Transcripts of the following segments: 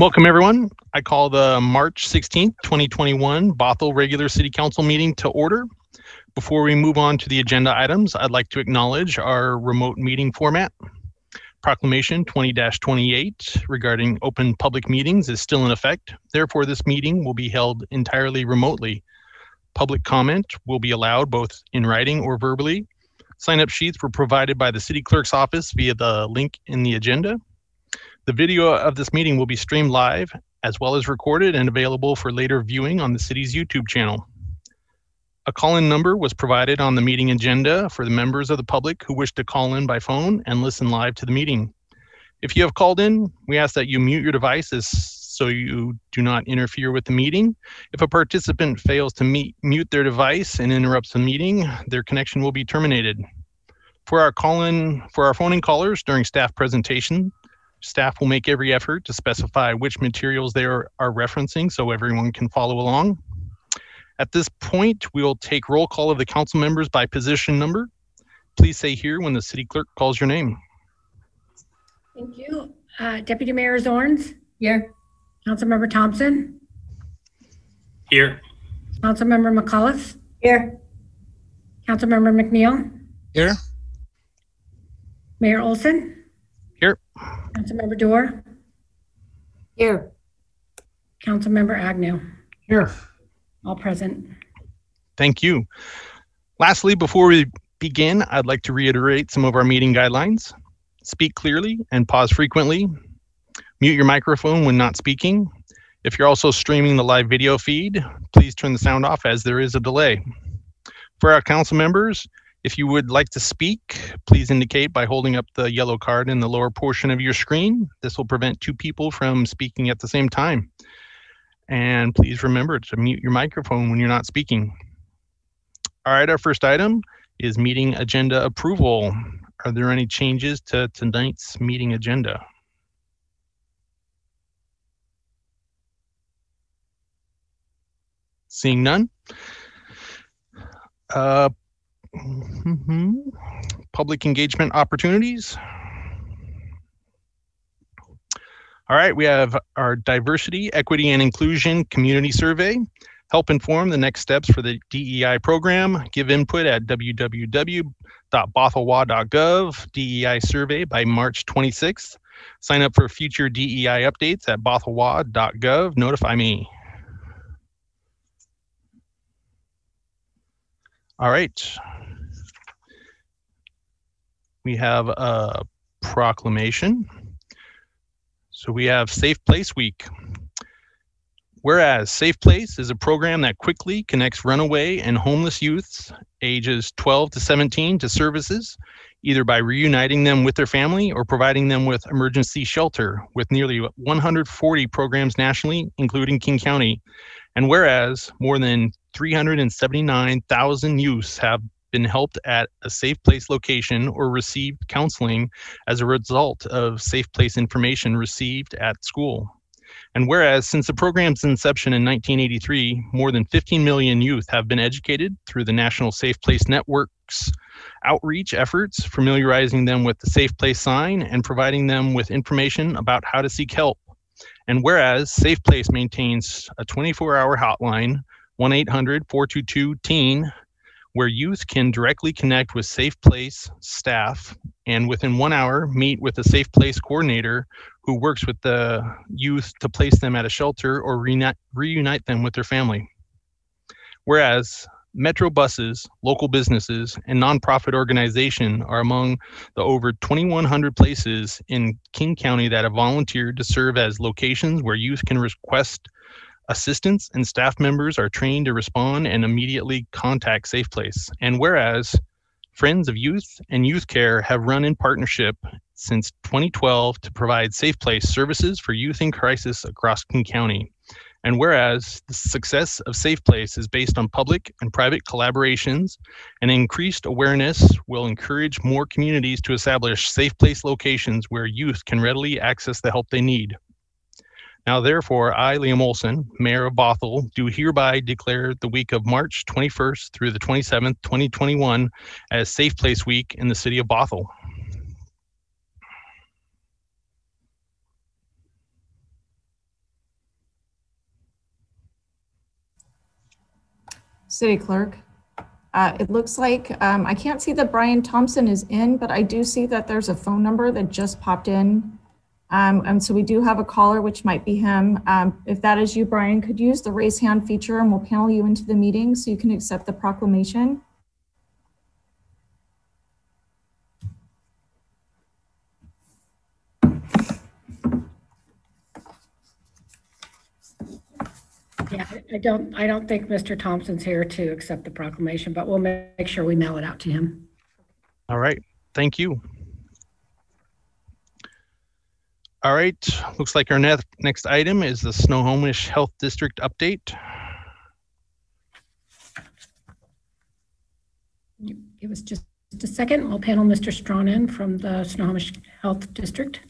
Welcome, everyone. I call the March 16th, 2021 Bothell Regular City Council meeting to order. Before we move on to the agenda items, I'd like to acknowledge our remote meeting format. Proclamation 20-28 regarding open public meetings is still in effect. Therefore, this meeting will be held entirely remotely. Public comment will be allowed both in writing or verbally. Sign-up sheets were provided by the city clerk's office via the link in the agenda. The video of this meeting will be streamed live as well as recorded and available for later viewing on the city's YouTube channel. A call-in number was provided on the meeting agenda for the members of the public who wish to call in by phone and listen live to the meeting. If you have called in, we ask that you mute your devices so you do not interfere with the meeting. If a participant fails to meet, mute their device and interrupts the meeting, their connection will be terminated. For our call-in, for our phone-in callers during staff presentation, staff will make every effort to specify which materials they are, are referencing so everyone can follow along. At this point, we will take roll call of the council members by position number. Please say here when the city clerk calls your name. Thank you. Uh, Deputy Mayor Zornes? Here. Councilmember Thompson? Here. Councilmember McCullough? Here. Councilmember McNeal? Here. Mayor Olsen? Here. Councilmember Duerr? Here. Councilmember Agnew? Here. All present. Thank you. Lastly, before we begin, I'd like to reiterate some of our meeting guidelines. Speak clearly and pause frequently. Mute your microphone when not speaking. If you're also streaming the live video feed, please turn the sound off as there is a delay. For our council members, if you would like to speak, please indicate by holding up the yellow card in the lower portion of your screen. This will prevent two people from speaking at the same time. And please remember to mute your microphone when you're not speaking. All right, our first item is meeting agenda approval. Are there any changes to tonight's meeting agenda? Seeing none. Uh, mhm. Public engagement opportunities. All right, we have our diversity, equity, and inclusion community survey. Help inform the next steps for the DEI program. Give input at www.bothellwa.gov DEI survey by March 26th. Sign up for future DEI updates at bothellwa.gov. Notify me. All right. We have a proclamation. So we have Safe Place Week. Whereas Safe Place is a program that quickly connects runaway and homeless youths ages 12 to 17 to services, either by reuniting them with their family or providing them with emergency shelter with nearly 140 programs nationally, including King County. And whereas more than 379,000 youths have been helped at a safe place location or received counseling as a result of safe place information received at school. And whereas since the program's inception in 1983, more than 15 million youth have been educated through the National Safe Place Network's outreach efforts, familiarizing them with the Safe Place sign and providing them with information about how to seek help. And whereas Safe Place maintains a 24 hour hotline, 1 800 422 TEEN, where youth can directly connect with Safe Place staff and within one hour meet with a Safe Place coordinator who works with the youth to place them at a shelter or reunite, reunite them with their family. Whereas Metro buses, local businesses, and nonprofit organization are among the over 2,100 places in King County that have volunteered to serve as locations where youth can request assistance and staff members are trained to respond and immediately contact Safe Place. And whereas Friends of Youth and Youth Care have run in partnership since 2012 to provide Safe Place services for youth in crisis across King County. And whereas the success of Safe Place is based on public and private collaborations, and increased awareness will encourage more communities to establish safe place locations where youth can readily access the help they need. Now, therefore, I, Liam Olsen, Mayor of Bothell, do hereby declare the week of March 21st through the 27th, 2021, as Safe Place Week in the city of Bothell. City Clerk. Uh, it looks like um, I can't see that Bryan Thompson is in, but I do see that there's a phone number that just popped in um, And so we do have a caller, which might be him. Um, If that is you, Bryan, could use the raise hand feature and we'll panel you into the meeting so you can accept the proclamation. Yeah, I- I don't, I don't think Mr. Thompson's here to accept the proclamation, but we'll make sure we mail it out to him. All right, thank you. All right, looks like our next, next item is the Snohomish Health District update. Give us just a second. We'll panel Mr. Straughn in from the Snohomish Health District.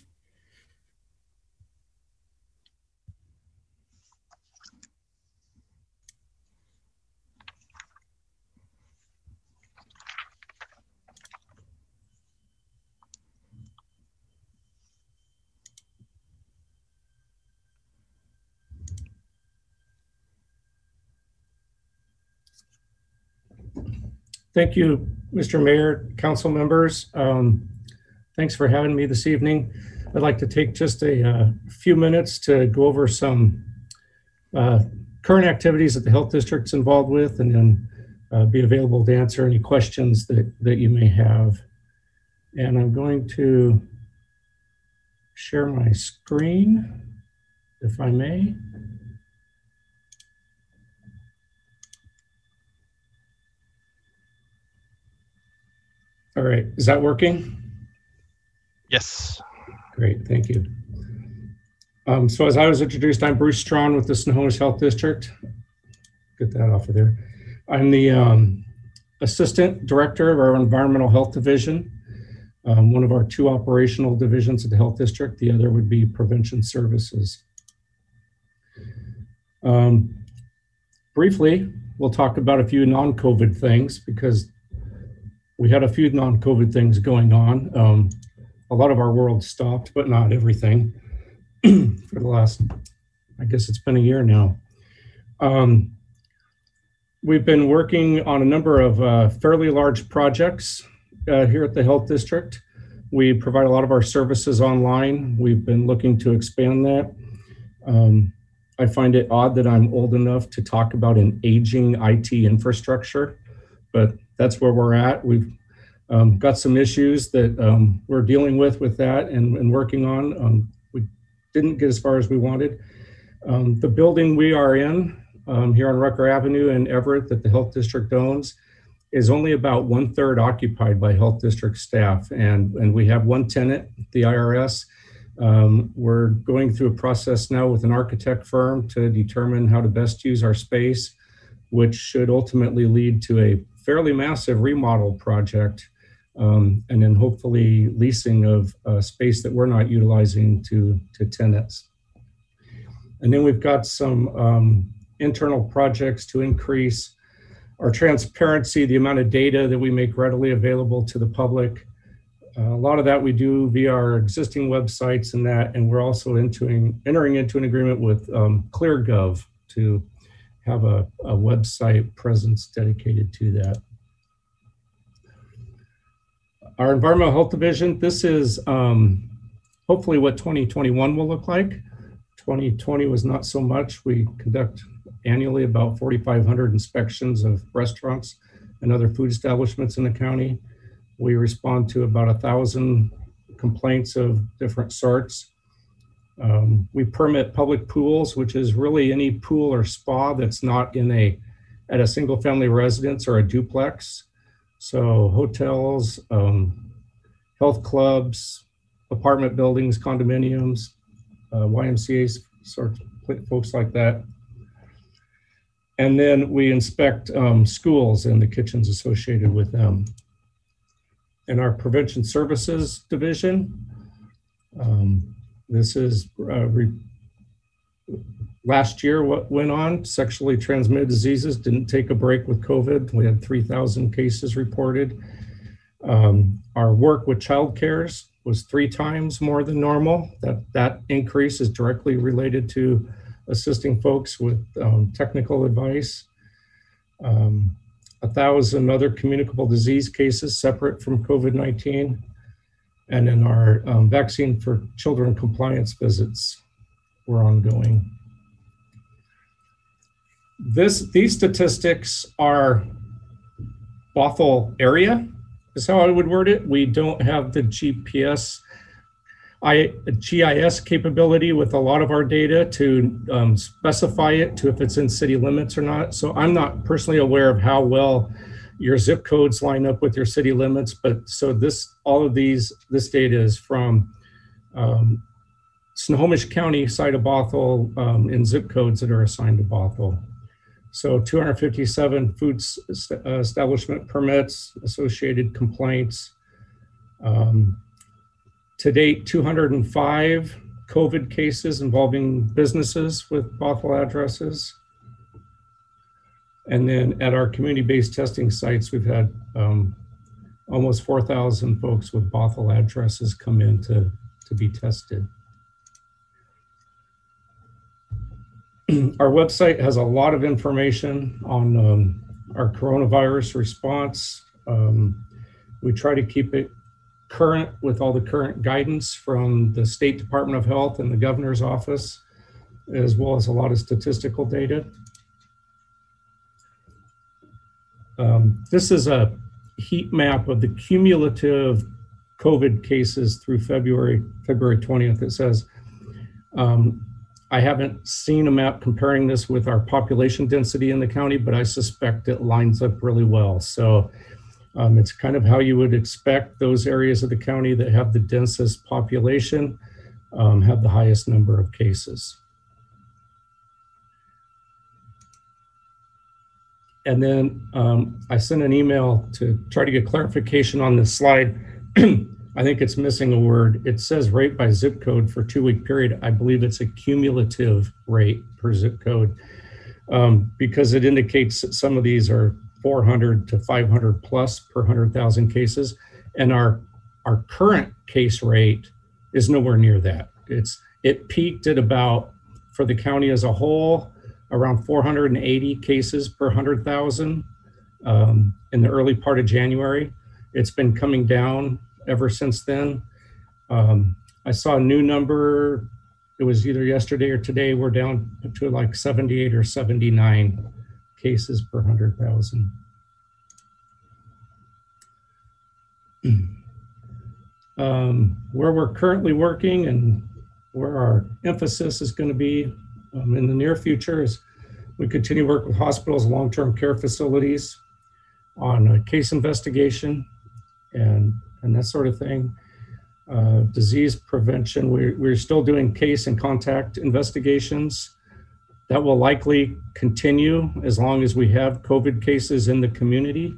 Thank you, Mr. Mayor, council members. Um, Thanks for having me this evening. I'd like to take just a uh, few minutes to go over some uh, current activities that the health district's involved with and then uh, be available to answer any questions that, that you may have. And I'm going to share my screen, if I may. All right, is that working? Yes. Great, thank you. Um, so as I was introduced, I'm Bruce Straughn with the Snohomish Health District. Get that off of there. I'm the um, Assistant Director of our Environmental Health Division. Um, one of our two operational divisions of the Health District, the other would be Prevention Services. Um, briefly, we'll talk about a few non-COVID things because we had a few non-COVID things going on. Um, a lot of our world stopped, but not everything for the last, I guess it's been a year now. Um, we've been working on a number of uh, fairly large projects uh, here at the Health District. We provide a lot of our services online. We've been looking to expand that. Um, I find it odd that I'm old enough to talk about an aging IT infrastructure, but that's where we're at. We've um, got some issues that um, we're dealing with with that and, and working on. Um, we didn't get as far as we wanted. Um, the building we are in um, here on Rucker Avenue in Everett that the health district owns is only about one third occupied by health district staff. And, and we have one tenant, the IRS. Um, we're going through a process now with an architect firm to determine how to best use our space, which should ultimately lead to a fairly massive remodel project um, and then hopefully leasing of uh, space that we're not utilizing to, to tenants. And then we've got some um, internal projects to increase our transparency, the amount of data that we make readily available to the public. Uh, a lot of that we do via our existing websites and that, and we're also entering, entering into an agreement with um, ClearGov to have a, a website presence dedicated to that our environmental health division, this is um, hopefully what 2021 will look like. 2020 was not so much. We conduct annually about 4,500 inspections of restaurants and other food establishments in the county. We respond to about a thousand complaints of different sorts. Um, we permit public pools, which is really any pool or spa that's not in a at a single family residence or a duplex. So hotels, um, health clubs, apartment buildings, condominiums, uh, YMCA's, sort of folks like that. And then we inspect um, schools and the kitchens associated with them. In our prevention services division, um, this is uh, last year what went on sexually transmitted diseases didn't take a break with covid. We had 3000 cases reported. Um, our work with child cares was three times more than normal. That that increase is directly related to assisting folks with um, technical advice. Um, a thousand other communicable disease cases separate from COVID-19, and then our um, vaccine for children compliance visits were ongoing. This, these statistics are Bothell area is how I would word it. We don't have the GPS, I, GIS capability with a lot of our data to um, specify it to if it's in city limits or not. So I'm not personally aware of how well your zip codes line up with your city limits, but so this, all of these, this data is from um, Snohomish County side of Bothell um, in zip codes that are assigned to Bothell. So 257 food uh, establishment permits, associated complaints. Um, To date, 205 COVID cases involving businesses with Bothell addresses. And then at our community-based testing sites, we've had um, almost 4,000 folks with Bothell addresses come in to, to be tested. Our website has a lot of information on um, our coronavirus response. Um, we try to keep it current with all the current guidance from the State Department of Health and the governor's office, as well as a lot of statistical data. Um, this is a heat map of the cumulative COVID cases through February, February 20th. It says, um, I haven't seen a map comparing this with our population density in the county, but I suspect it lines up really well. So um, it's kind of how you would expect those areas of the county that have the densest population um, have the highest number of cases. And then um, I sent an email to try to get clarification on this slide. I think it's missing a word. It says rate by zip code for two week period. I believe it's a cumulative rate per zip code um, because it indicates that some of these are 400 to 500 plus per 100,000 cases. And our, our current case rate is nowhere near that. It's, it peaked at about, for the county as a whole, around 480 cases per 100,000 um, in the early part of January. It's been coming down ever since then. Um, I saw a new number. It was either yesterday or today. We're down to like 78 or 79 cases per 100,000. Um, where we're currently working and where our emphasis is going to be um, in the near future is we continue work with hospitals, long-term care facilities on a case investigation and, and that sort of thing. Uh, disease prevention, we're, we're still doing case and contact investigations. That will likely continue as long as we have COVID cases in the community.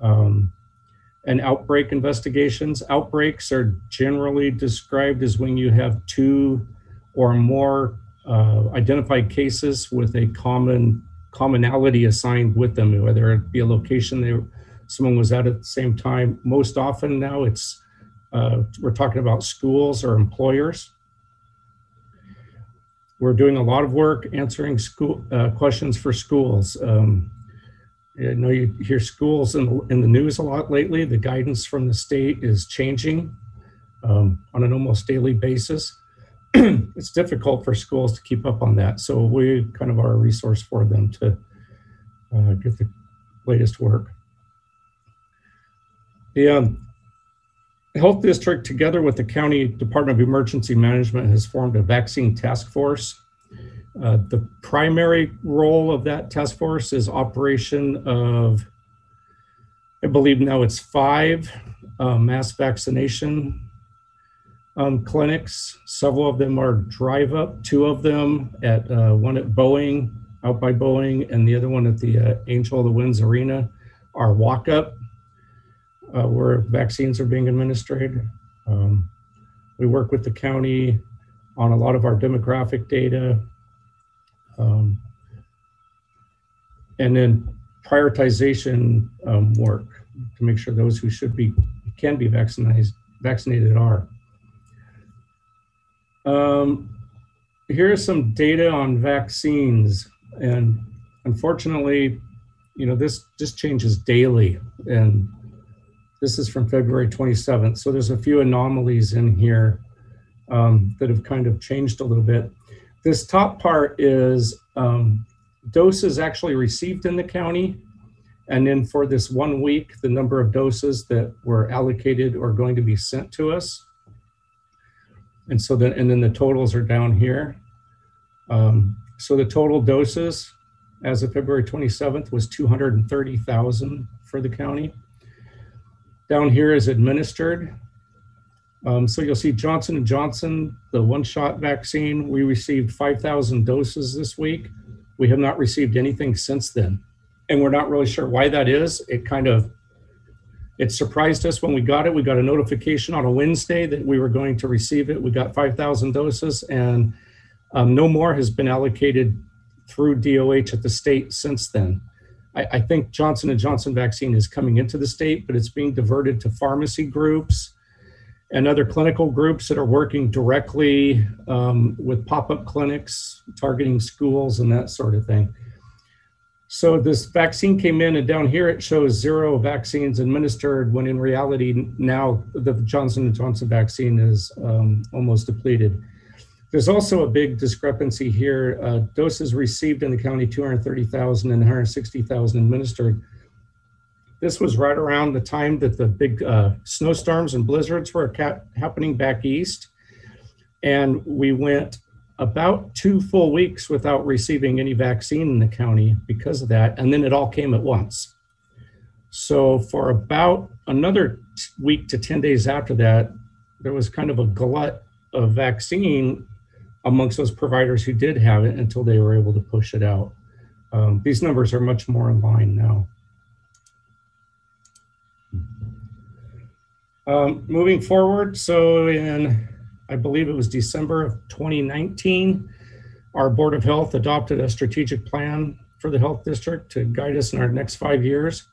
Um, and outbreak investigations. Outbreaks are generally described as when you have two or more uh, identified cases with a common commonality assigned with them, whether it be a location they someone was at at the same time. Most often now, it's uh, we're talking about schools or employers. We're doing a lot of work answering school uh, questions for schools. Um, I know you hear schools in the, in the news a lot lately. The guidance from the state is changing um, on an almost daily basis. it's difficult for schools to keep up on that. So we kind of are a resource for them to uh, get the latest work. The um, health district, together with the county Department of Emergency Management, has formed a vaccine task force. Uh, the primary role of that task force is operation of, I believe now it's five uh, mass vaccination um, clinics. Several of them are drive up, two of them at uh, one at Boeing, out by Boeing, and the other one at the uh, Angel of the Winds Arena are walk up uh, where vaccines are being administered. Um, we work with the county on a lot of our demographic data. Um, and then prioritization um, work to make sure those who should be, can be vaccinated, vaccinated are. Um, here is some data on vaccines. And unfortunately, you know, this, this changes daily. And this is from February 27th. So there's a few anomalies in here um, that have kind of changed a little bit. This top part is um, doses actually received in the county. And then for this one week, the number of doses that were allocated or going to be sent to us. And so then, and then the totals are down here. Um, so the total doses as of February 27th was 230,000 for the county. Down here is administered. Um, so you'll see Johnson & Johnson, the one-shot vaccine, we received 5,000 doses this week. We have not received anything since then. And we're not really sure why that is. It kind of, it surprised us when we got it. We got a notification on a Wednesday that we were going to receive it. We got 5,000 doses and um, no more has been allocated through DOH at the state since then. I, I think Johnson & Johnson vaccine is coming into the state, but it's being diverted to pharmacy groups and other clinical groups that are working directly um, with pop-up clinics, targeting schools and that sort of thing. So this vaccine came in and down here it shows zero vaccines administered when in reality now the Johnson & Johnson vaccine is um, almost depleted. There's also a big discrepancy here. Uh, doses received in the county, 230,000 and 160,000 administered. This was right around the time that the big uh, snowstorms and blizzards were happening back east. And we went about two full weeks without receiving any vaccine in the county because of that. And then it all came at once. So for about another week to 10 days after that, there was kind of a glut of vaccine amongst those providers who did have it until they were able to push it out. Um, these numbers are much more in line now. Um, moving forward, so in, I believe it was December of 2019, our Board of Health adopted a strategic plan for the health district to guide us in our next five years.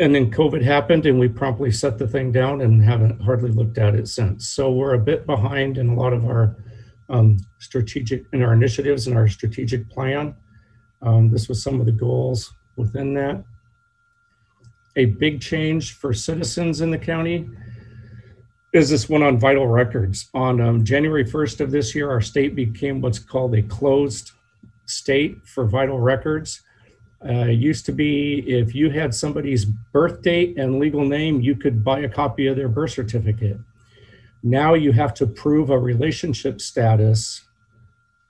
And then COVID happened and we promptly set the thing down and haven't hardly looked at it since. So we're a bit behind in a lot of our um, strategic, in our initiatives and our strategic plan. Um, this was some of the goals within that. A big change for citizens in the county is this one on vital records. On um, January 1st of this year, our state became what's called a closed state for vital records. Uh, used to be if you had somebody's birth date and legal name, you could buy a copy of their birth certificate. Now you have to prove a relationship status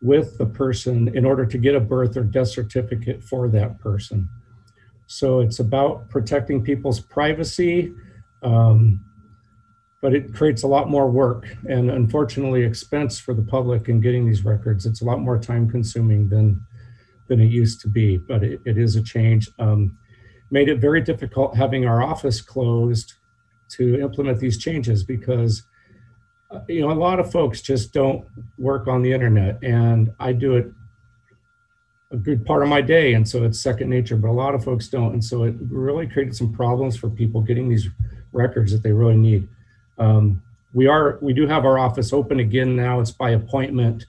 with the person in order to get a birth or death certificate for that person. So it's about protecting people's privacy, um, but it creates a lot more work and unfortunately expense for the public in getting these records. It's a lot more time consuming than than it used to be, but it, it is a change. Um, made it very difficult having our office closed to implement these changes because uh, you know a lot of folks just don't work on the internet and i do it a good part of my day and so it's second nature but a lot of folks don't and so it really created some problems for people getting these records that they really need um, we are we do have our office open again now it's by appointment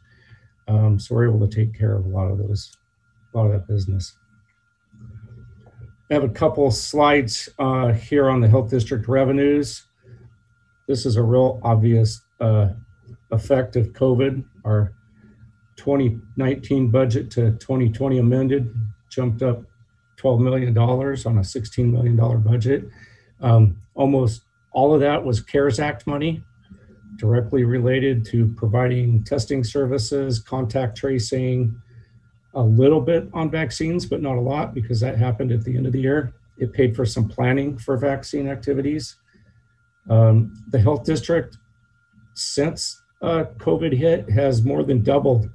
um, so we're able to take care of a lot of those a lot of that business I have a couple slides uh, here on the health district revenues. This is a real obvious uh, effect of COVID. Our 2019 budget to 2020 amended jumped up $12 million on a $16 million budget. Um, almost all of that was CARES Act money directly related to providing testing services, contact tracing, a little bit on vaccines, but not a lot because that happened at the end of the year. It paid for some planning for vaccine activities. Um, the health district, since uh, COVID hit, has more than doubled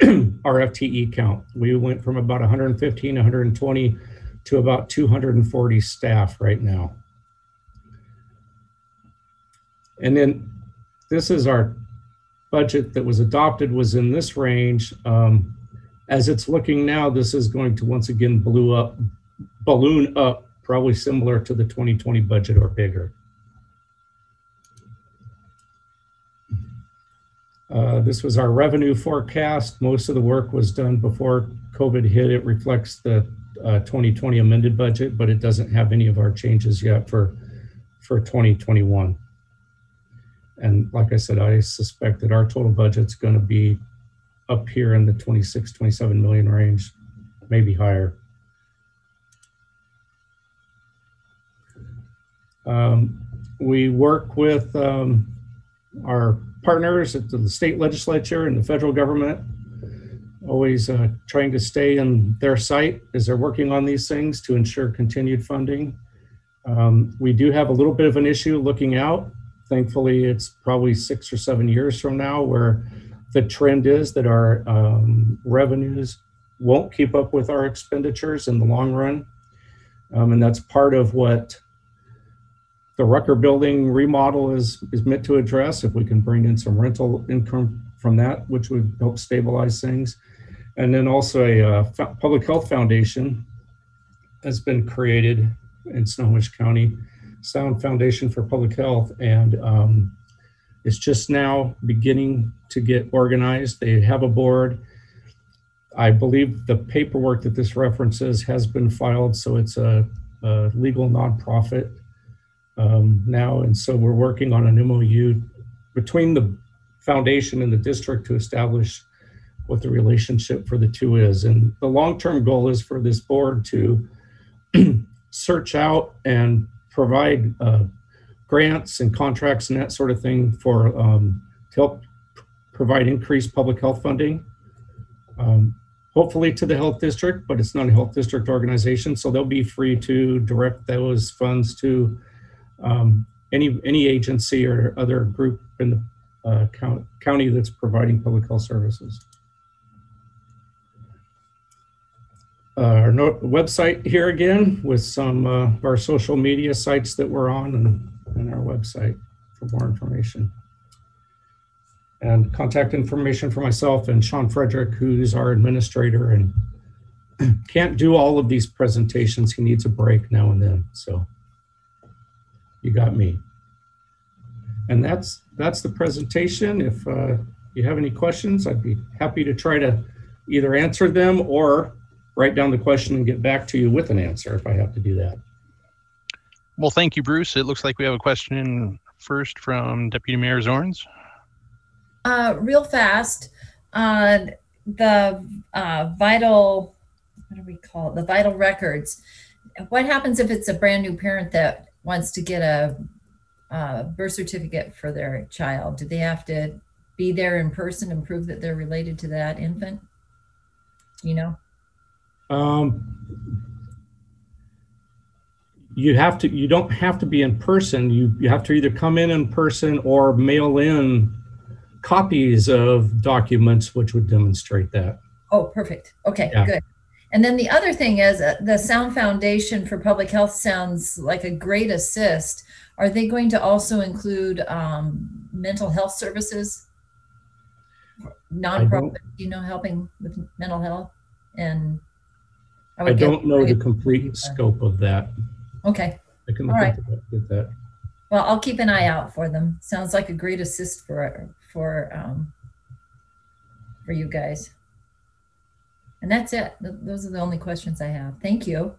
our FTE count. We went from about 115, 120 to about 240 staff right now. And then this is our budget that was adopted was in this range. Um, as it's looking now, this is going to once again blew up, balloon up, probably similar to the 2020 budget or bigger. Uh, This was our revenue forecast. Most of the work was done before COVID hit. It reflects the uh, 2020 amended budget, but it doesn't have any of our changes yet for, for 2021. And like I said, I suspect that our total budget's going to be up here in the 26, 27 million range, maybe higher. Um, We work with um, our partners at the state legislature and the federal government, always uh, trying to stay in their sight as they're working on these things to ensure continued funding. Um, We do have a little bit of an issue looking out. Thankfully, it's probably six or seven years from now where the trend is that our um, revenues won't keep up with our expenditures in the long run. Um, and that's part of what the Rucker building remodel is, is meant to address. If we can bring in some rental income from that, which would help stabilize things. And then also a uh, public health foundation has been created in Snohomish County, Sound Foundation for Public Health. And um, it's just now beginning to get organized. They have a board. I believe the paperwork that this references has been filed, so it's a, a legal nonprofit um, now. And so we're working on an MOU between the foundation and the district to establish what the relationship for the two is. And the long-term goal is for this board to search out and provide uh, grants and contracts and that sort of thing for um, to help provide increased public health funding. Um, hopefully to the health district, but it's not a health district organization, so they'll be free to direct those funds to um, any any agency or other group in the uh, count, county that's providing public health services. Uh, our no- website here again with some uh, of our social media sites that we're on and, and our website for more information. And contact information for myself and Sean Frederick, who's our administrator and can't do all of these presentations. He needs a break now and then. So you got me. And that's that's the presentation. If uh, you have any questions, I'd be happy to try to either answer them or write down the question and get back to you with an answer if I have to do that. Well, thank you, Bruce. It looks like we have a question first from Deputy Mayor Zornes. Uh, real fast, uh, the uh, vital, what do we call it? The vital records. What happens if it's a brand new parent that wants to get a, uh birth certificate for their child? Do they have to be there in person and prove that they're related to that infant? You know? Um, you have to, you don't have to be in person. You, you have to either come in in person or mail in copies of documents which would demonstrate that. Oh, perfect. Okay, Yeah. good. And then the other thing is uh, the Sound Foundation for Public Health sounds like a great assist. Are they going to also include um, mental health services? Nonprofit, you know, helping with mental health and. I would get- don't know the complete scope of that. Okay, I can look All right. into that, get that. well, I'll keep an eye out for them. Sounds like a great assist for, for, um, for you guys. And that's it. Th- Those are the only questions I have. Thank you.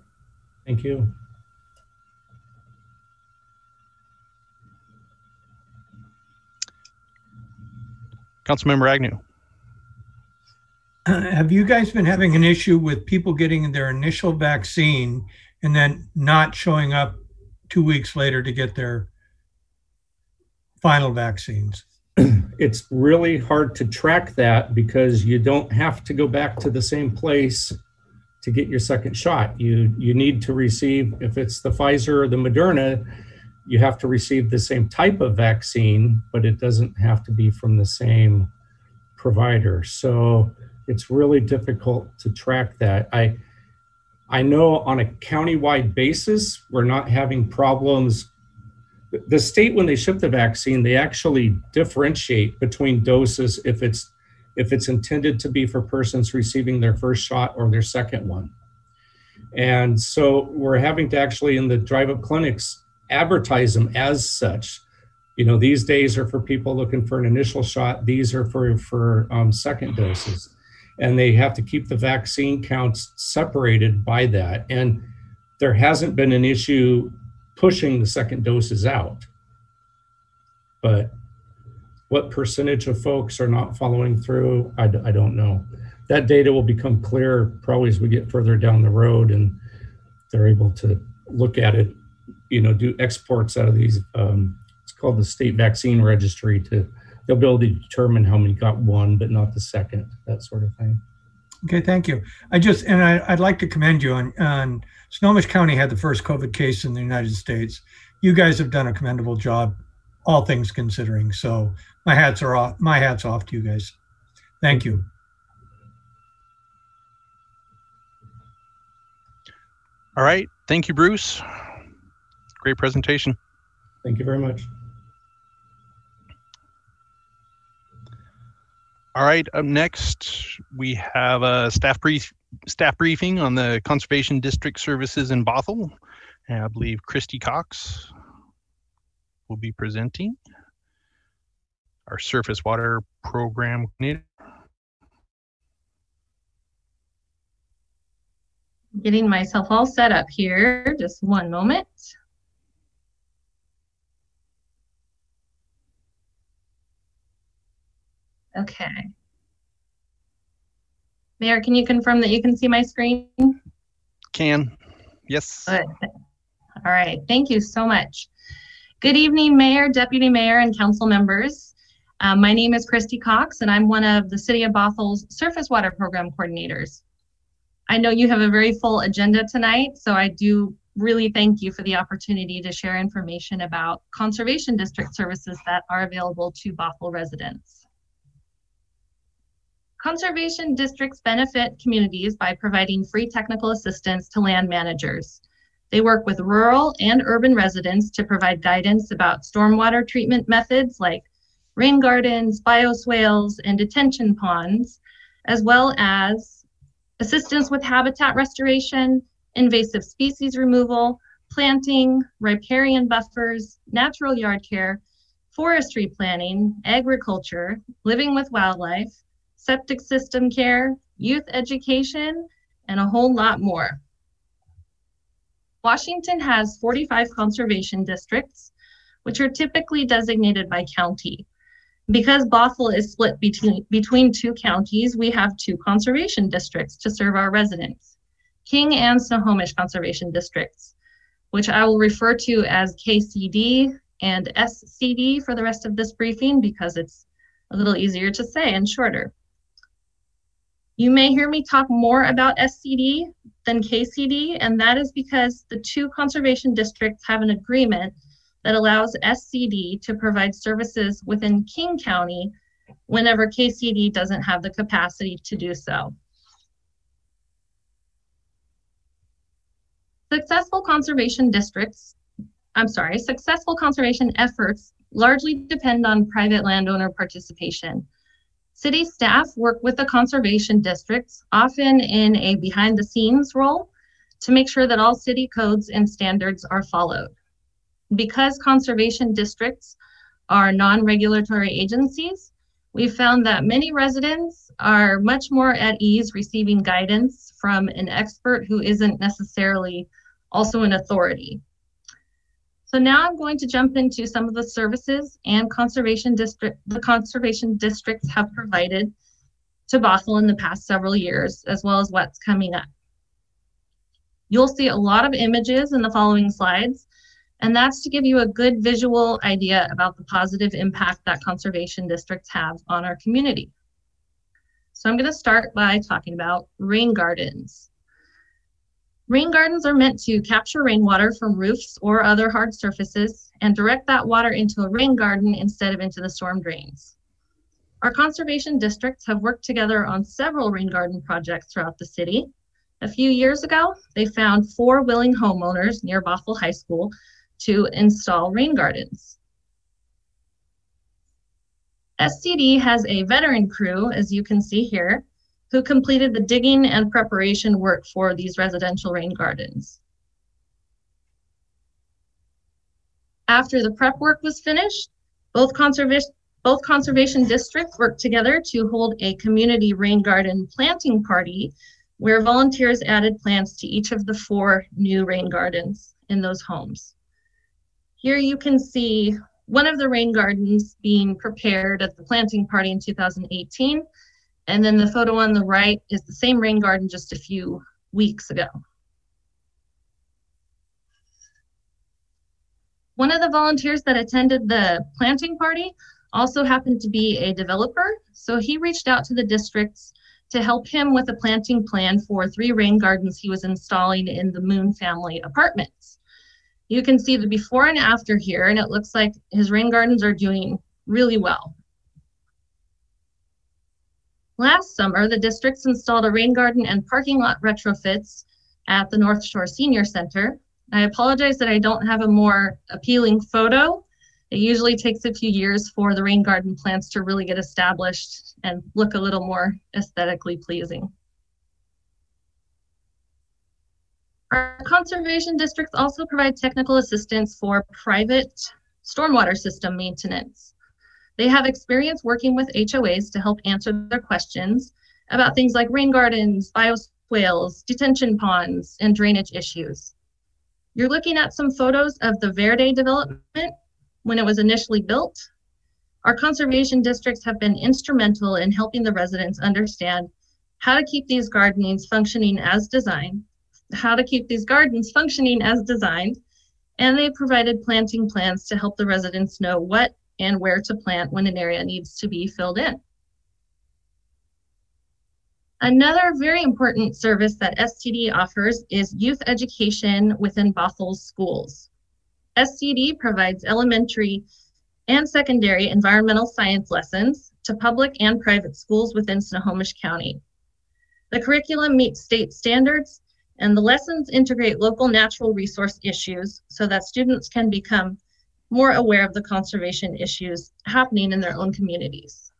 Thank you. Councilmember Agnew. Have you guys been having an issue with people getting their initial vaccine and then not showing up two weeks later to get their final vaccines? It's really hard to track that because you don't have to go back to the same place to get your second shot. You, you need to receive, if it's the Pfizer or the Moderna, you have to receive the same type of vaccine, but it doesn't have to be from the same provider. So it's really difficult to track that. I, I know on a countywide basis, we're not having problems the- state when they ship the vaccine they actually differentiate between doses if it's if it's intended to be for persons receiving their first shot or their second one and so we're having to actually in the drive up clinics advertise them as such You know, these days are for people looking for an initial shot. These are for, for um, second doses. And they have to keep the vaccine counts separated by that. And there hasn't been an issue pushing the second doses out. But what percentage of folks are not following through, I, don't know. That data will become clear probably as we get further down the road and they're able to look at it, you know, do exports out of these, um, it's called the state vaccine registry to, they'll be able to determine how many got one, but not the second, that sort of thing. Okay, thank you. I just, and I, I'd like to commend you on, on Snohomish County had the first COVID case in the United States. You guys have done a commendable job, all things considering. So my hats are off, my hat's off to you guys. Thank you. All right. Thank you, Bruce. Great presentation. Thank you very much. All right. Up next, we have a staff brief, staff briefing on the Conservation District Services in Bothell. And I believe Christi Cox will be presenting our surface water program getting myself all set up here. Just one moment. Okay. Mayor, can you confirm that you can see my screen? Can. Yes. Good. All right. Thank you so much. Good evening, Mayor, Deputy Mayor, and council members. Um, my name is Christi Cox, and I'm one of the City of Bothell's Surface Water Program coordinators. I know you have a very full agenda tonight, so I do really thank you for the opportunity to share information about conservation district services that are available to Bothell residents. Conservation districts benefit communities by providing free technical assistance to land managers. They work with rural and urban residents to provide guidance about stormwater treatment methods like rain gardens, bioswales, and detention ponds, as well as assistance with habitat restoration, invasive species removal, planting, riparian buffers, natural yard care, forestry planning, agriculture, living with wildlife, septic system care, youth education, and a whole lot more. Washington has 45 conservation districts, which are typically designated by county. Because Bothell is split between, between two counties, we have two conservation districts to serve our residents. King and Snohomish Conservation Districts, which I will refer to as KCD and SCD for the rest of this briefing because it's a little easier to say and shorter. You may hear me talk more about SCD than KCD, and that is because the two conservation districts have an agreement that allows SCD to provide services within King County whenever KCD doesn't have the capacity to do so. Successful conservation districts, I'm sorry, successful conservation efforts largely depend on private landowner participation. City staff work with the conservation districts, often in a behind the scenes role, to make sure that all city codes and standards are followed. Because conservation districts are non-regulatory agencies, we found that many residents are much more at ease receiving guidance from an expert who isn't necessarily also an authority. So now I'm going to jump into some of the services and conservation district the conservation districts have provided to Bothell in the past several years, as well as what's coming up. You'll see a lot of images in the following slides, and that's to give you a good visual idea about the positive impact that conservation districts have on our community. So I'm going to start by talking about rain gardens. Rain gardens are meant to capture rainwater from roofs or other hard surfaces and direct that water into a rain garden instead of into the storm drains. Our conservation districts have worked together on several rain garden projects throughout the city. A few years ago, they found four willing homeowners near Bothell High School to install rain gardens. SCD has a veteran crew, as you can see here, who completed the digging and preparation work for these residential rain gardens. After the prep work was finished, Both conservation both conservation districts worked together to hold a community rain garden planting party where volunteers added plants to each of the four new rain gardens in those homes. Here you can see one of the rain gardens being prepared at the planting party in 2018. And then the photo on the right is the same rain garden just a few weeks ago. One of the volunteers that attended the planting party also happened to be a developer. So he reached out to the districts to help him with a planting plan for three rain gardens he was installing in the Moon family apartments. You can see the before and after here, and it looks like his rain gardens are doing really well. Last summer, the districts installed a rain garden and parking lot retrofits at the North Shore Senior Center. I apologize that I don't have a more appealing photo. It usually takes a few years for the rain garden plants to really get established and look a little more aesthetically pleasing. Our conservation districts also provide technical assistance for private stormwater system maintenance. They have experience working with HOAs to help answer their questions about things like rain gardens, bioswales, detention ponds, and drainage issues. You're looking at some photos of the Verde development when it was initially built. Our conservation districts have been instrumental in helping the residents understand how to keep these gardens functioning as designed, how to keep these gardens functioning as designed, and they provided planting plans to help the residents know what and where to plant when an area needs to be filled in. Another very important service that SCD offers is youth education within Bothell schools. SCD provides elementary and secondary environmental science lessons to public and private schools within Snohomish County. The curriculum meets state standards and the lessons integrate local natural resource issues so that students can become more aware of the conservation issues happening in their own communities.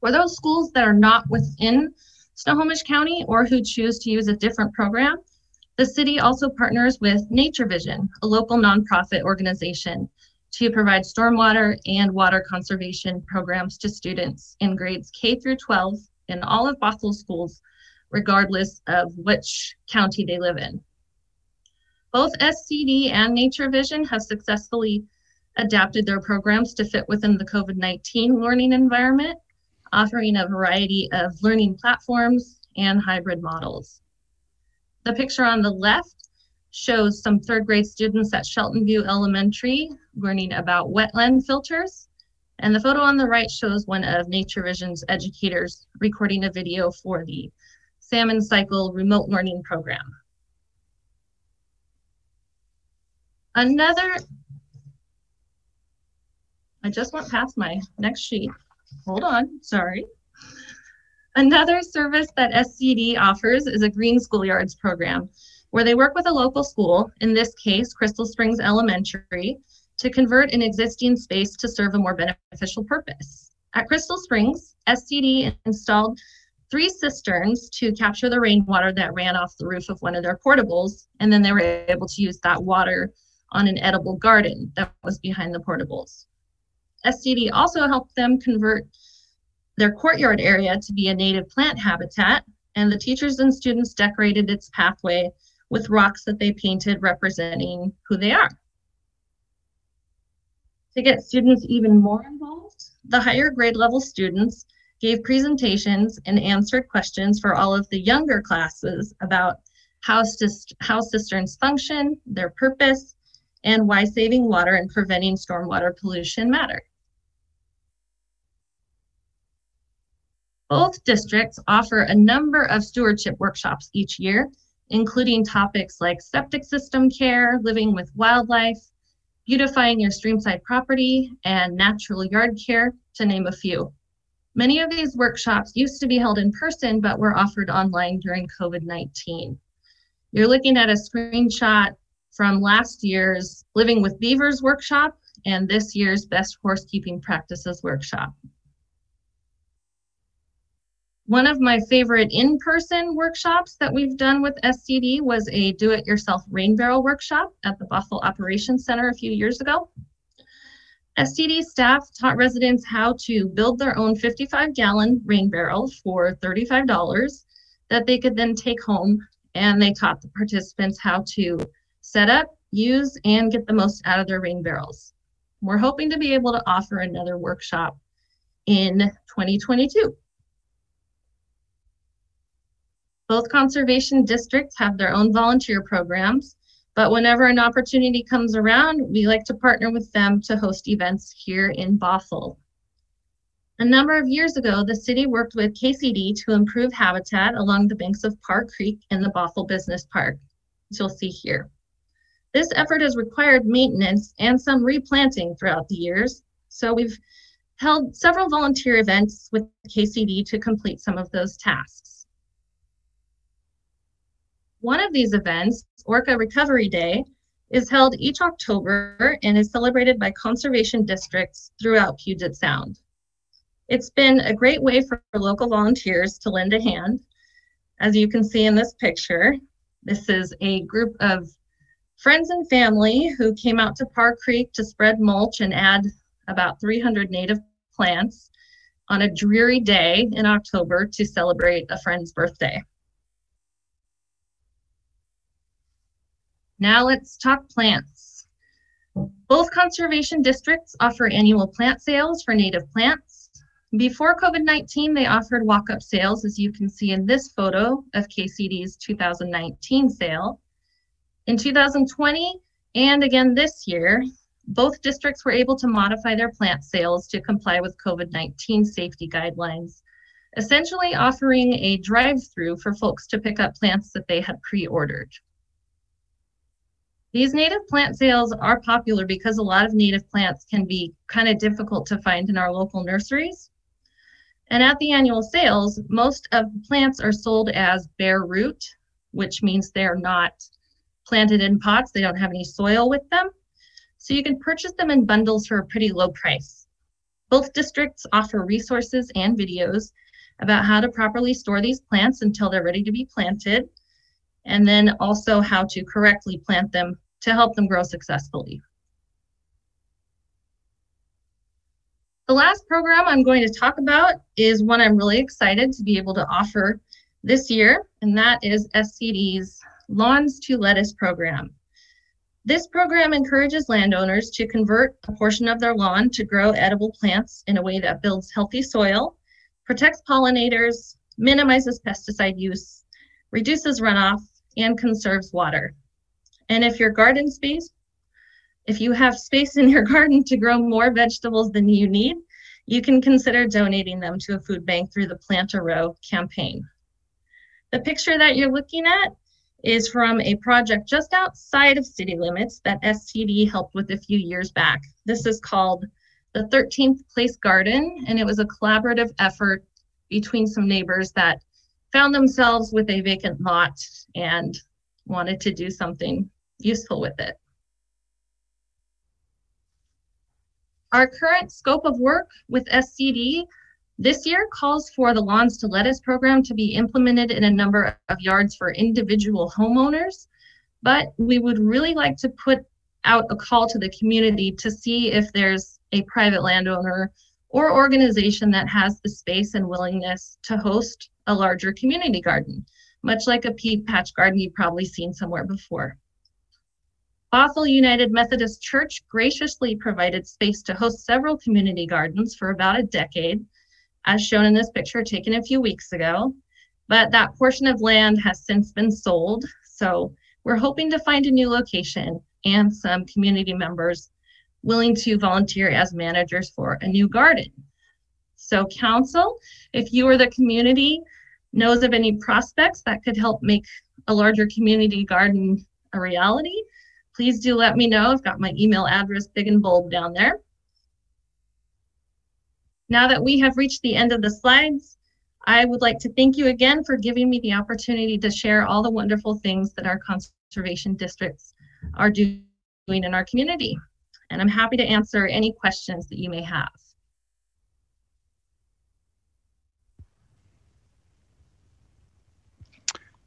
For those schools that are not within Snohomish County or who choose to use a different program, the city also partners with Nature Vision, a local nonprofit organization, to provide stormwater and water conservation programs to students in grades K through 12 in all of Bothell schools, regardless of which county they live in. Both SCD and Nature Vision have successfully adapted their programs to fit within the COVID 19 learning environment, offering a variety of learning platforms and hybrid models. The picture on the left shows some third grade students at Shelton View Elementary learning about wetland filters. And the photo on the right shows one of Nature Vision's educators recording a video for the Salmon Cycle remote learning program. Another, I just went past my next sheet. Hold on, sorry. Another service that SCD offers is a Green Schoolyards program, where they work with a local school, in this case, Crystal Springs Elementary, to convert an existing space to serve a more beneficial purpose. At Crystal Springs, SCD installed three cisterns to capture the rainwater that ran off the roof of one of their portables, and then they were able to use that water on an edible garden that was behind the portables. SCD also helped them convert their courtyard area to be a native plant habitat, and the teachers and students decorated its pathway with rocks that they painted representing who they are. To get students even more involved, the higher grade level students gave presentations and answered questions for all of the younger classes about how, how cisterns function, their purpose, and why saving water and preventing stormwater pollution matter. Both districts offer a number of stewardship workshops each year, including topics like septic system care, living with wildlife, beautifying your streamside property, and natural yard care, to name a few. Many of these workshops used to be held in person, but were offered online during COVID-19. You're looking at a screenshot from last year's Living with Beavers workshop and this year's Best Horsekeeping Practices workshop. One of my favorite in-person workshops that we've done with SCD was a do-it-yourself rain barrel workshop at the Bothell Operations Center a few years ago. SCD staff taught residents how to build their own 55 gallon rain barrel for $35 that they could then take home. And they taught the participants how to set up, use, and get the most out of their rain barrels. We're hoping to be able to offer another workshop in 2022. Both conservation districts have their own volunteer programs, but whenever an opportunity comes around, we like to partner with them to host events here in Bothell. A number of years ago, the city worked with KCD to improve habitat along the banks of Park Creek in the Bothell Business Park, as you'll see here. This effort has required maintenance and some replanting throughout the years, so we've held several volunteer events with KCD to complete some of those tasks. One of these events, Orca Recovery Day, is held each October and is celebrated by conservation districts throughout Puget Sound. It's been a great way for local volunteers to lend a hand. As you can see in this picture, this is a group of friends and family who came out to Park Creek to spread mulch and add about 300 native plants on a dreary day in October to celebrate a friend's birthday. Now let's talk plants. Both conservation districts offer annual plant sales for native plants. Before COVID-19, they offered walk-up sales, as you can see in this photo of KCD's 2019 sale. In 2020, and again this year, both districts were able to modify their plant sales to comply with COVID-19 safety guidelines, essentially offering a drive-through for folks to pick up plants that they had pre-ordered. These native plant sales are popular because a lot of native plants can be kind of difficult to find in our local nurseries. And at the annual sales, most of the plants are sold as bare root, which means they're not planted in pots. They don't have any soil with them. So you can purchase them in bundles for a pretty low price. Both districts offer resources and videos about how to properly store these plants until they're ready to be planted, and then also how to correctly plant them to help them grow successfully. The last program I'm going to talk about is one I'm really excited to be able to offer this year, and that is SCD's Lawns to Lettuce program. This program encourages landowners to convert a portion of their lawn to grow edible plants in a way that builds healthy soil, protects pollinators, minimizes pesticide use, reduces runoff, and conserves water. And if your garden space, if you have space in your garden to grow more vegetables than you need, you can consider donating them to a food bank through the Plant a Row campaign. The picture that you're looking at is from a project just outside of city limits that SCD helped with a few years back. This is called the 13th Place Garden, and it was a collaborative effort between some neighbors that found themselves with a vacant lot and wanted to do something useful with it. Our current scope of work with SCD this year calls for the Lawns to Lettuce program to be implemented in a number of yards for individual homeowners, but we would really like to put out a call to the community to see if there's a private landowner or organization that has the space and willingness to host a larger community garden, much like a pea patch garden you've probably seen somewhere before. Bothell United Methodist Church graciously provided space to host several community gardens for about a decade, as shown in this picture taken a few weeks ago. But that portion of land has since been sold. So we're hoping to find a new location and some community members willing to volunteer as managers for a new garden. So council, if you or the community knows of any prospects that could help make a larger community garden a reality, please do let me know. I've got my email address big and bold down there. Now that we have reached the end of the slides, I would like to thank you again for giving me the opportunity to share all the wonderful things that our conservation districts are doing in our community. And I'm happy to answer any questions that you may have.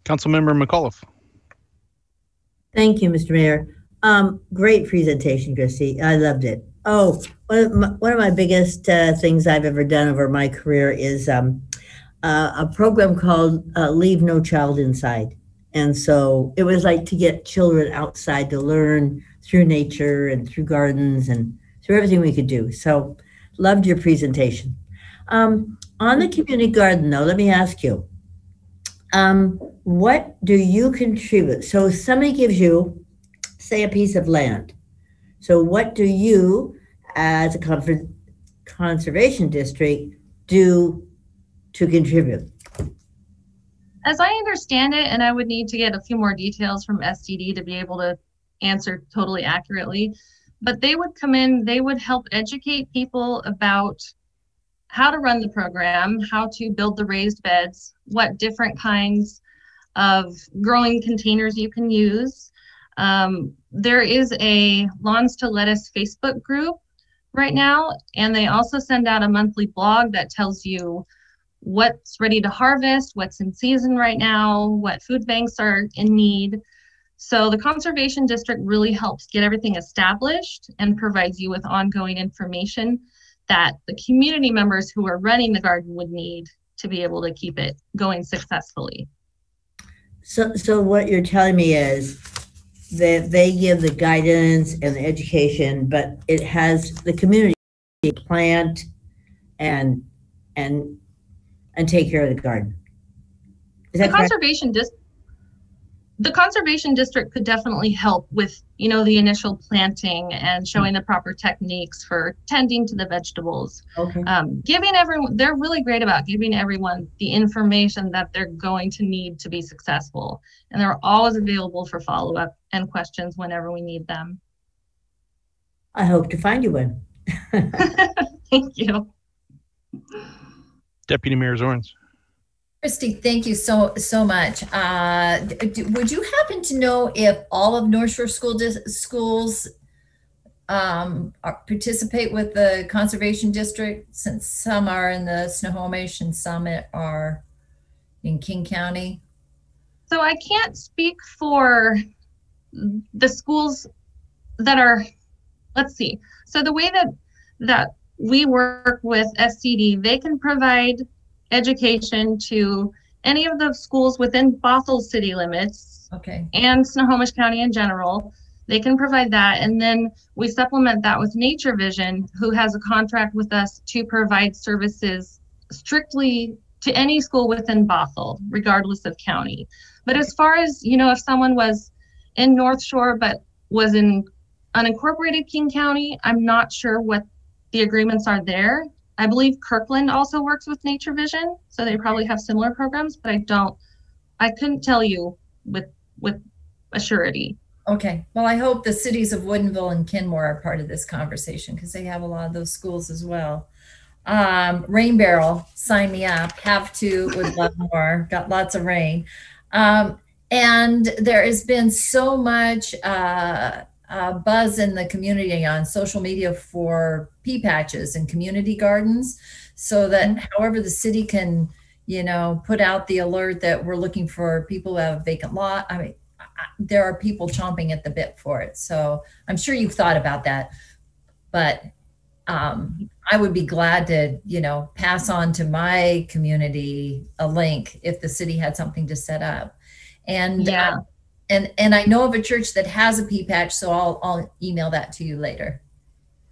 Councilmember McAuliffe. Thank you, Mr. Mayor. Um, great presentation, Christi. I loved it. Oh, one of my, one of my biggest uh, things I've ever done over my career is um, uh, a program called uh, Leave No Child Inside. And so it was like to get children outside to learn through nature and through gardens and through everything we could do. So loved your presentation. Um, on the community garden, though, let me ask you, um, what do you contribute? So somebody gives you, say, a piece of land. So what do you, as a conservation district, do to contribute? As I understand it, and I would need to get a few more details from SCD to be able to answer totally accurately, but they would come in, they would help educate people about how to run the program, how to build the raised beds, what different kinds of growing containers you can use. Um, there is a Lawns to Lettuce Facebook group right now, and they also send out a monthly blog that tells you what's ready to harvest, what's in season right now, what food banks are in need. So the Conservation District really helps get everything established and provides you with ongoing information that the community members who are running the garden would need to be able to keep it going successfully. So, so what you're telling me is that they give the guidance and the education, but it has the community plant and and and take care of the garden. Is The that correct? conservation dis- the conservation district could definitely help with, you know, the initial planting and showing the proper techniques for tending to the vegetables. Okay. Um, giving everyone, they're really great about giving everyone the information that they're going to need to be successful. And they're always available for follow-up and questions whenever we need them. I hope to find you one. Thank you. Deputy Mayor Zornes. Christi, thank you so, so much. Uh, d- would you happen to know if all of North Shore School Dis- Schools um, are- participate with the Conservation District, since some are in the Snohomish and some are in King County? So I can't speak for the schools that are, let's see. So the way that that we work with SCD, they can provide education to any of the schools within Bothell city limits Okay, and Snohomish County in general. They can provide that. And then we supplement that with Nature Vision, who has a contract with us to provide services strictly to any school within Bothell, regardless of county. But as far as, you know, if someone was in North Shore but was in unincorporated King County, I'm not sure what the agreements are there. I believe Kirkland also works with Nature Vision, so they probably have similar programs, but I don't, I couldn't tell you with, with a surety. okay. Well, I hope the cities of Woodinville and Kenmore are part of this conversation because they have a lot of those schools as well. Um, Rain Barrel, sign me up. Have to, would love more. Got lots of rain. Um, and there has been so much uh, uh, buzz in the community on social media for pea patches and community gardens, so that however the city can, you know, put out the alert that we're looking for people who have a vacant lot. I mean, I- there are people chomping at the bit for it. So I'm sure you've thought about that, but um, I would be glad to, you know, pass on to my community a link if the city had something to set up. And Yeah. And and I know of a church that has a pea patch, so I'll I'll email that to you later.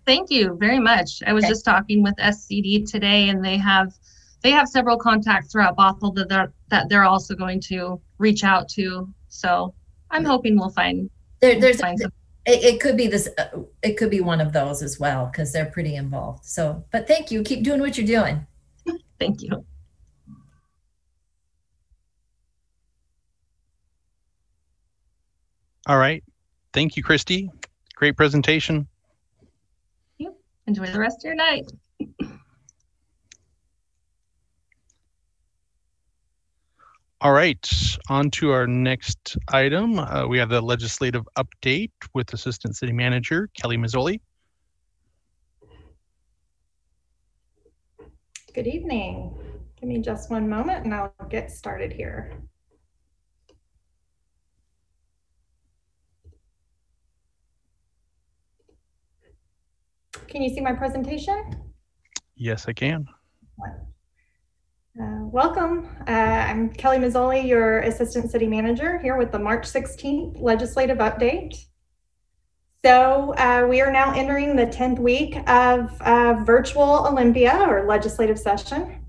Thank you very much. I was Okay. just talking with SCD today and they have, they have several contacts throughout Bothell that they're, that they're also going to reach out to. So I'm hoping we'll find, There, there's find some. it, it could be this uh, it could be one of those as well because they're pretty involved. So, but thank you. Keep doing what you're doing. Thank you. All right. Thank you, Christi. Great presentation. Enjoy the rest of your night. All right, on to our next item. Uh, we have the legislative update with Assistant City Manager Kellye Mazzoli. Good evening. Give me just one moment and I'll get started here. Can you see my presentation? Yes, I can. Uh, welcome. Uh, I'm Kellye Mazzoli, your Assistant City Manager here with the March 16th legislative update. So uh, we are now entering the 10th week of uh, virtual Olympia or legislative session.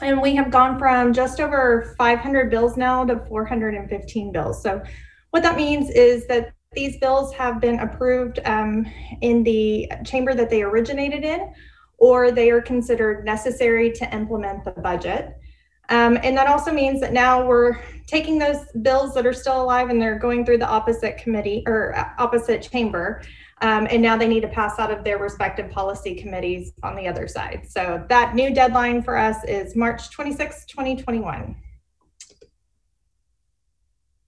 And we have gone from just over 500 bills now to 415 bills. So what that means is that these bills have been approved um, in the chamber that they originated in, or they are considered necessary to implement the budget. Um, and that also means that now we're taking those bills that are still alive and they're going through the opposite committee or uh, opposite chamber. Um, and now they need to pass out of their respective policy committees on the other side. So that new deadline for us is March 26, 2021.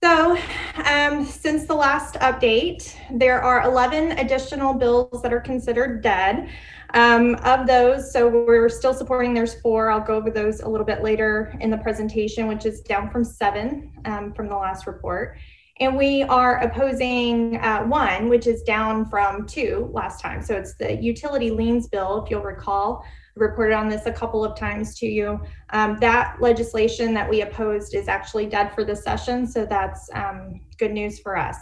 So, um, since the last update, there are 11 additional bills that are considered dead. Um, of those, so we're still supporting, there's four. I'll go over those a little bit later in the presentation, which is down from seven um, from the last report. And we are opposing uh, one, which is down from two last time. So it's the utility liens bill, if you'll recall. Reported on this a couple of times to you. Um, that legislation that we opposed is actually dead for the session. So that's um, good news for us.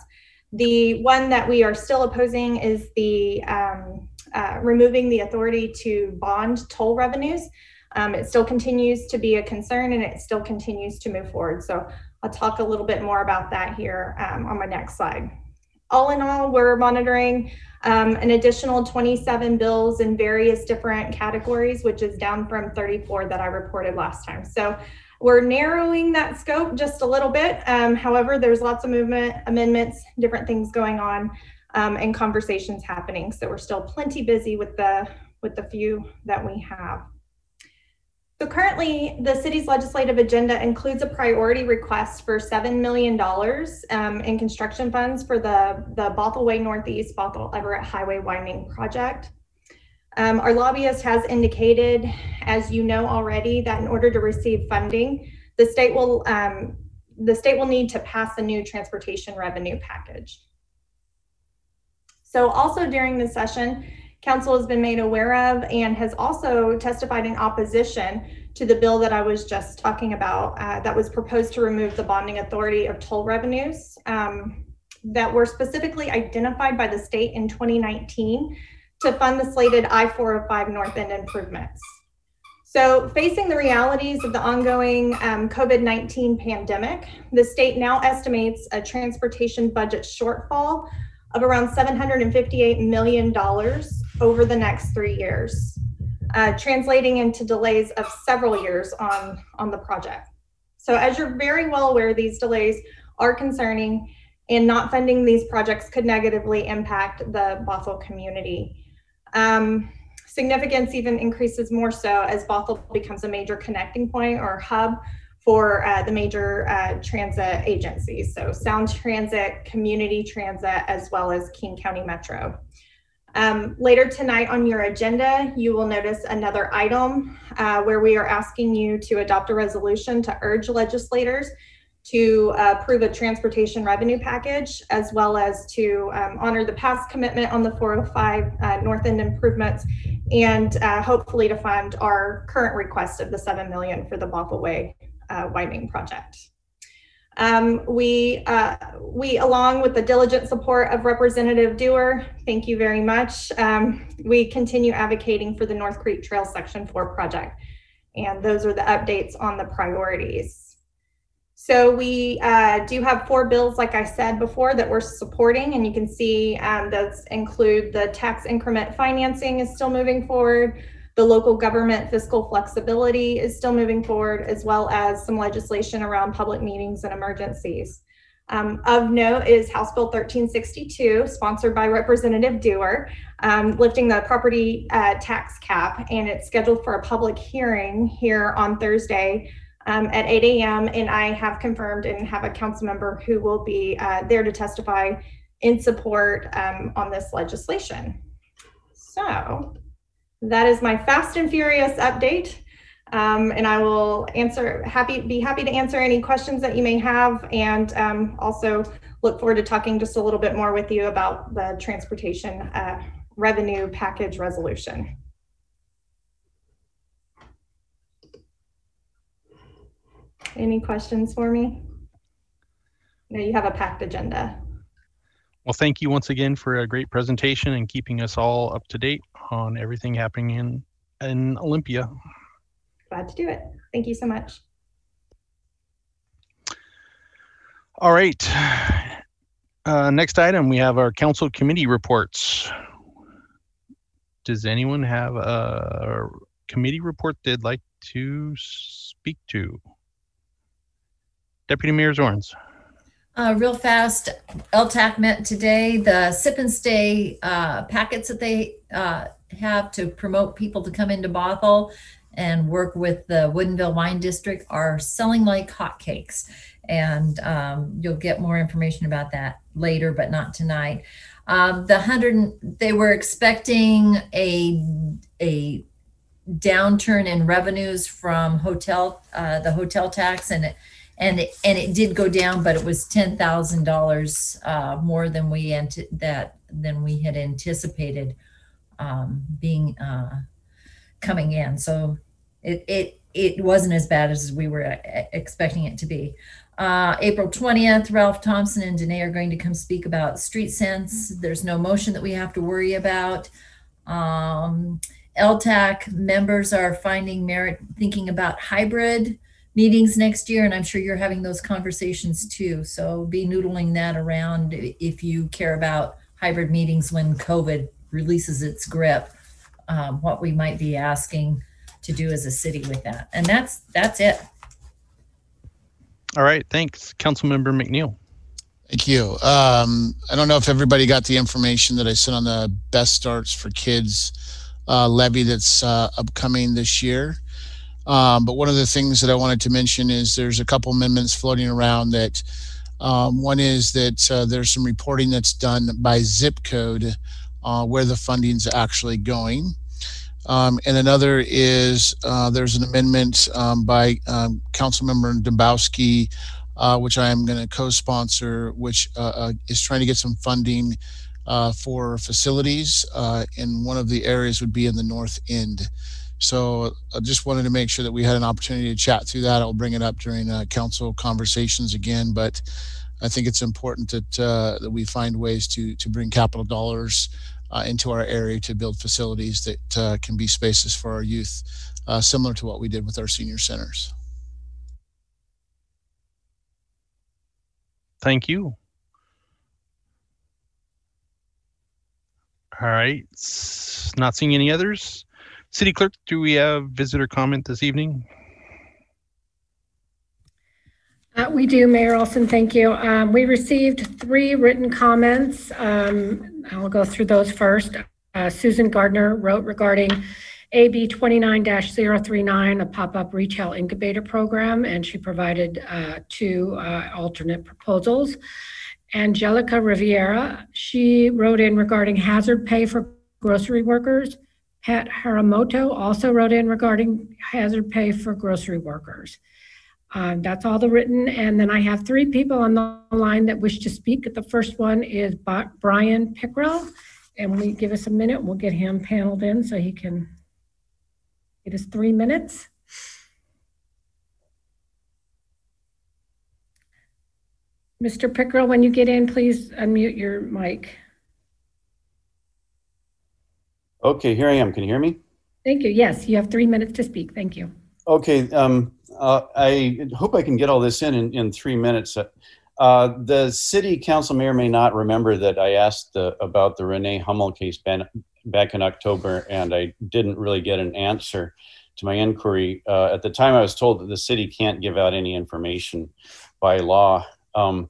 The one that we are still opposing is the um, uh, removing the authority to bond toll revenues. Um, it still continues to be a concern and it still continues to move forward. So I'll talk a little bit more about that here um, on my next slide. All in all, we're monitoring um, an additional 27 bills in various different categories, which is down from 34 that I reported last time. So we're narrowing that scope just a little bit. Um, however, there's lots of movement, amendments, different things going on, um, and conversations happening. So we're still plenty busy with the with the few that we have. So currently, the city's legislative agenda includes a priority request for $7 million um, in construction funds for the, the Bothell Way Northeast Bothell Everett Highway widening project. Um, our lobbyist has indicated, as you know already, that in order to receive funding, the state will um, the state will need to pass a new transportation revenue package. So also during the session, council has been made aware of and has also testified in opposition to the bill that I was just talking about uh, that was proposed to remove the bonding authority of toll revenues um, that were specifically identified by the state in 2019 to fund the slated I-405 North End improvements. So facing the realities of the ongoing um, COVID-19 pandemic, the state now estimates a transportation budget shortfall of around $758 million over the next three years, uh, translating into delays of several years on, on the project. So as you're very well aware, these delays are concerning and not funding these projects could negatively impact the Bothell community. Um, significance even increases more so as Bothell becomes a major connecting point or hub for uh, the major uh, transit agencies. So Sound Transit, Community Transit, as well as King County Metro. Um, later tonight on your agenda, you will notice another item uh, where we are asking you to adopt a resolution to urge legislators to uh, approve a transportation revenue package, as well as to um, honor the past commitment on the 405 uh, North End improvements, and uh, hopefully to fund our current request of the 7 million for the Bothell Way uh, widening project. Um, we, uh, we, along with the diligent support of Representative Duerr, thank you very much. Um, we continue advocating for the North Creek Trail Section 4 project. And those are the updates on the priorities. So we uh, do have four bills, like I said before, that we're supporting, and you can see um, those include the tax increment financing is still moving forward. The local government fiscal flexibility is still moving forward, as well as some legislation around public meetings and emergencies. Um, of note is House Bill 1362, sponsored by Representative Duerr, um, lifting the property uh, tax cap, and it's scheduled for a public hearing here on Thursday um, at 8 a.m. And I have confirmed and have a council member who will be uh, there to testify in support um, on this legislation. So that is my fast and furious update. Um, and I will answer happy be happy to answer any questions that you may have and um, also look forward to talking just a little bit more with you about the transportation uh, revenue package resolution. Any questions for me? No, you have a packed agenda. Well, thank you once again for a great presentation and keeping us all up to date on everything happening in, in Olympia. Glad to do it. Thank you so much. All right. Uh, next item, we have our council committee reports. Does anyone have a committee report they'd like to speak to? Deputy Mayor Zornes. Uh, real fast, LTAC met today. The sip and stay uh, packets that they uh, have to promote people to come into Bothell and work with the Woodinville Wine District are selling like hotcakes. And um, you'll get more information about that later, but not tonight. Um, the hundred, they were expecting a a downturn in revenues from hotel, uh, the hotel tax, and it and it, and it did go down, but it was ten thousand uh, dollars more than we ant- that than we had anticipated um, being uh, coming in. So it it it wasn't as bad as we were uh, expecting it to be. Uh, April 20th, Ralph Thompson and Danae are going to come speak about street sense. There's no motion that we have to worry about. Um, LTAC members are finding merit thinking about hybrid meetings next year, and I'm sure you're having those conversations too. So be noodling that around if you care about hybrid meetings when COVID releases its grip, um, what we might be asking to do as a city with that. And that's that's it. All right, thanks. Councilmember McNeal. Thank you. Um, I don't know if everybody got the information that I sent on the Best Starts for Kids uh, levy that's uh, upcoming this year. Um, but one of the things that I wanted to mention is there's a couple amendments floating around that um, one is that uh, there's some reporting that's done by zip code uh, where the funding's actually going. Um, and another is uh, there's an amendment um, by um, Councilmember Dembowski, uh, which I am going to co-sponsor, which uh, uh, is trying to get some funding uh, for facilities. Uh, and one of the areas would be in the North End. So I just wanted to make sure that we had an opportunity to chat through that. I'll bring it up during uh, council conversations again, but I think it's important that uh, that we find ways to to bring capital dollars uh, into our area to build facilities that uh, can be spaces for our youth, uh, similar to what we did with our senior centers. Thank you. All right, not seeing any others. City Clerk, do we have visitor comment this evening? Uh, We do, Mayor Olsen, thank you. Um, We received three written comments. Um, I'll go through those first. Uh, Susan Gardner wrote regarding AB 29-039, a pop-up retail incubator program, and she provided uh, two uh, alternate proposals. Angelica Riviera, she wrote in regarding hazard pay for grocery workers. Pat Haramoto also wrote in regarding hazard pay for grocery workers. Um, That's all the written, and then I have three people on the line that wish to speak. The first one is Brian Pickrell, and we, give us a minute, we'll get him paneled in so he can get his three minutes. Mr. Pickrell, when you get in, please unmute your mic. Okay, here I am. Can you hear me? Thank you. Yes, you have three minutes to speak. Thank you. Okay, um, uh, I hope I can get all this in in, in three minutes. Uh, the city council may or may not remember that I asked uh, about the Renee Hummel case back in October, and I didn't really get an answer to my inquiry. Uh, at the time, I was told that the city can't give out any information by law. Um,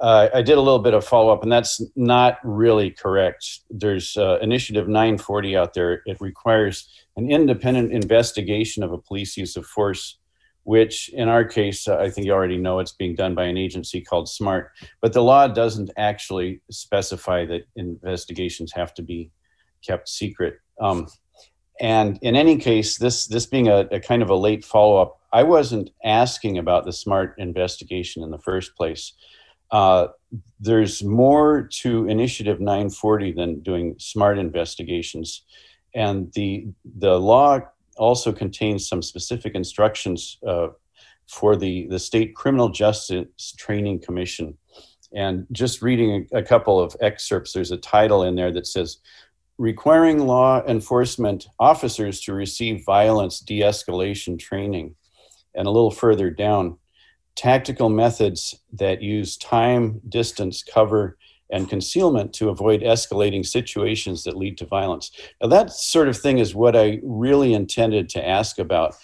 uh, I did a little bit of follow up, and that's not really correct. There's uh, Initiative 940 out there. It requires an independent investigation of a police use of force, which in our case, I think you already know it's being done by an agency called SMART. But the law doesn't actually specify that investigations have to be kept secret. Um, and in any case, this this being a, a kind of a late follow up, I wasn't asking about the SMART investigation in the first place. Uh, there's more to Initiative 940 than doing smart investigations. And the, the law also contains some specific instructions uh, for the, the State Criminal Justice Training Commission. And just reading a, a couple of excerpts, there's a title in there that says, requiring law enforcement officers to receive violence de-escalation training. And a little further down, tactical methods that use time, distance, cover, and concealment to avoid escalating situations that lead to violence. Now, that sort of thing is what I really intended to ask about.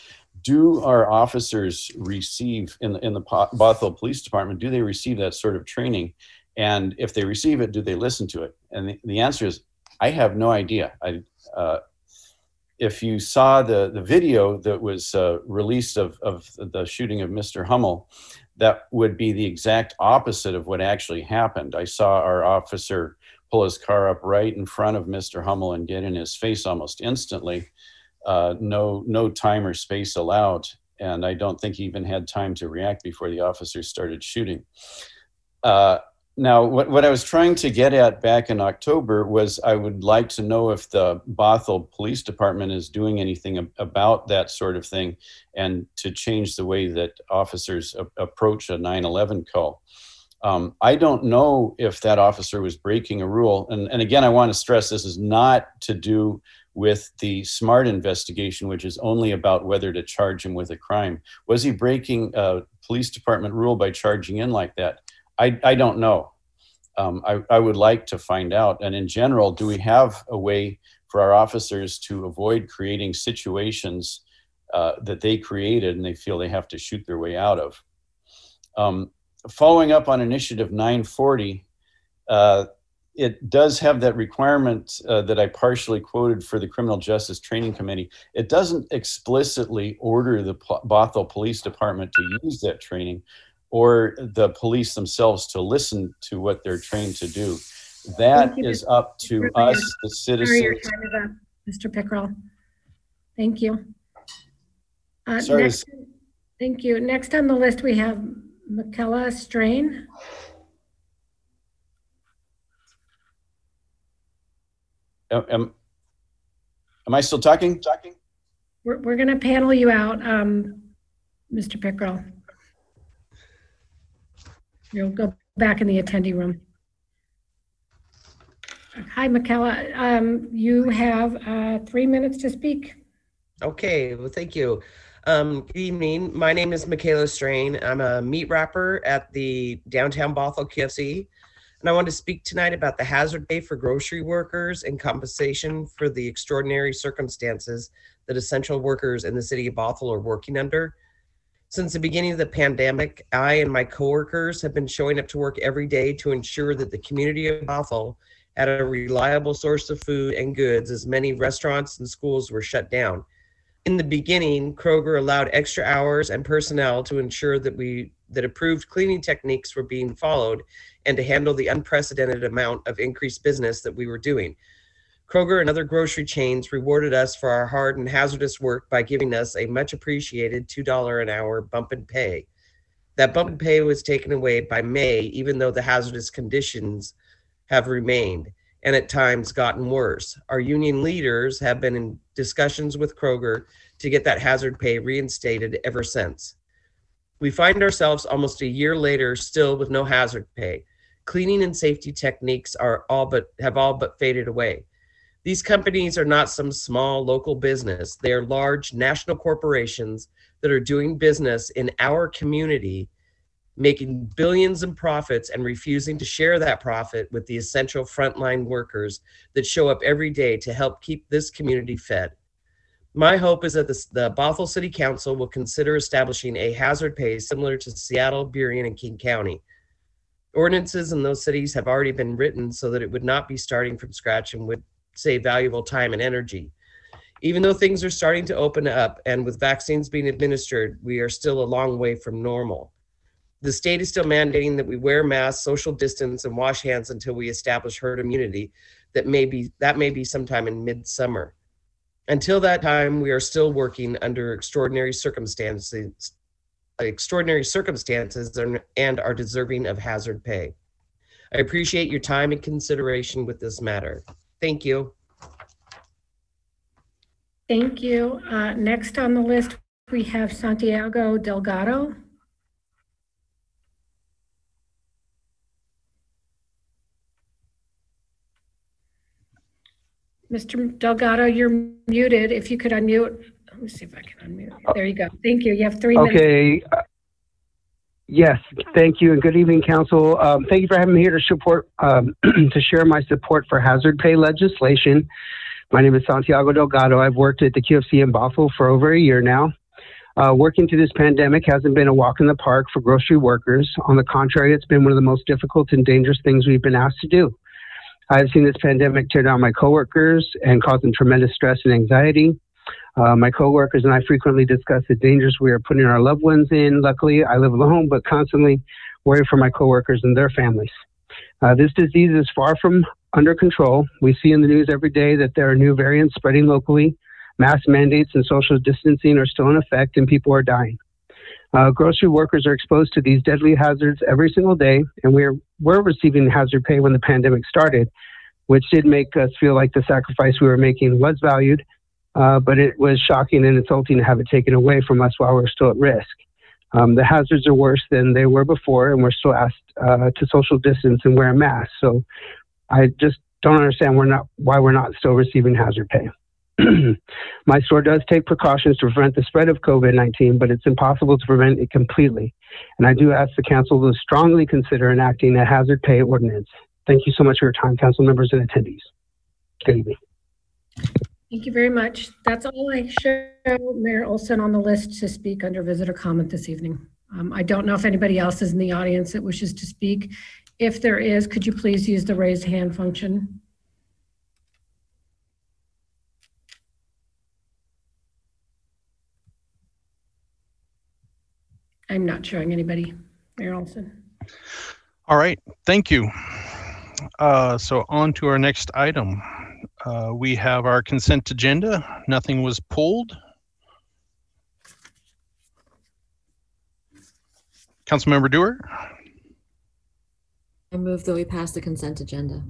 Do our officers receive in the, in the Bothell Police Department, do they receive that sort of training? And if they receive it, do they listen to it? And the, the answer is, I have no idea. I, uh, if you saw the, the video that was uh, released of, of the shooting of Mr. Hummel, that would be the exact opposite of what actually happened. I saw our officer pull his car up right in front of Mr. Hummel and get in his face almost instantly. Uh, no, no time or space allowed. And I don't think he even had time to react before the officers started shooting. Uh, now, what, what I was trying to get at back in October was I would like to know if the Bothell Police Department is doing anything about that sort of thing and to change the way that officers a- approach a 9 11 call. Um, I don't know if that officer was breaking a rule. And, and again, I want to stress this is not to do with the SMART investigation, which is only about whether to charge him with a crime. Was he breaking a police department rule by charging in like that? I, I don't know. Um, I, I would like to find out. And in general, do we have a way for our officers to avoid creating situations uh, that they created and they feel they have to shoot their way out of? Um, following up on Initiative 940, uh, it does have that requirement uh, that I partially quoted for the Criminal Justice Training Committee. It doesn't explicitly order the Bothell Police Department to use that training, or the police themselves to listen to what they're trained to do. That you, is up to Pickrell. us, the Sorry, citizens. up, Mr. Pickrell. Thank you. Uh, Sorry, next- Thank you. Next on the list, we have Michaela Strain. Am, am- am I still talking? Talking? We're, we're going to panel you out, um, Mr. Pickrell. You'll go back in the attendee room. Hi, Michaela. Um, you have, uh, three minutes to speak. Okay, well, thank you. Um, good evening. My name is Michaela Strain. I'm a meat wrapper at the downtown Bothell QFC. And I want to speak tonight about the hazard pay for grocery workers and compensation for the extraordinary circumstances that essential workers in the city of Bothell are working under. Since the beginning of the pandemic, I and my coworkers have been showing up to work every day to ensure that the community of Bothell had a reliable source of food and goods as many restaurants and schools were shut down. In the beginning, Kroger allowed extra hours and personnel to ensure that we that approved cleaning techniques were being followed and to handle the unprecedented amount of increased business that we were doing. Kroger and other grocery chains rewarded us for our hard and hazardous work by giving us a much appreciated $2 an hour bump in pay. That bump in pay was taken away by May, even though the hazardous conditions have remained and at times gotten worse. Our union leaders have been in discussions with Kroger to get that hazard pay reinstated ever since. We find ourselves almost a year later still with no hazard pay. Cleaning and safety techniques are all but have all but faded away. These companies are not some small local business. They are large national corporations that are doing business in our community, making billions in profits and refusing to share that profit with the essential frontline workers that show up every day to help keep this community fed. My hope is that the, the Bothell City Council will consider establishing a hazard pay similar to Seattle, Burien, and King County. Ordinances in those cities have already been written so that it would not be starting from scratch and would save valuable time and energy. Even though things are starting to open up and with vaccines being administered, we are still a long way from normal. The state is still mandating that we wear masks, social distance, and wash hands until we establish herd immunity. That may be that may be sometime in midsummer. Until that time, we are still working under extraordinary circumstances extraordinary circumstances and, and are deserving of hazard pay. I appreciate your time and consideration with this matter. Thank you. Thank you. Uh, Next on the list, we have Santiago Delgado. Mr. Delgado, you're muted. If you could unmute, let me see if I can unmute. There you go. Thank you. You have three minutes. Okay. Yes, thank you, and good evening, council. Um, Thank you for having me here to support, um, to share my support for hazard pay legislation. My name is Santiago Delgado. I've worked at the QFC in Bothell for over a year now. Uh, Working through this pandemic hasn't been a walk in the park for grocery workers. On the contrary, it's been one of the most difficult and dangerous things we've been asked to do. I've seen this pandemic tear down my coworkers and cause them tremendous stress and anxiety. Uh, my coworkers and I frequently discuss the dangers we are putting our loved ones in. Luckily, I live alone, but constantly worry for my coworkers and their families. Uh, this disease is far from under control. We see in the news every day that there are new variants spreading locally. Mask mandates and social distancing are still in effect, and people are dying. Uh, grocery workers are exposed to these deadly hazards every single day, and we're we're receiving hazard pay when the pandemic started, which did make us feel like the sacrifice we were making was valued uh, but it was shocking and insulting to have it taken away from us while we're still at risk. Um, the hazards are worse than they were before, and we're still asked uh, to social distance and wear masks. So I just don't understand we're not, why we're not still receiving hazard pay. My store does take precautions to prevent the spread of COVID 19, but it's impossible to prevent it completely. And I do ask the council to strongly consider enacting a hazard pay ordinance. Thank you so much for your time, council members and attendees. Good evening. Thank you very much. That's all I show Mayor Olsen on the list to speak under visitor comment this evening. Um, I don't know if anybody else is in the audience that wishes to speak. If there is, could you please use the raise hand function? I'm not showing anybody. Mayor Olsen. All right, thank you. Uh, so on to our next item. Uh, we have our consent agenda. Nothing was pulled. Councilmember Duerr, I move that we pass the consent agenda.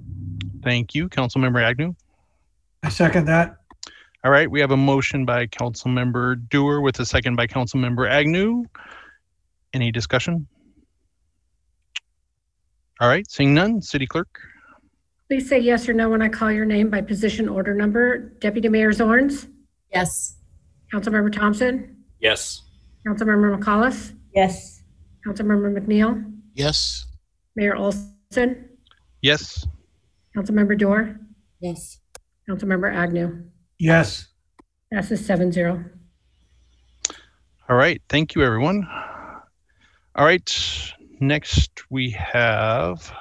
thank you. Councilmember Agnew. I second that. All right, we have a motion by Councilmember Duerr with a second by Councilmember Agnew. Any discussion? All right, seeing none, City Clerk. Please say yes or no when I call your name by position order number. Deputy Mayor Zornes, Yes. Councilmember Thompson, Yes. Councilmember McCallus, Yes. Councilmember McNeal, Yes. Mayor Olsen, Yes. Councilmember Duerr, Yes. Councilmember Agnew. Yes. Passes seven zero. All right, thank you, everyone. All right, next we have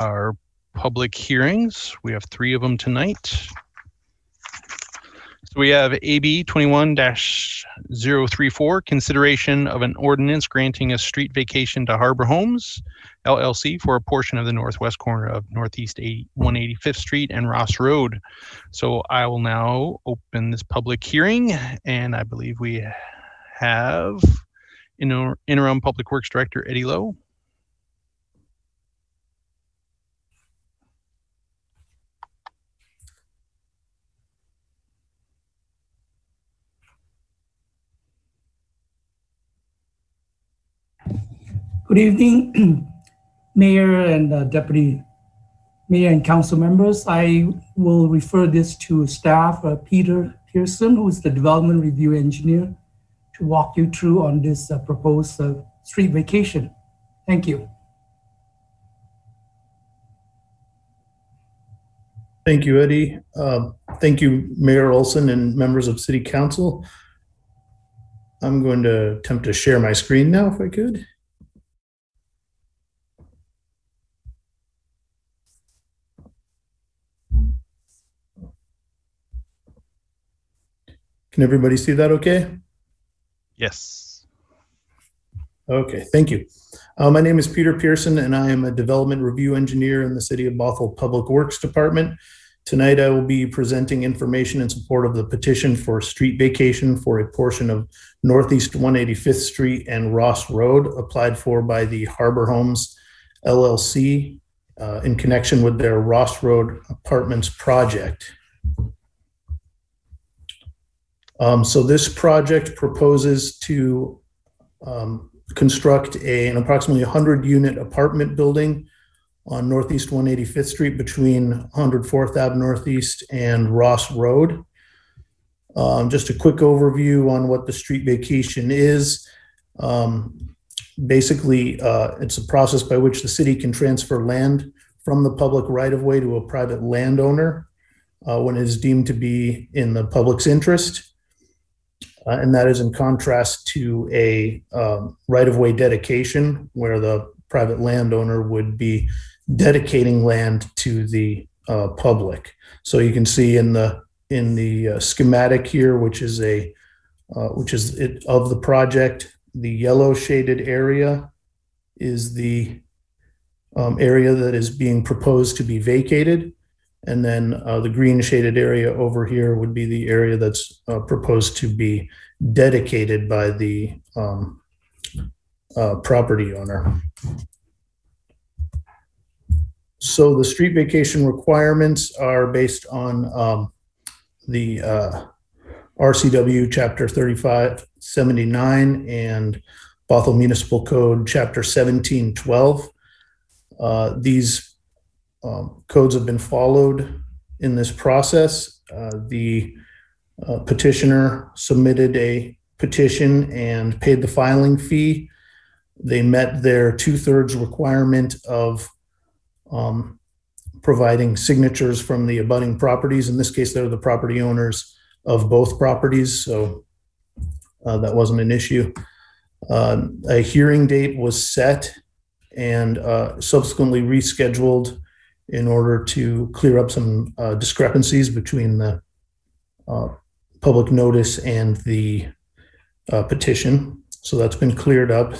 our public hearings. We have three of them tonight. So we have AB 21-034, consideration of an ordinance granting a street vacation to Harbor Homes LLC for a portion of the northwest corner of Northeast 80 185th Street and Ross Road. So I will now open this public hearing, and I believe we have inter- interim Public Works Director Eddie Lowe. Good evening, Mayor and uh, Deputy Mayor and council members. I will refer this to staff, uh, Peter Pearson, who is the Development Review Engineer, to walk you through on this uh, proposed uh, street vacation. Thank you. Thank you, Eddie. Uh, Thank you, Mayor Olsen and members of City Council. I'm going to attempt to share my screen now, if I could. Can everybody see that okay? Yes. Okay, thank you. Uh, my name is Peter Pearson, and I am a development review engineer in the City of Bothell Public Works Department. Tonight, I will be presenting information in support of the petition for street vacation for a portion of Northeast 185th Street and Ross Road applied for by the Harbor Homes LLC uh, in connection with their Ross Road Apartments project. Um, So this project proposes to um, construct a- an approximately 100-unit apartment building on Northeast 185th Street between 104th Ave Northeast and Ross Road. Um, Just a quick overview on what the street vacation is. Um, Basically, uh, it's a process by which the city can transfer land from the public right-of-way to a private landowner uh, when it is deemed to be in the public's interest. Uh, And that is in contrast to a um, right-of-way dedication where the private landowner would be dedicating land to the uh, public. So you can see in the in the uh, schematic here, which is a uh, which is it of the project, the yellow shaded area is the um, area that is being proposed to be vacated. And then uh, the green shaded area over here would be the area that's uh, proposed to be dedicated by the um, uh, property owner. So the street vacation requirements are based on um, the uh, RCW Chapter 3579 and Bothell Municipal Code Chapter 1712. Uh, These um, codes have been followed in this process. Uh, The uh, petitioner submitted a petition and paid the filing fee. They met their two-thirds requirement of um, providing signatures from the abutting properties. In this case, they're the property owners of both properties, so uh, that wasn't an issue. Uh, A hearing date was set and uh, subsequently rescheduled in order to clear up some uh, discrepancies between the uh, public notice and the uh, petition. So that's been cleared up.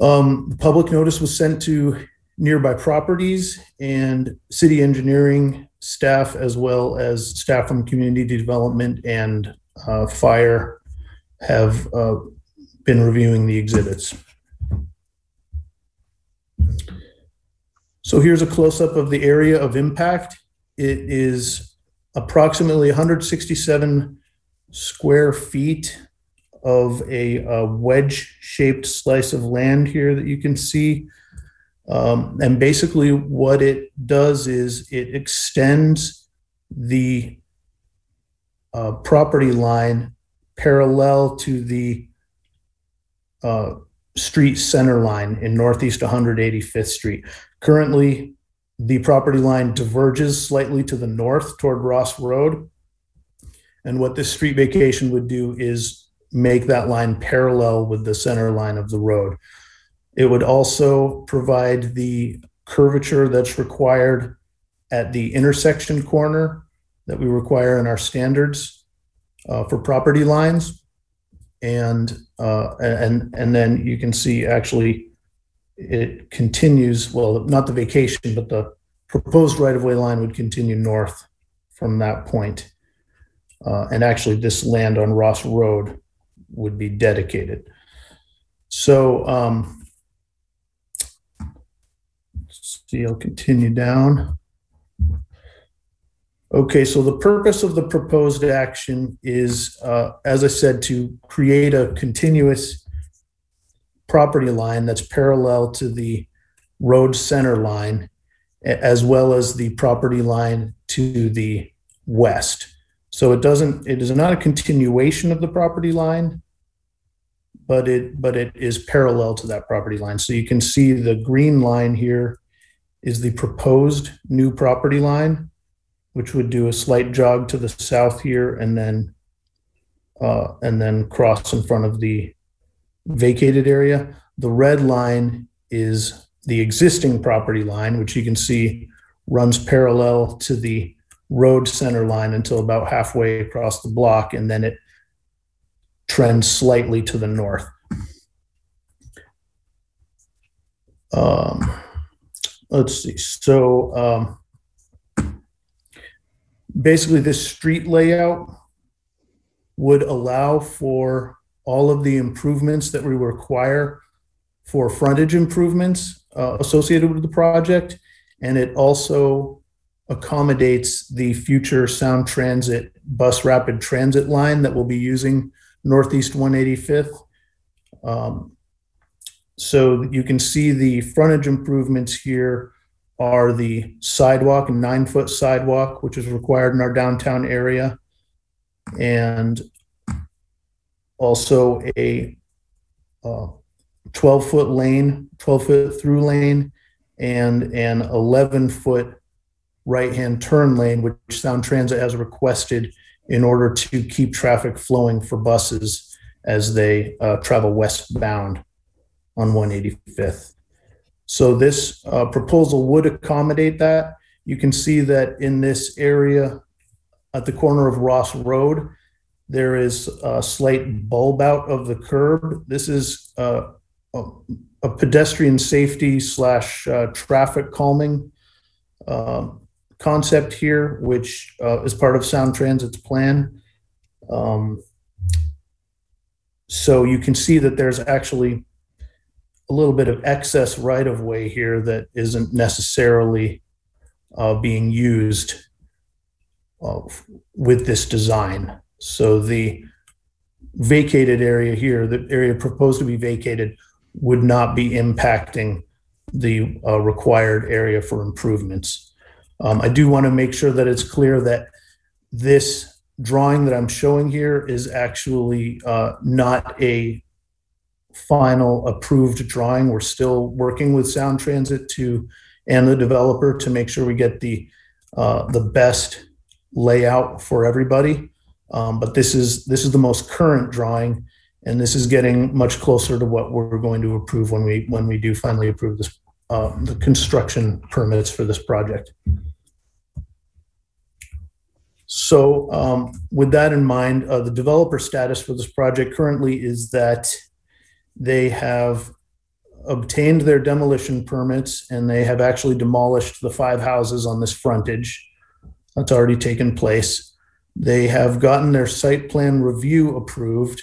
Um, the Public notice was sent to nearby properties and city engineering staff, as well as staff from community development and uh, fire have uh, been reviewing the exhibits. So here's a close-up of the area of impact. It is approximately 167 square feet of a uh, wedge-shaped slice of land here that you can see. Um, and basically what it does is it extends the uh, property line parallel to the uh, street center line in Northeast 185th Street. Currently, the property line diverges slightly to the north toward Ross Road. And what this street vacation would do is make that line parallel with the center line of the road. It would also provide the curvature that's required at the intersection corner that we require in our standards uh, for property lines. And, uh, and, and then you can see actually it continues, well, not the vacation, but the proposed right-of-way line would continue north from that point. Uh, and actually this land on Ross Road would be dedicated. So, um, see, I'll continue down. Okay, so the purpose of the proposed action is, uh, as I said, to create a continuous property line that's parallel to the road center line, as well as the property line to the west. So it doesn't, it is not a continuation of the property line, but it, but it is parallel to that property line. So you can see the green line here is the proposed new property line, which would do a slight jog to the south here and then uh, and then cross in front of the vacated area. The red line is the existing property line, which you can see runs parallel to the road center line until about halfway across the block, and then it trends slightly to the north. Um, let's see. So um, basically this street layout would allow for all of the improvements that we require for frontage improvements uh, associated with the project. And it also accommodates the future Sound Transit bus rapid transit line that will be using Northeast 185th. Um, so you can see the frontage improvements here are the sidewalk, a nine foot sidewalk, which is required in our downtown area. And also a uh, 12 foot lane, 12 foot through lane, and an 11 foot right hand turn lane, which Sound Transit has requested in order to keep traffic flowing for buses as they uh, travel westbound on 185th. So this uh, proposal would accommodate that. You can see that in this area at the corner of Ross Road, there is a slight bulb out of the curb. This is uh, a, a pedestrian safety slash uh, traffic calming uh, concept here, which uh, is part of Sound Transit's plan. Um, so you can see that there's actually a little bit of excess right of way here that isn't necessarily uh, being used uh, with this design. So the vacated area here, the area proposed to be vacated, would not be impacting the uh, required area for improvements. Um, I do want to make sure that it's clear that this drawing that I'm showing here is actually uh, not a final approved drawing. We're still working with Sound Transit to and the developer to make sure we get the uh, the best layout for everybody. Um, but this is this is the most current drawing, and this is getting much closer to what we're going to approve when we when we do finally approve this uh, the construction permits for this project. So um, with that in mind, uh, the developer status for this project currently is that they have obtained their demolition permits and they have actually demolished the five houses on this frontage. That's already taken place. They have gotten their site plan review approved.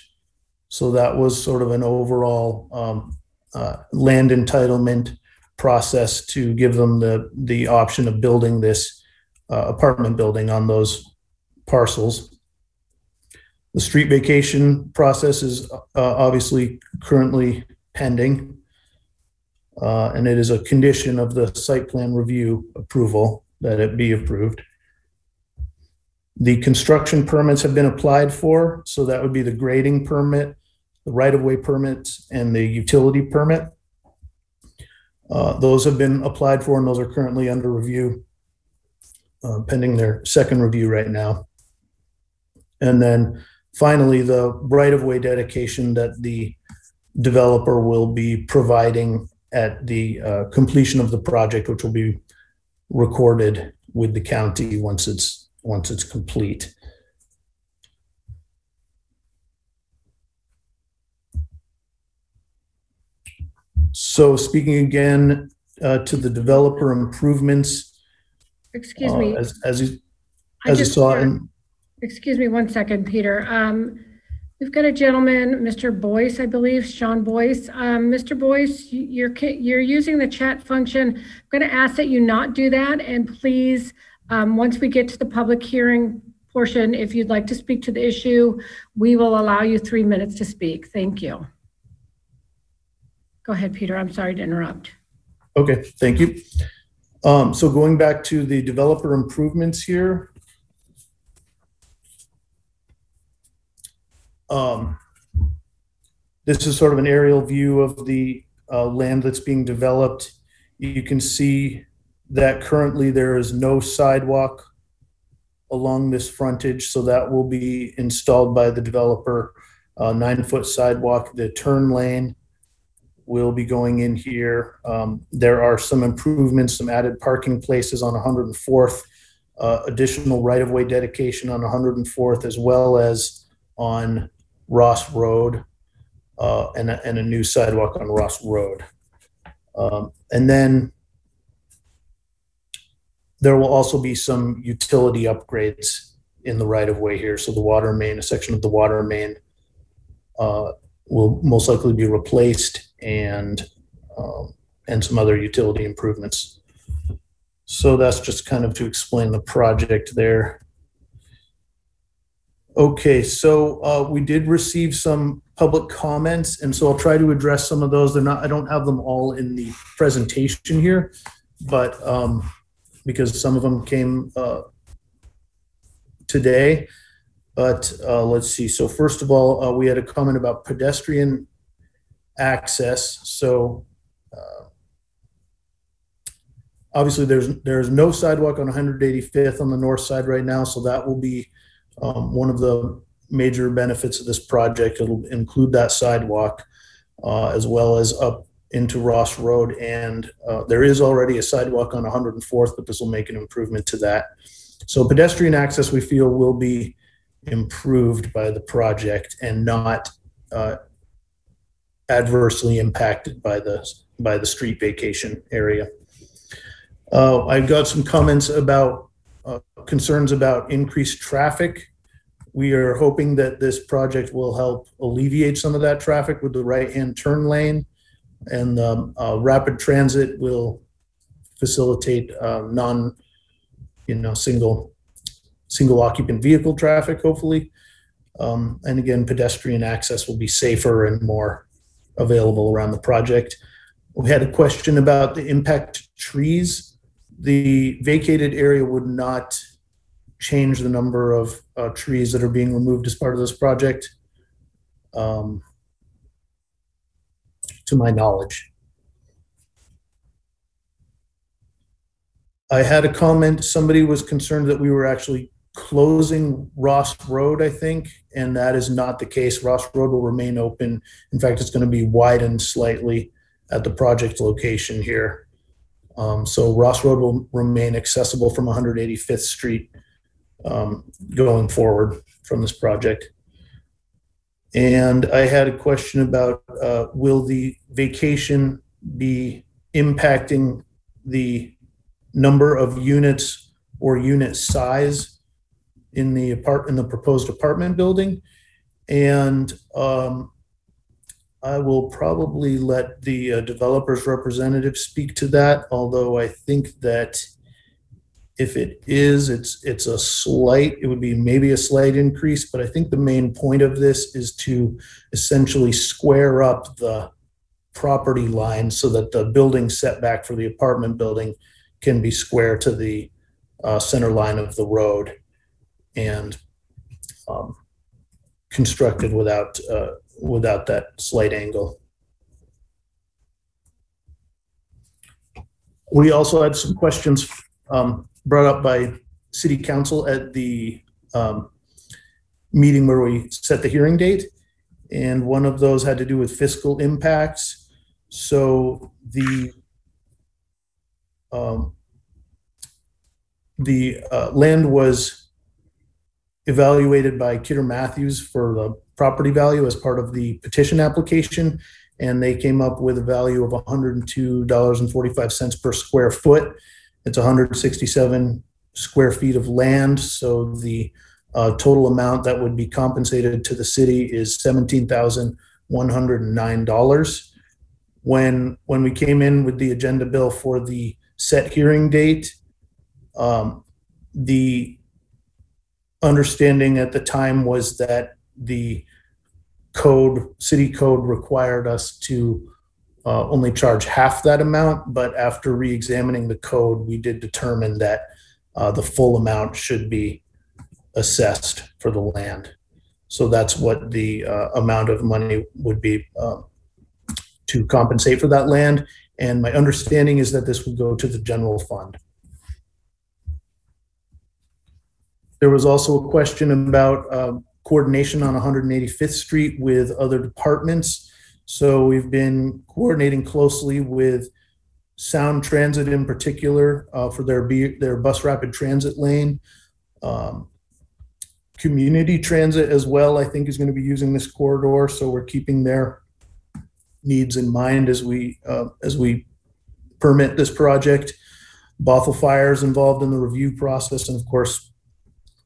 So that was sort of an overall um, uh, land entitlement process to give them the, the option of building this uh, apartment building on those parcels. The street vacation process is uh, obviously currently pending. Uh, and it is a condition of the site plan review approval that it be approved. The construction permits have been applied for, so that would be the grading permit, the right-of-way permits, and the utility permit. Uh, those have been applied for, and those are currently under review, uh, pending their second review right now. And then finally, the right-of-way dedication that the developer will be providing at the uh, completion of the project, which will be recorded with the county once it's once it's complete. So speaking again uh, to the developer improvements, Excuse uh, me. as as you I as you just saw in Excuse me one second, Peter. Um, We've got a gentleman, Mr. Boyce, I believe, Sean Boyce. Um, Mr. Boyce, you- you're, ca- you're using the chat function. I'm going to ask that you not do that. And please, um, once we get to the public hearing portion, if you'd like to speak to the issue, we will allow you three minutes to speak. Thank you. Go ahead, Peter. I'm sorry to interrupt. Okay, thank you. Um, so going back to the developer improvements here. Um, this is sort of an aerial view of the uh, land that's being developed. You can see that currently there is no sidewalk along this frontage, so that will be installed by the developer. Uh, nine foot sidewalk, the turn lane will be going in here. Um, there are some improvements, some added parking places on 104th, uh, additional right-of-way dedication on 104th, as well as on Ross Road, uh, and, a, and a new sidewalk on Ross Road. Um, and then there will also be some utility upgrades in the right of way here. So the water main, a section of the water main uh, will most likely be replaced and um, and some other utility improvements. So that's just kind of to explain the project there. Okay, so uh, we did receive some public comments, and so I'll try to address some of those. They're not, I don't have them all in the presentation here, but um, because some of them came uh, today. But uh, let's see. So first of all, uh, we had a comment about pedestrian access. So uh, obviously, there's there's no sidewalk on 185th on the north side right now, so that will be um, one of the major benefits of this project. It'll include that sidewalk uh, as well as up into Ross Road. And uh, there is already a sidewalk on 104th, but this will make an improvement to that. So pedestrian access, we feel, will be improved by the project and not uh, adversely impacted by the by the street vacation area. Uh, I've got some comments about uh, concerns about increased traffic. We are hoping that this project will help alleviate some of that traffic with the right-hand turn lane, and um, uh, rapid transit will facilitate um, non, you know, single single occupant vehicle traffic, hopefully. Um, and again, pedestrian access will be safer and more available around the project. We had a question about the impact trees. The vacated area would not change the number of uh, trees that are being removed as part of this project, um, to my knowledge. I had a comment, somebody was concerned that we were actually closing Ross Road, I think, and that is not the case. Ross Road will remain open. In fact, it's going to be widened slightly at the project location here. Um, so Ross Road will remain accessible from 185th Street um, going forward from this project. And I had a question about uh, will the vacation be impacting the number of units or unit size in the apart in the proposed apartment building, and um, I will probably let the uh, developer's representative speak to that. Although I think that if it is, it's it's a slight. It would be maybe a slight increase, but I think the main point of this is to essentially square up the property line so that the building setback for the apartment building can be square to the uh, center line of the road and um, constructed without uh, without that slight angle. We also had some questions um, brought up by City Council at the um, meeting where we set the hearing date, and one of those had to do with fiscal impacts. So the um, the uh, land was evaluated by Kidder Matthews for the property value as part of the petition application, and they came up with a value of $102.45 per square foot. It's 167 square feet of land, so the uh, total amount that would be compensated to the city is $17,109. When when we came in with the agenda bill for the set hearing date, um, the understanding at the time was that the code, city code required us to uh, only charge half that amount, but after re-examining the code, we did determine that uh, the full amount should be assessed for the land. So that's what the uh, amount of money would be um, to compensate for that land. And my understanding is that this would go to the general fund. There was also a question about um, coordination on 185th Street with other departments. So we've been coordinating closely with Sound Transit in particular uh, for their be- their bus rapid transit lane. Um, community transit as well, I think, is going to be using this corridor. So we're keeping their needs in mind as we uh, as we permit this project. Bothell Fire is involved in the review process, and of course,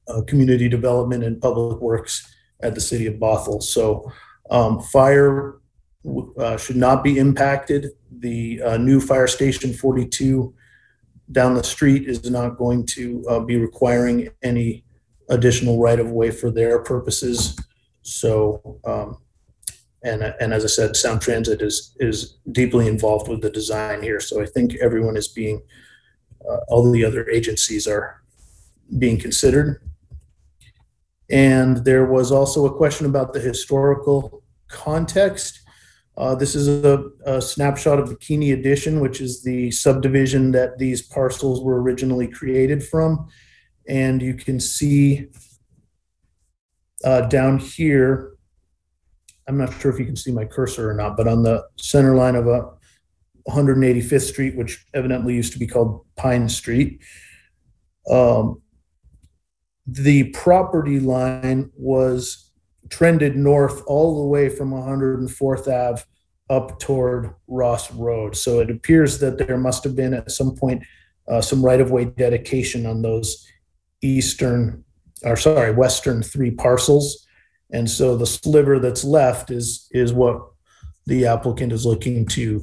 uh, community development and public works at the city of Bothell. So, um, fire uh, should not be impacted. The uh, new fire station 42 down the street is not going to uh, be requiring any additional right of way for their purposes. So, um, and and as I said, Sound Transit is is deeply involved with the design here. So I think everyone is being, uh, all the other agencies are being considered. And there was also a question about the historical context. Uh, this is a, a snapshot of Bikini Edition, which is the subdivision that these parcels were originally created from. And you can see uh, down here, I'm not sure if you can see my cursor or not, but on the center line of a 185th Street, which evidently used to be called Pine Street, um, the property line was trended north all the way from 104th Ave up toward Ross Road. So it appears that there must have been at some point uh, some right of way dedication on those eastern, or sorry, western three parcels. And so the sliver that's left is is what the applicant is looking to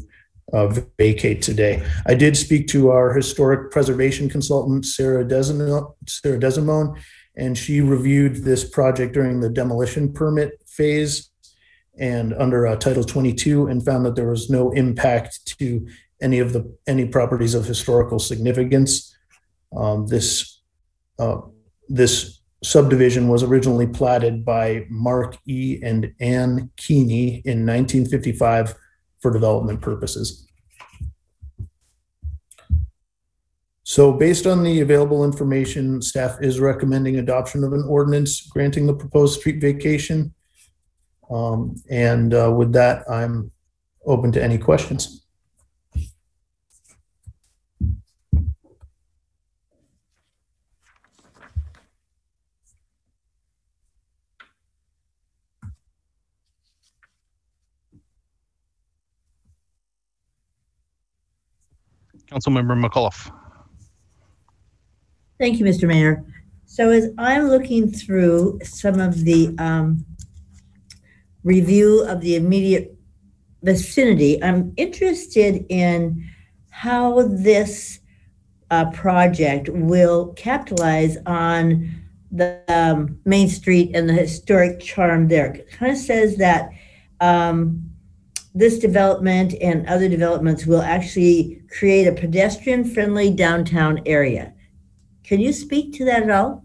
uh, vacate today. I did speak to our historic preservation consultant, Sarah Desimone, Sarah Desimone, and she reviewed this project during the demolition permit phase and under uh, Title 22 and found that there was no impact to any of the any properties of historical significance. Um, this this subdivision was originally platted by Mark E. and Ann Keeney in 1955 for development purposes. So based on the available information, staff is recommending adoption of an ordinance granting the proposed street vacation. Um, and uh, with that, I'm open to any questions. Councilmember McAuliffe. Thank you, Mr. Mayor. So as I'm looking through some of the um, review of the immediate vicinity, I'm interested in how this uh, project will capitalize on the um, Main Street and the historic charm there. It kind of says that um, this development and other developments will actually create a pedestrian-friendly downtown area. Can you speak to that at all?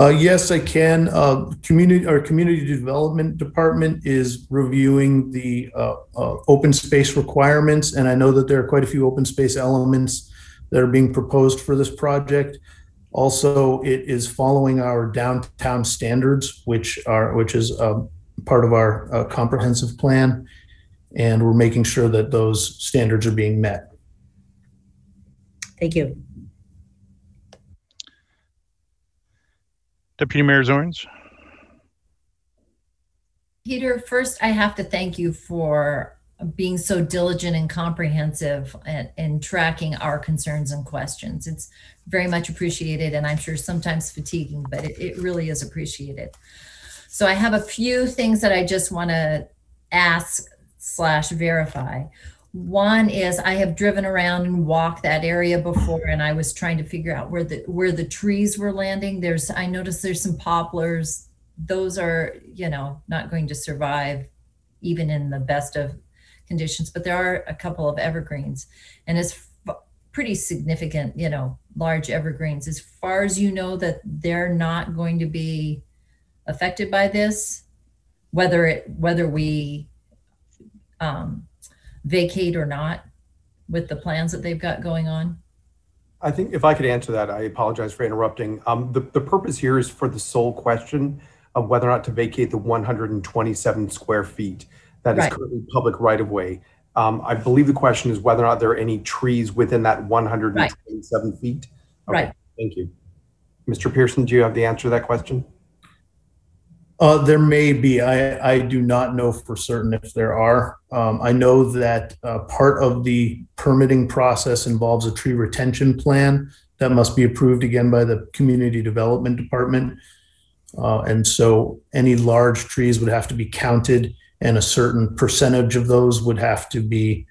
Uh, yes, I can. Uh, community, our community development department is reviewing the uh, uh, open space requirements, and I know that there are quite a few open space elements that are being proposed for this project. Also, it is following our downtown standards, which are which is um, part of our uh, comprehensive plan, and we're making sure that those standards are being met. Thank you. Deputy Mayor Zornes. Peter, first I have to thank you for being so diligent and comprehensive in tracking our concerns and questions. It's very much appreciated and I'm sure sometimes fatiguing, but it, it really is appreciated. So I have a few things that I just want to ask slash verify. One is I have driven around and walked that area before and I was trying to figure out where the where the trees were landing. There's I noticed there's some poplars. Those are, you know, not going to survive even in the best of conditions, but there are a couple of evergreens and it's pretty significant, you know, large evergreens. As far as you know that they're not going to be affected by this, whether it whether we um, vacate or not with the plans that they've got going on? I think if I could answer that, I apologize for interrupting. Um, the, the purpose here is for the sole question of whether or not to vacate the 127 square feet that is Right. currently public right of way. Um, I believe the question is whether or not there are any trees within that 127 feet. Okay, Right. Thank you. Mr. Pearson, do you have the answer to that question? Uh, there may be. I, I do not know for certain if there are. Um, I know that uh, part of the permitting process involves a tree retention plan that must be approved again by the Community Development Department. Uh, and so any large trees would have to be counted, and a certain percentage of those would have to be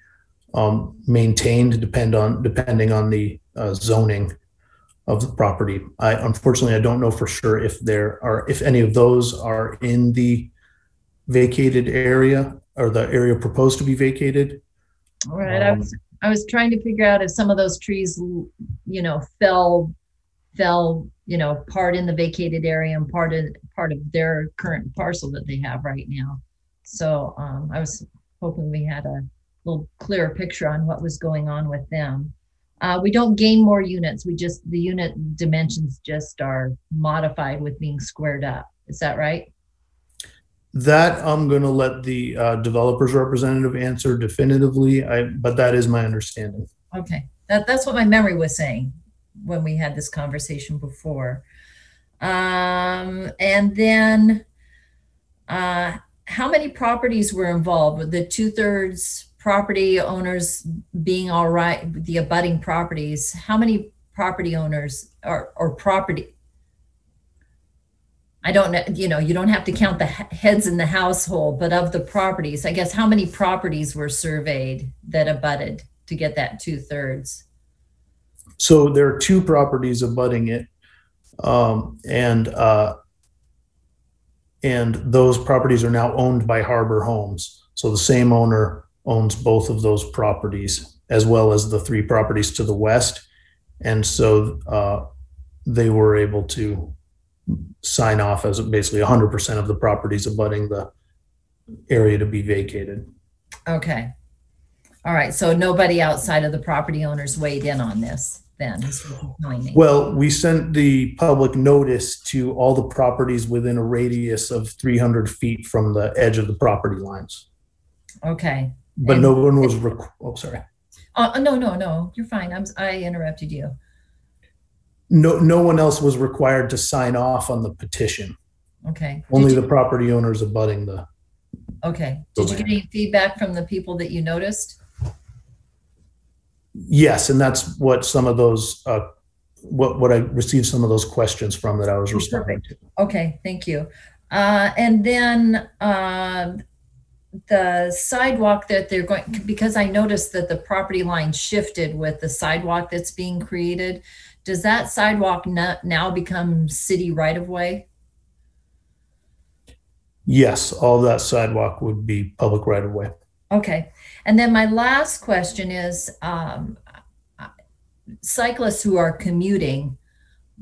um, maintained, depend on depending on the uh, zoning of the property. I unfortunately I don't know for sure if there are if any of those are in the vacated area or the area proposed to be vacated. All right, I was, I was trying to figure out if some of those trees, you know, fell, fell, you know, part in the vacated area and part of, part of their current parcel that they have right now. So, um, I was hoping we had a little clearer picture on what was going on with them. Uh, we don't gain more units, we just, the unit dimensions just are modified with being squared up. Is that right? That I'm going to let the uh, developers representative answer definitively. I but that is my understanding. Okay, that, that's what my memory was saying when we had this conversation before. Um, and then, uh, how many properties were involved with the two thirds property owners being all right, the abutting properties? How many property owners or, or property? I don't know, you know, you don't have to count the heads in the household, but of the properties, I guess, how many properties were surveyed that abutted to get that two thirds? So there are two properties abutting it, um, and uh, and those properties are now owned by Harbor Homes. So the same owner owns both of those properties as well as the three properties to the west, and so uh, they were able to sign off as basically 100% of the properties abutting the area to be vacated. Okay. All right, so nobody outside of the property owners weighed in on this then, is what you're telling me? Well, we sent the public notice to all the properties within a radius of 300 feet from the edge of the property lines. Okay. But no one was, requ- oh, sorry. Uh, no, no, no, you're fine. I'm, I interrupted you. No, no one else was required to sign off on the petition. Okay. Only Did the property owners abutting the, Okay. Did you get any feedback from the people that you noticed? yes, and that's what some of those, uh, what, what I received some of those questions from that I was responding to. Okay, thank you. Uh, and then, uh, the sidewalk that they're going, because I noticed that the property line shifted with the sidewalk that's being created. Does that sidewalk no- now become city right of way? Yes, all that sidewalk would be public right of way. Okay, and then my last question is, um, cyclists who are commuting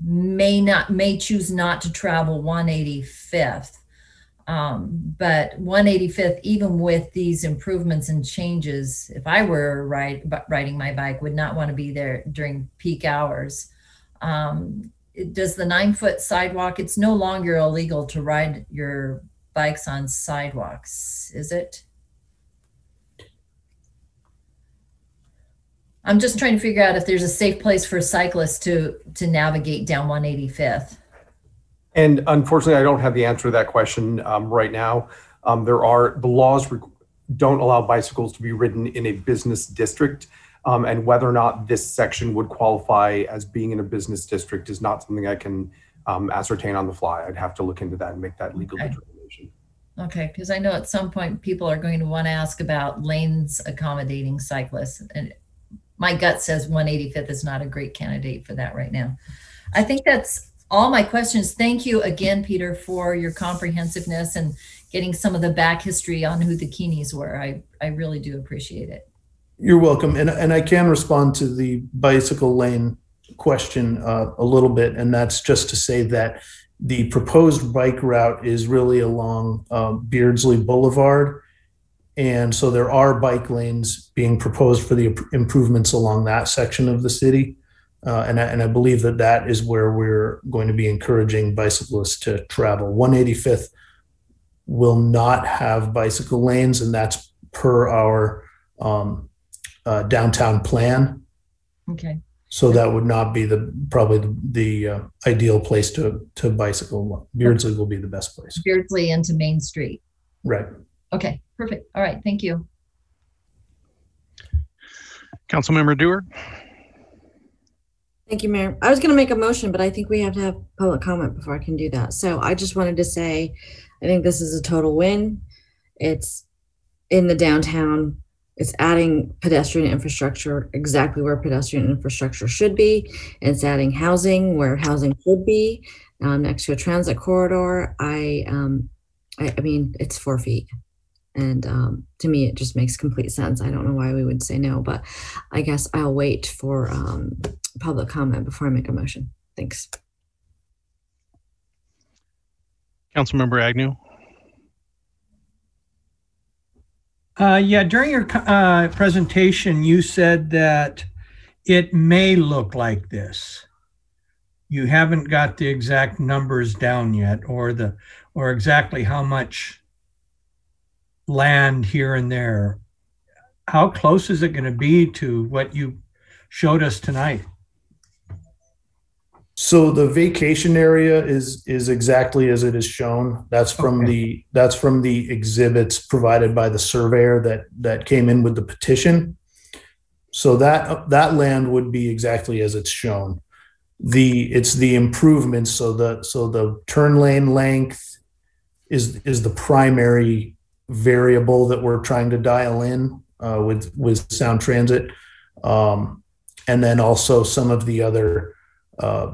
may not, may choose not to travel 185th. Um, but 185th, even with these improvements and changes, if I were ride, riding my bike, would not want to be there during peak hours. Um, it- does the nine foot sidewalk, it's no longer illegal to ride your bikes on sidewalks, is it? I'm just trying to figure out if there's a safe place for cyclists to, to navigate down 185th. And unfortunately, I don't have the answer to that question um, right now. Um, there are the laws re- don't allow bicycles to be ridden in a business district, um, and whether or not this section would qualify as being in a business district is not something I can um, ascertain on the fly. I'd have to look into that and make that legal Okay. determination. Okay, because I know at some point people are going to want to ask about lanes accommodating cyclists. And my gut says 185th is not a great candidate for that right now. I think that's all my questions. Thank you again, Peter, for your comprehensiveness and getting some of the back history on who the Keeneys were. I, I really do appreciate it. You're welcome. And, and I can respond to the bicycle lane question uh, a little bit. And that's just to say that the proposed bike route is really along um, Beardsley Boulevard. And so there are bike lanes being proposed for the improvements along that section of the city. Uh, and, I, and I believe that that is where we're going to be encouraging bicyclists to travel. 185th will not have bicycle lanes, and that's per our um, uh, downtown plan. Okay. So that would not be the, probably the, the uh, ideal place to, to bicycle. Beardsley will be the best place. Beardsley into Main Street. Right. Okay, perfect. All right, thank you. Councilmember Duerr. Thank you, Mayor. I was going to make a motion, but I think we have to have public comment before I can do that. So I just wanted to say, I think this is a total win. It's in the downtown. It's adding pedestrian infrastructure exactly where pedestrian infrastructure should be. And it's adding housing where housing should be, um, next to a transit corridor. I, um, I, I mean, it's four feet. And um, to me, it just makes complete sense. I don't know why we would say no, but I guess I'll wait for um, public comment before I make a motion. Thanks. Councilmember Agnew. Uh, yeah, during your uh, presentation, you said that it may look like this. You haven't got the exact numbers down yet, or the or exactly how much land here and there. How close is it going to be to what you showed us tonight? So the vacation area is, is exactly as it is shown. That's from Okay. the, that's from the exhibits provided by the surveyor that, that came in with the petition. So that, that land would be exactly as it's shown. The, it's the improvements, so the, so the turn lane length is, is the primary variable that we're trying to dial in, uh, with, with Sound Transit. Um, and then also some of the other, uh,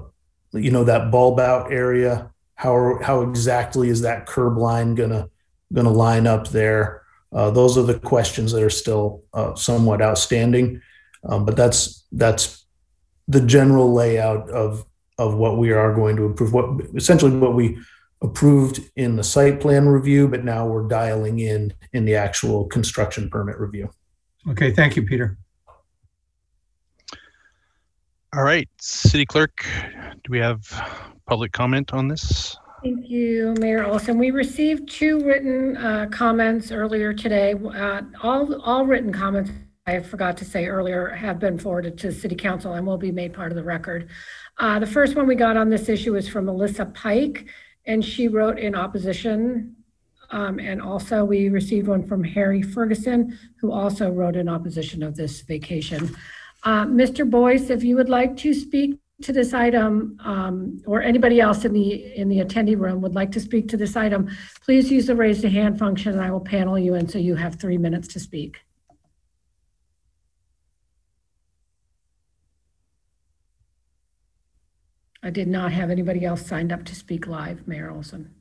you know, that bulb out area, how, how exactly is that curb line gonna, gonna line up there? Uh, those are the questions that are still, uh, somewhat outstanding. Um, but that's, that's the general layout of, of what we are going to improve, what, essentially what we approved in the site plan review, but now we're dialing in, in the actual construction permit review. Okay, thank you, Peter. All right, City Clerk, do we have public comment on this? Thank you, Mayor Olsen. We received two written uh, comments earlier today. Uh, All, all written comments, I forgot to say earlier, have been forwarded to City Council and will be made part of the record. Uh, The first one we got on this issue is from Melissa Pike, and she wrote in opposition. Um, And also, we received one from Harry Ferguson, who also wrote in opposition of this vacation. Uh, Mr. Boyce, if you would like to speak to this item, um, or anybody else in the, in the attendee room would like to speak to this item, please use the raise the hand function and I will panel you in so you have three minutes to speak. I did not have anybody else signed up to speak live, Mayor Olsen.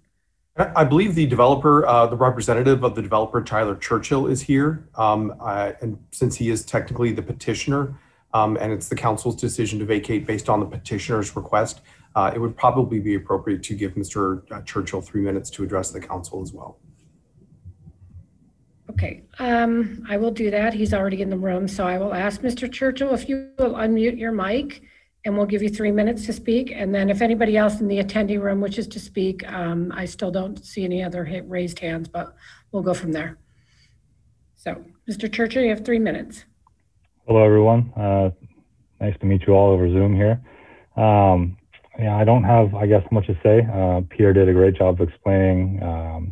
I believe the developer, uh, the representative of the developer, Tyler Churchill, is here. Um, I- And since he is technically the petitioner, um, and it's the council's decision to vacate based on the petitioner's request, uh, it would probably be appropriate to give Mr. Churchill three minutes to address the council as well. Okay, um, I will do that. He's already in the room, so I will ask Mr. Churchill if you will unmute your mic and we'll give you three minutes to speak. And then if anybody else in the attendee room wishes to speak, um, I still don't see any other raised hands, but we'll go from there. So, Mr. Churchill, you have three minutes. Hello, everyone. Uh, nice to meet you all over Zoom here. Um, yeah, I don't have, I guess, much to say. Uh, Peter did a great job of explaining um,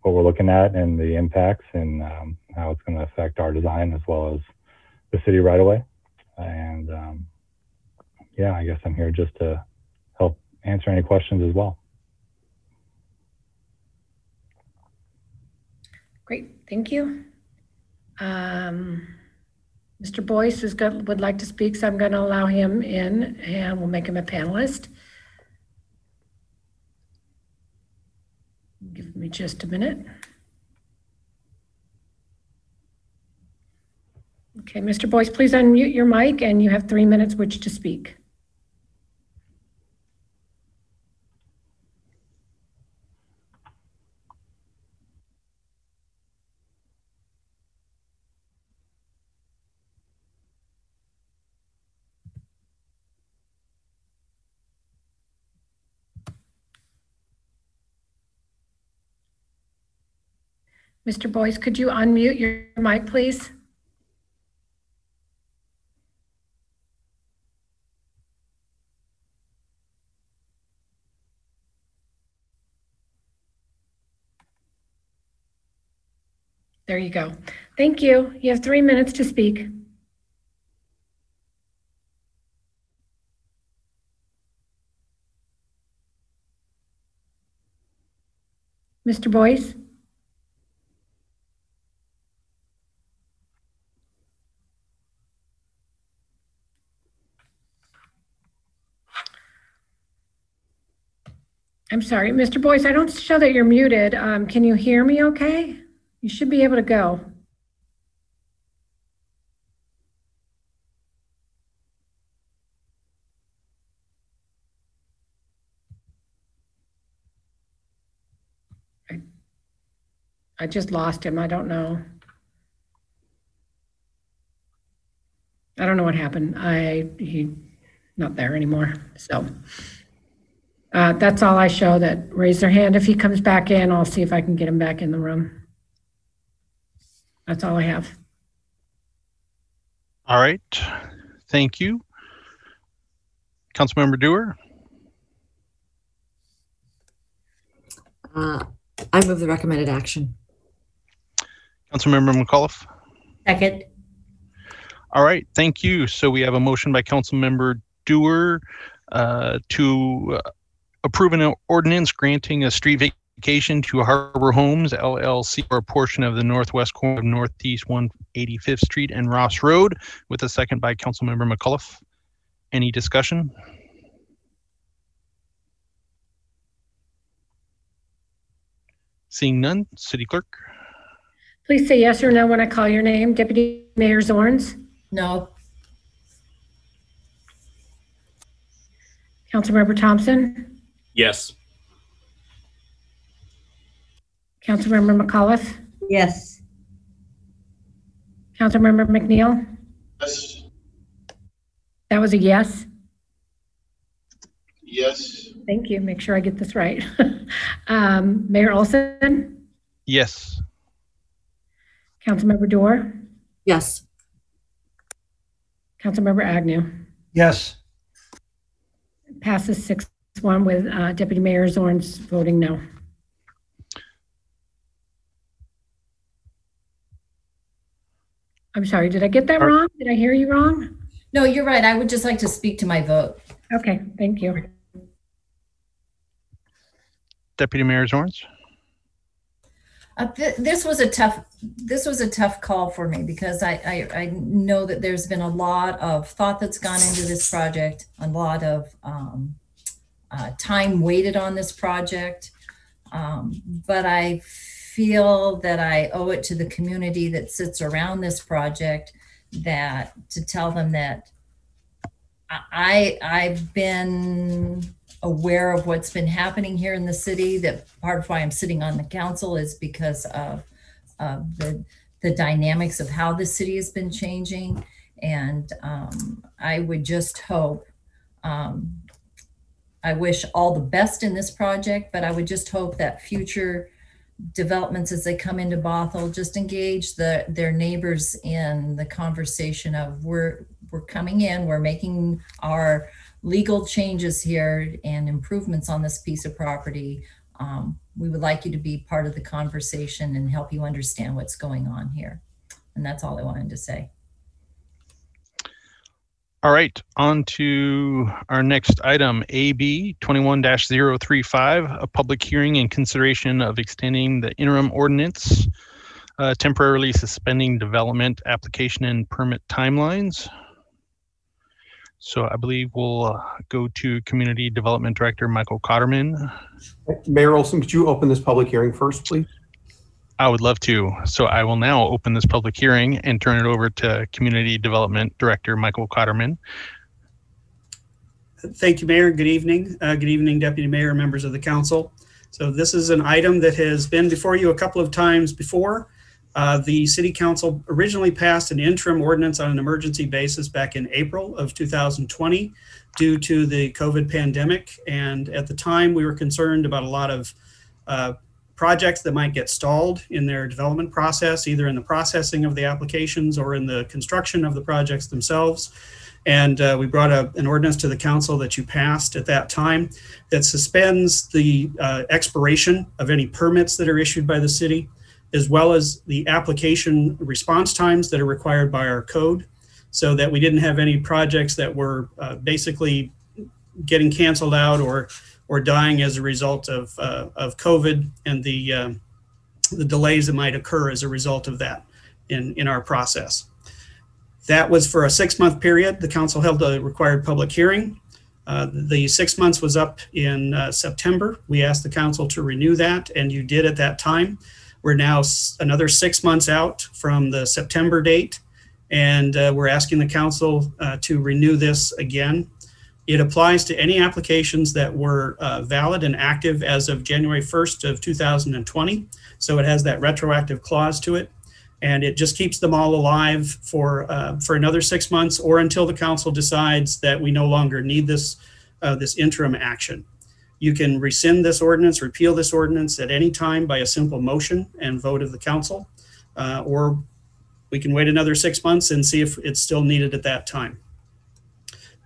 what we're looking at and the impacts and um, how it's going to affect our design as well as the city right away. And um, yeah, I guess I'm here just to help answer any questions as well. Great, thank you. Um, Mr. Boyce is would like to speak, so I'm going to allow him in and we'll make him a panelist. Give me just a minute. Okay, Mr. Boyce, please unmute your mic and you have three minutes which to speak. Mr. Boyce, could you unmute your mic, please? There you go. Thank you. You have three minutes to speak. Mr. Boyce? I'm sorry, Mr. Boyce, I don't show that you're muted. Um, Can you hear me okay? You should be able to go. I- I just lost him. I don't know. I don't know what happened. I, he, not there anymore, so. Uh, that's all I show that raise their hand. If he comes back in, I'll see if I can get him back in the room. That's all I have. All right. Thank you. Councilmember Duerr, Uh, I move the recommended action. Councilmember McAuliffe. Second. All right, thank you. So we have a motion by Councilmember Duerr uh, to uh, approve an ordinance granting a street vacation to Harbor Homes LLC for a portion of the northwest corner of Northeast 185th Street and Ross Road, with a second by Councilmember McCullough. Any discussion? Seeing none, City Clerk. Please say yes or no when I call your name. Deputy Mayor Zornes? No. Councilmember Thompson? Yes. Councilmember McAuliffe? Yes. Councilmember McNeal? Yes. That was a yes? Yes. Thank you. Make sure I get this right. Um, Mayor Olsen? Yes. Councilmember Duerr? Yes. Councilmember Agnew? Yes. Passes six one with uh, Deputy Mayor Zornes voting no. I'm sorry, did I get that Are- wrong? Did I hear you wrong? No, you're right. I would just like to speak to my vote. Okay, thank you. Deputy Mayor Zornes. Uh, th- this was a tough this was a tough call for me because I, I I know that there's been a lot of thought that's gone into this project, a lot of um, uh, time waited on this project, um, but I feel that I owe it to the community that sits around this project that to tell them that I I've been aware of what's been happening here in the city. That part of why I'm sitting on the council is because of, of the the dynamics of how the city has been changing. And um, I would just hope. Um, I wish all the best in this project, but I would just hope that future developments as they come into Bothell just engage the their neighbors in the conversation of we're we're coming in, we're making our legal changes here and improvements on this piece of property. Um, we would like you to be part of the conversation and help you understand what's going on here. And that's all I wanted to say. All right, on to our next item, AB 21-035, a public hearing in consideration of extending the interim ordinance, uh, temporarily suspending development application and permit timelines. So I believe we'll uh, go to Community Development Director Michael Kattermann. Mayor Olsen, could you open this public hearing first, please? I would love to. So I will now open this public hearing and turn it over to Community Development Director Michael Kattermann. Thank you, Mayor. Good evening. Uh, Good evening, Deputy Mayor, members of the council. So this is an item that has been before you a couple of times before. Uh, The city council originally passed an interim ordinance on an emergency basis back in April of 2020 due to the COVID pandemic. And at the time, we were concerned about a lot of uh, projects that might get stalled in their development process, either in the processing of the applications or in the construction of the projects themselves. And uh, we brought a, an ordinance to the council that you passed at that time that suspends the uh, expiration of any permits that are issued by the city as well as the application response times that are required by our code so that we didn't have any projects that were uh, basically getting canceled out or or dying as a result of uh, of COVID and the uh, the delays that might occur as a result of that in in our process. That was for a six month period. The council held a required public hearing. Uh, the six months was up in uh, September. We asked the council to renew that, and you did at that time. We're now another six months out from the September date, and uh, we're asking the council uh, to renew this again. It applies to any applications that were uh, valid and active as of January 1st of 2020. So it has that retroactive clause to it, and it just keeps them all alive for uh, for another six months or until the council decides that we no longer need this uh, this interim action. You can rescind this ordinance, repeal this ordinance at any time by a simple motion and vote of the council, uh, or we can wait another six months and see if it's still needed at that time.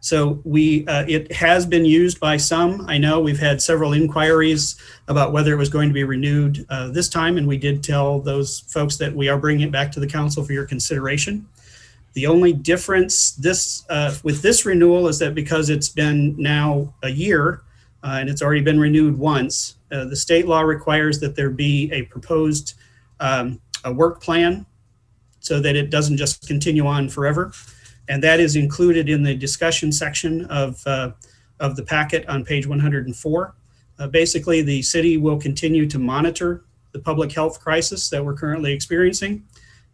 So we, uh, it has been used by some. I know we've had several inquiries about whether it was going to be renewed uh, this time, and we did tell those folks that we are bringing it back to the council for your consideration. The only difference this uh, with this renewal is that because it's been now a year uh, and it's already been renewed once, uh, the state law requires that there be a proposed um, a work plan so that it doesn't just continue on forever and that is included in the discussion section of, uh, of the packet on page 104. Uh, basically, the city will continue to monitor the public health crisis that we're currently experiencing,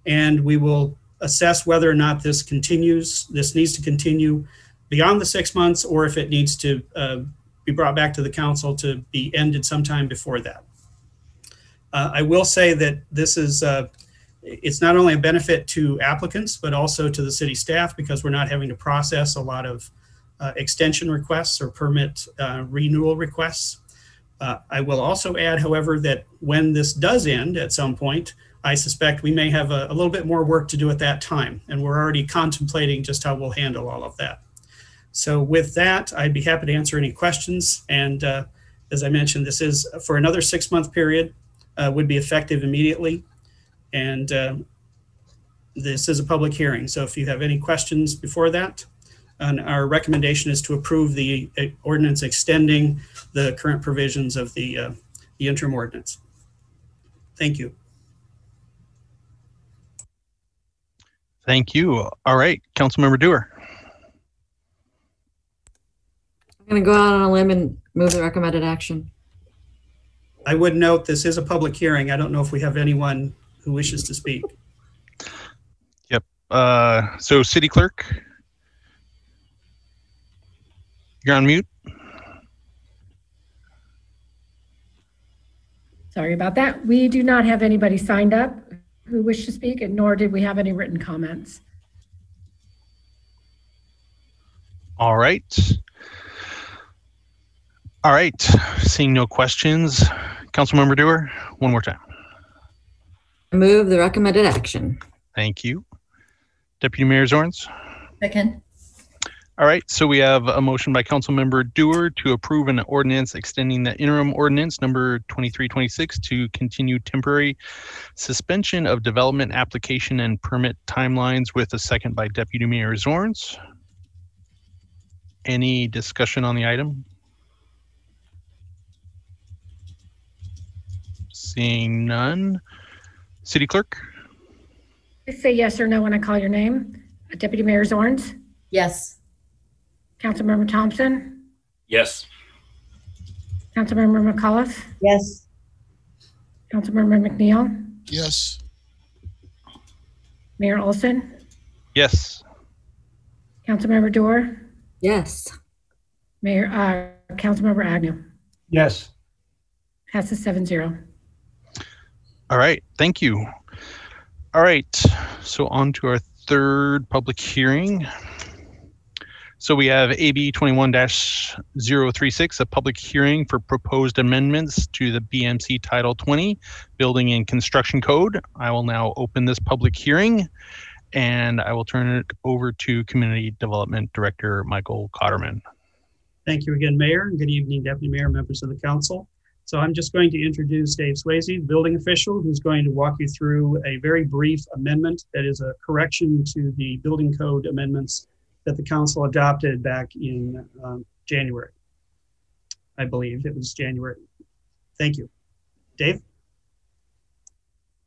and we will assess whether or not this continues, this needs to continue beyond the six months, or if it needs to uh, be brought back to the council to be ended sometime before that. Uh, I will say that this is uh, it's not only a benefit to applicants, but also to the city staff because we're not having to process a lot of uh, extension requests or permit uh, renewal requests. Uh, I will also add, however, that when this does end at some point, I suspect we may have a, a little bit more work to do at that time, and we're already contemplating just how we'll handle all of that. So with that, I'd be happy to answer any questions. And uh, as I mentioned, this is for another six-month period, uh, would be effective immediately. And uh, this is a public hearing. So if you have any questions before that, and our recommendation is to approve the uh, ordinance extending the current provisions of the, uh, the interim ordinance. Thank you. Thank you. All right, Councilmember Duerr. I'm going to go out on a limb and move the recommended action. I would note this is a public hearing. I don't know if we have anyone who wishes to speak. Yep. Uh, so, City Clerk, you're on mute. Sorry about that. We do not have anybody signed up who wish to speak, and nor did we have any written comments. All right. All right. Seeing no questions, Councilmember Duerr, one more time. Move the recommended action. Thank you. Deputy Mayor Zornes. Second. All right, so we have a motion by Councilmember Duerr to approve an ordinance extending the interim ordinance number 2326 to continue temporary suspension of development application and permit timelines with a second by Deputy Mayor Zornes. Any discussion on the item? Seeing none. City Clerk? Please say yes or no when I call your name. Deputy Mayor Zornes, Yes. Councilmember Thompson, Yes. Councilmember McAuliffe, Yes. Councilmember McNeal, Yes. Mayor Olsen, Yes. Councilmember Duerr, Yes. Mayor, uh, Councilmember Agnew. Yes. Passes seven zero. All right, thank you. All right, so on to our third public hearing. So we have AB 21-036, a public hearing for proposed amendments to the BMC Title 20 Building and Construction Code. I will now open this public hearing and I will turn it over to Community Development Director Michael Kattermann. Thank you again, Mayor. and Good evening, Deputy Mayor, members of the council. So I'm just going to introduce Dave Swayze, building official, who's going to walk you through a very brief amendment that is a correction to the building code amendments that the council adopted back in um, January. I believe it was January. Thank you. Dave?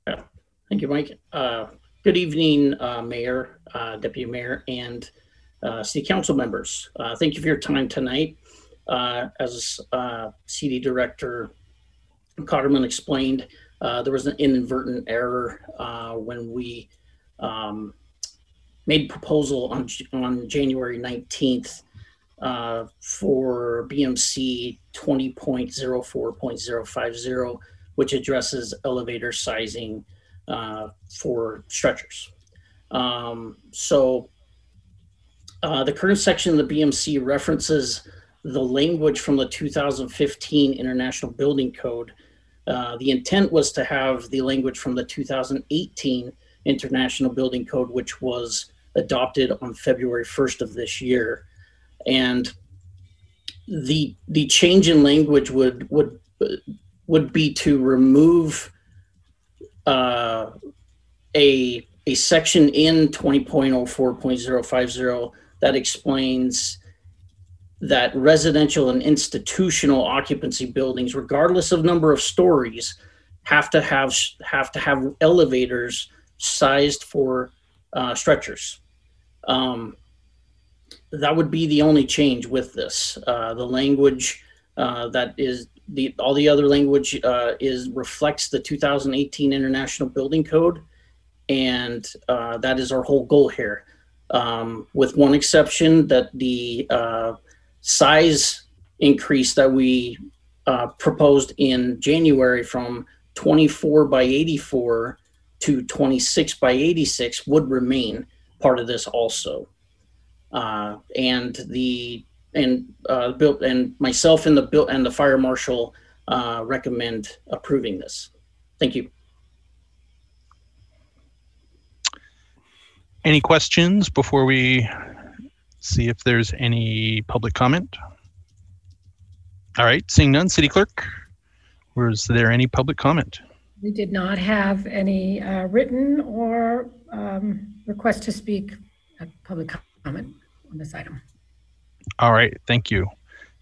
Thank you, Mike. Uh, Good evening, uh, Mayor, uh, Deputy Mayor, and uh, City Council members. Uh, Thank you for your time tonight. Uh, As uh, CD Director Kattermann explained, uh, there was an inadvertent error uh, when we um, made proposal on, on January 19th uh, for BMC 20.04.050, which addresses elevator sizing for stretchers. Um, so uh, the current section of the BMC references the language from the 2015 International Building Code. Uh, the intent was to have the language from the 2018 International Building Code, which was adopted on February 1st of this year. And the the change in language would would would be to remove uh, a a section in 20.04.050 that explains that residential and institutional occupancy buildings, regardless of number of stories, have to have have to have elevators sized for uh, stretchers. Um, that would be the only change with this. Uh, the language uh, that is the all the other language uh, is reflects the 2018 International Building Code, and uh, that is our whole goal here. Um, with one exception, that the uh, size increase that we uh, proposed in January from 24 by 84 to 26 by 86 would remain part of this also. Uh, and the and uh, built and myself and the bill and the fire marshal uh, recommend approving this. Thank you. Any questions before we see if there's any public comment? All right, seeing none, City Clerk, was there any public comment? We did not have any uh, written or um, request to speak, uh, public comment on this item. All right, thank you.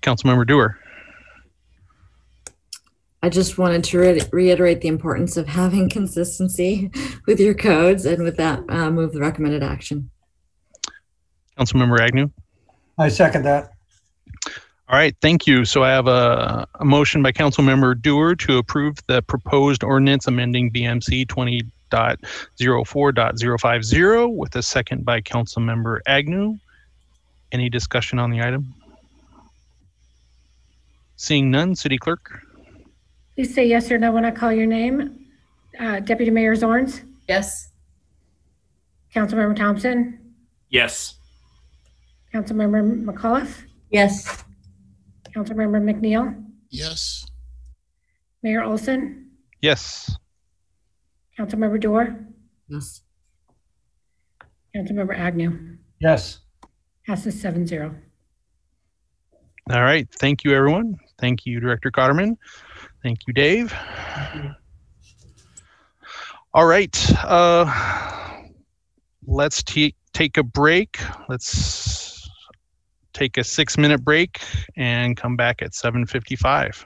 Councilmember Duerr. I just wanted to re- reiterate the importance of having consistency with your codes and with that, uh, move the recommended action. Councilmember Agnew. I second that. All right, thank you. So I have a, a motion by Councilmember Duerr to approve the proposed ordinance amending BMC 20.04.050 with a second by Councilmember Agnew. Any discussion on the item? Seeing none, City Clerk. Please say yes or no when I call your name. Uh, Deputy Mayor Zornes, Yes. Councilmember Thompson, Yes. Councilmember McAuliffe, Yes. Councilmember McNeal, Yes. Mayor Olsen, Yes. Councilmember Duerr, Yes. Councilmember Agnew. Yes. Passes seven zero. All right, thank you, everyone. Thank you, Director Kattermann. Thank you, Dave. All right, uh, let's take take a break. Let's take a six minute break and come back at 7:55.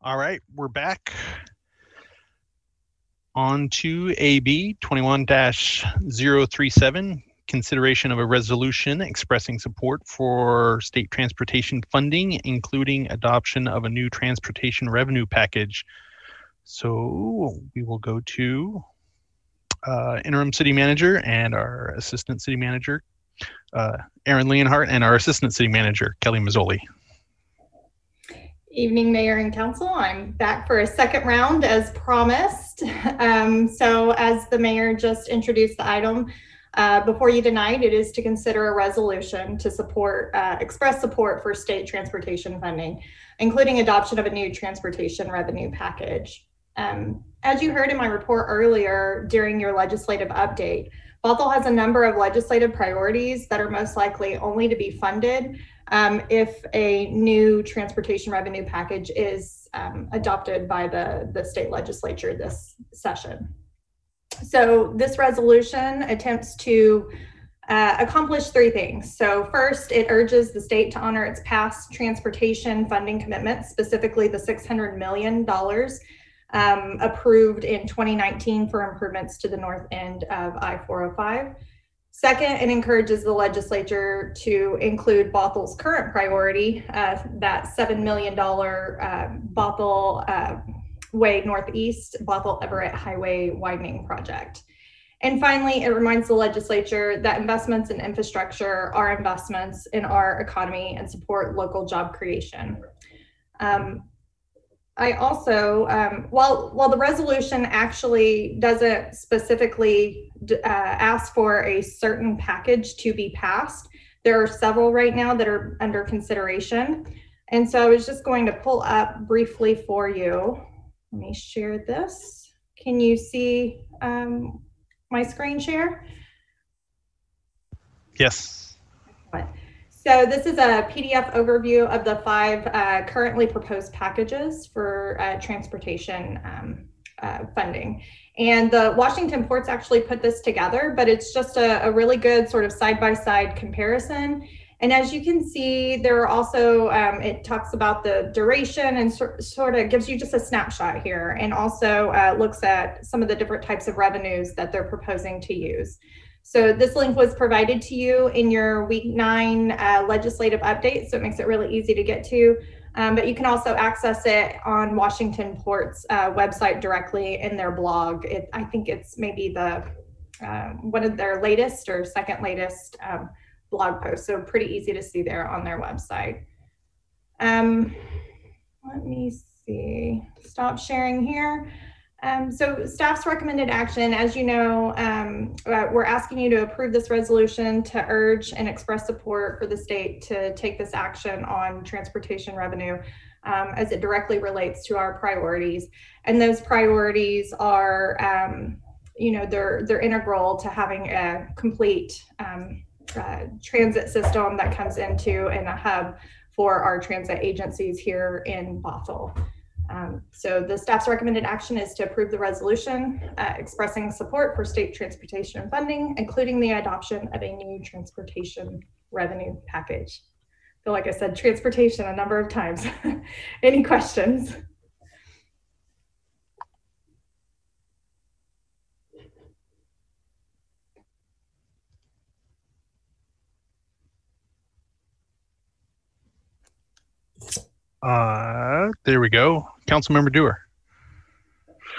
All right, we're back. On to AB 21-037, consideration of a resolution expressing support for state transportation funding, including adoption of a new transportation revenue package. So we will go to uh, interim city manager and our assistant city manager, uh, Aaron Leonhardt, and our assistant city manager, Kellye Mazzoli. Evening, Mayor and Council. I'm back for a second round as promised. Um, so as the mayor just introduced the item, uh, before you tonight, it is to consider a resolution to support, uh, express support for state transportation funding, including adoption of a new transportation revenue package. Um, as you heard in my report earlier during your legislative update, Bothell has a number of legislative priorities that are most likely only to be funded um, if a new transportation revenue package is um, adopted by the, the state legislature this session. So this resolution attempts to uh, accomplish three things. So first, it urges the state to honor its past transportation funding commitments, specifically the $600 million um, approved in 2019 for improvements to the north end of I-405. Second, it encourages the legislature to include Bothell's current priority, uh, that $7 million uh, Bothell uh, Way Northeast Bothell Everett Highway widening project. And finally, it reminds the legislature that investments in infrastructure are investments in our economy and support local job creation. Um, I also, um, while while the resolution actually doesn't specifically uh, ask for a certain package to be passed, there are several right now that are under consideration. And so I was just going to pull up briefly for you. Let me share this. Can you see um, my screen share? Yes. So this is a PDF overview of the five uh, currently proposed packages for uh, transportation um, uh, funding. And the Washington Ports actually put this together, but it's just a, a really good sort of side-by-side comparison. And as you can see, there are also, um, it talks about the duration and so, sort of gives you just a snapshot here and also uh, looks at some of the different types of revenues that they're proposing to use. So this link was provided to you in your week nine uh, legislative update, so it makes it really easy to get to. Um, but you can also access it on Washington Port's uh, website directly in their blog. It, I think it's maybe the uh, one of their latest or second latest um, blog posts, so pretty easy to see there on their website. Um, let me see, stop sharing here. Um, so staff's recommended action, as you know, um, uh, we're asking you to approve this resolution to urge and express support for the state to take this action on transportation revenue um, as it directly relates to our priorities. And those priorities are, um, you know, they're, they're integral to having a complete um, uh, transit system that comes into and a hub for our transit agencies here in Bothell. Um, so the staff's recommended action is to approve the resolution uh, expressing support for state transportation funding, including the adoption of a new transportation revenue package. Feel like I said transportation a number of times. Any questions? Uh, there we go. Councilmember Duerr.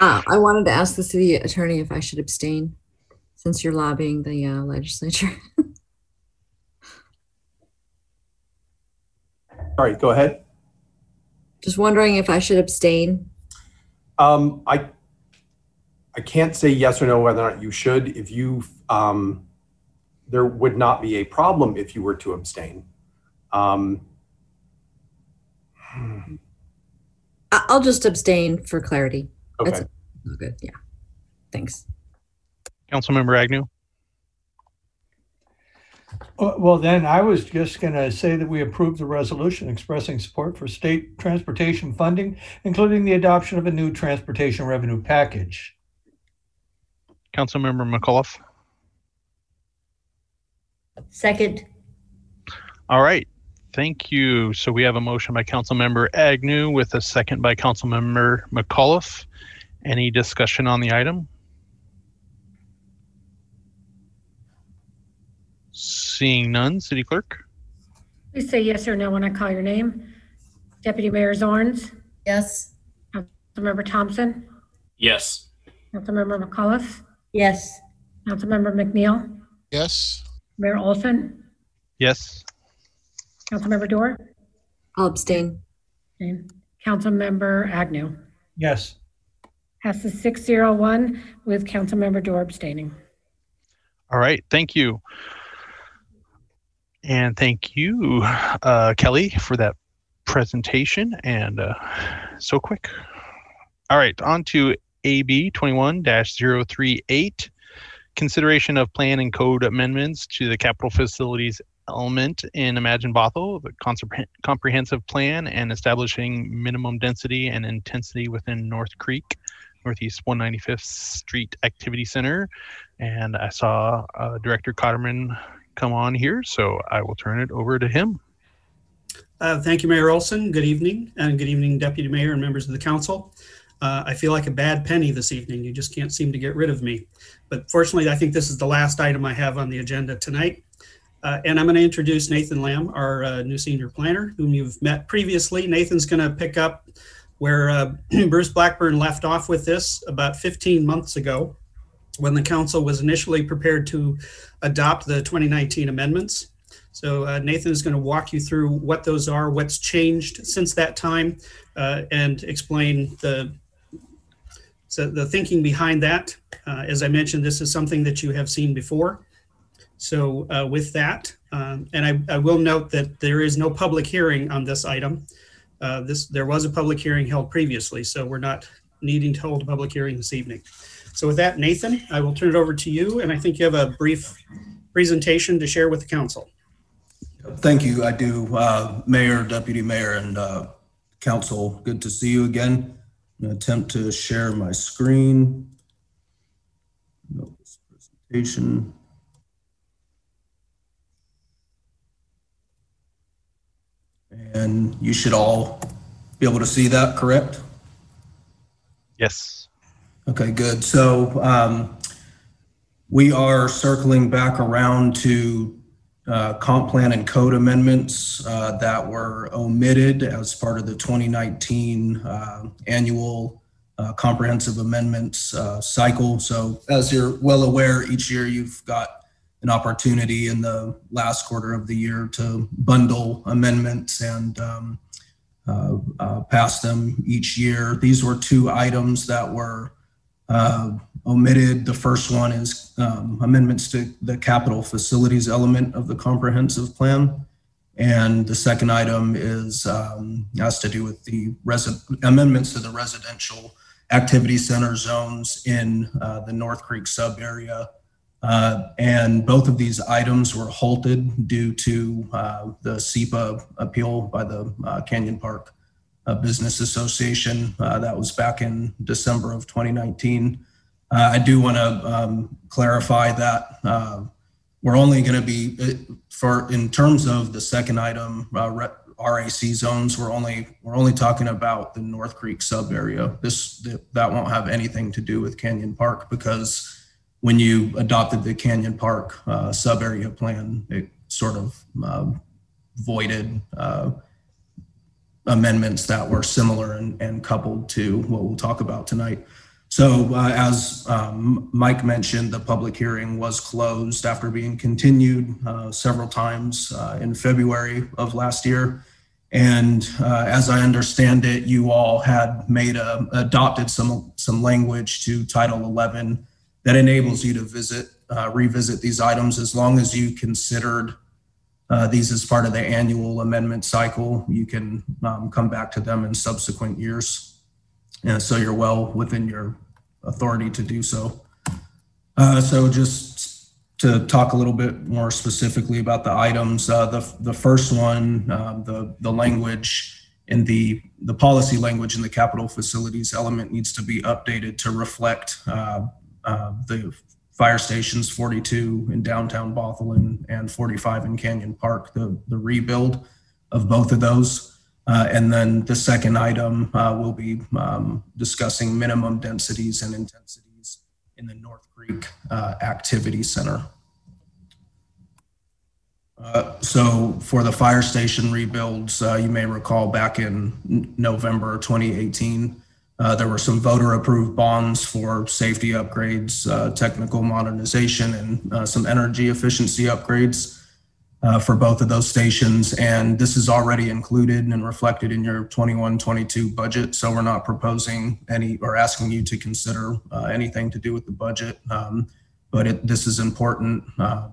Uh, I wanted to ask the city attorney if I should abstain since you're lobbying the uh, legislature. All right, go ahead. Just wondering if I should abstain. Um, I, I can't say yes or no whether or not you should. If you, um, there would not be a problem if you were to abstain. Um, I- I'll just abstain for clarity. Okay. That's all good. Yeah. Thanks. Councilmember Agnew. Uh, Well, then I was just going to say that we approve the resolution expressing support for state transportation funding, including the adoption of a new transportation revenue package. Councilmember McAuliffe. Second. All right. Thank you. So we have a motion by Councilmember Agnew with a second by Councilmember McAuliffe. Any discussion on the item? Seeing none, City Clerk? Please say yes or no when I call your name. Deputy Mayor Zornes, Yes. Councilmember Thompson, Yes. Councilmember McAuliffe, Yes. Councilmember McNeal, Yes. Mayor Olsen, Yes. Councilmember Duerr, I'll abstain. and Councilmember Agnew. Yes. Passes six zero one with Councilmember Duerr abstaining. All right, thank you. And thank you, uh, Kellye, for that presentation and uh, so quick. All right, on to AB 21 038. Consideration of plan and code amendments to the capital facilities element in Imagine Bothell, the compre- comprehensive plan and establishing minimum density and intensity within North Creek, Northeast 195th Street Activity Center. And I saw uh, Director Kattermann come on here, so I will turn it over to him. Uh, Thank you, Mayor Olsen. Good evening, and good evening, Deputy Mayor and members of the council. Uh, I feel like a bad penny this evening. You just can't seem to get rid of me. But fortunately, I think this is the last item I have on the agenda tonight. Uh, And I'm going to introduce Nathan Lamb, our uh, new senior planner, whom you've met previously. Nathan's going to pick up where uh, Bruce Blackburn left off with this about 15 months ago when the council was initially prepared to adopt the 2019 amendments. So uh, Nathan is going to walk you through what those are, what's changed since that time, uh, and explain the so the thinking behind that. Uh, as I mentioned, this is something that you have seen before. So uh, with that, um, and I, I will note that there is no public hearing on this item. Uh, this there was a public hearing held previously, so we're not needing to hold a public hearing this evening. So with that, Nathan, I will turn it over to you, and I think you have a brief presentation to share with the council. Thank you. I do. Uh, Mayor, Deputy Mayor, and uh, Council, good to see you again. Attempt to share my screen. No, this Presentation. And you should all be able to see that, correct? Yes. Okay, good. So um, we are circling back around to uh, comp plan and code amendments uh, that were omitted as part of the 2019 uh, annual uh, comprehensive amendments uh, cycle. So as you're well aware, each year you've got an opportunity in the last quarter of the year to bundle amendments and um, uh, uh, pass them each year. These were two items that were uh, omitted. The first one is um, amendments to the capital facilities element of the comprehensive plan. And the second item is um, has to do with the amendments to the residential activity center zones in uh, the North Creek sub area. Uh, and both of these items were halted due to uh, the SEPA appeal by the uh, Canyon Park uh, Business Association. Uh, that was back in December of 2019. Uh, I do want to um, clarify that we're only going to be for in terms of the second item, RAC zones. We're only we're only talking about the North Creek sub area. This th- that won't have anything to do with Canyon Park because when you adopted the Canyon Park uh, sub area plan, it sort of um, voided uh, amendments that were similar and, and coupled to what we'll talk about tonight. So uh, as um, Mike mentioned, the public hearing was closed after being continued uh, several times uh, in February of last year. And uh, as I understand it, you all had made a, adopted some, some language to Title 11 that enables you to visit, uh, revisit these items as long as you considered uh, these as part of the annual amendment cycle. You can um, come back to them in subsequent years. And so you're well within your authority to do so. Uh, so just to talk a little bit more specifically about the items, uh, the, the first one, um, the, the language in the, the policy language in the capital facilities element needs to be updated to reflect uh, the fire stations 42 in downtown Bothell and, and 45 in Canyon Park, the, the rebuild. of both of those. Uh, and then the second item uh, will be um, discussing minimum densities and intensities in the North Creek uh, Activity Center. Uh, so for the fire station rebuilds, uh, you may recall back in November 2018, uh, there were some voter approved bonds for safety upgrades, uh, technical modernization, and uh, some energy efficiency upgrades uh, for both of those stations. And this is already included and reflected in your 21 22 budget. So we're not proposing any or asking you to consider uh, anything to do with the budget. Um, but it, this is important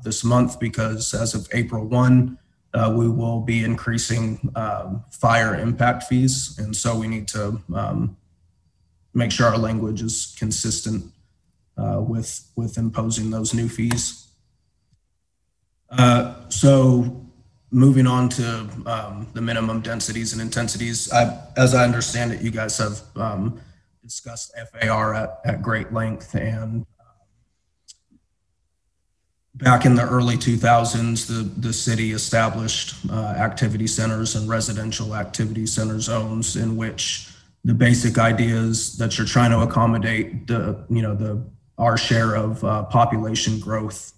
this month because as of April 1, uh, we will be increasing um, fire impact fees. And so we need to um, make sure our language is consistent uh, with, with imposing those new fees. Uh, so moving on to um, the minimum densities and intensities, I, as I understand it, you guys have um, discussed FAR at, at great length and back in the early 2000s, the, the city established uh, activity centers and residential activity center zones in which the basic ideas that you're trying to accommodate the, you know, the our share of uh, population growth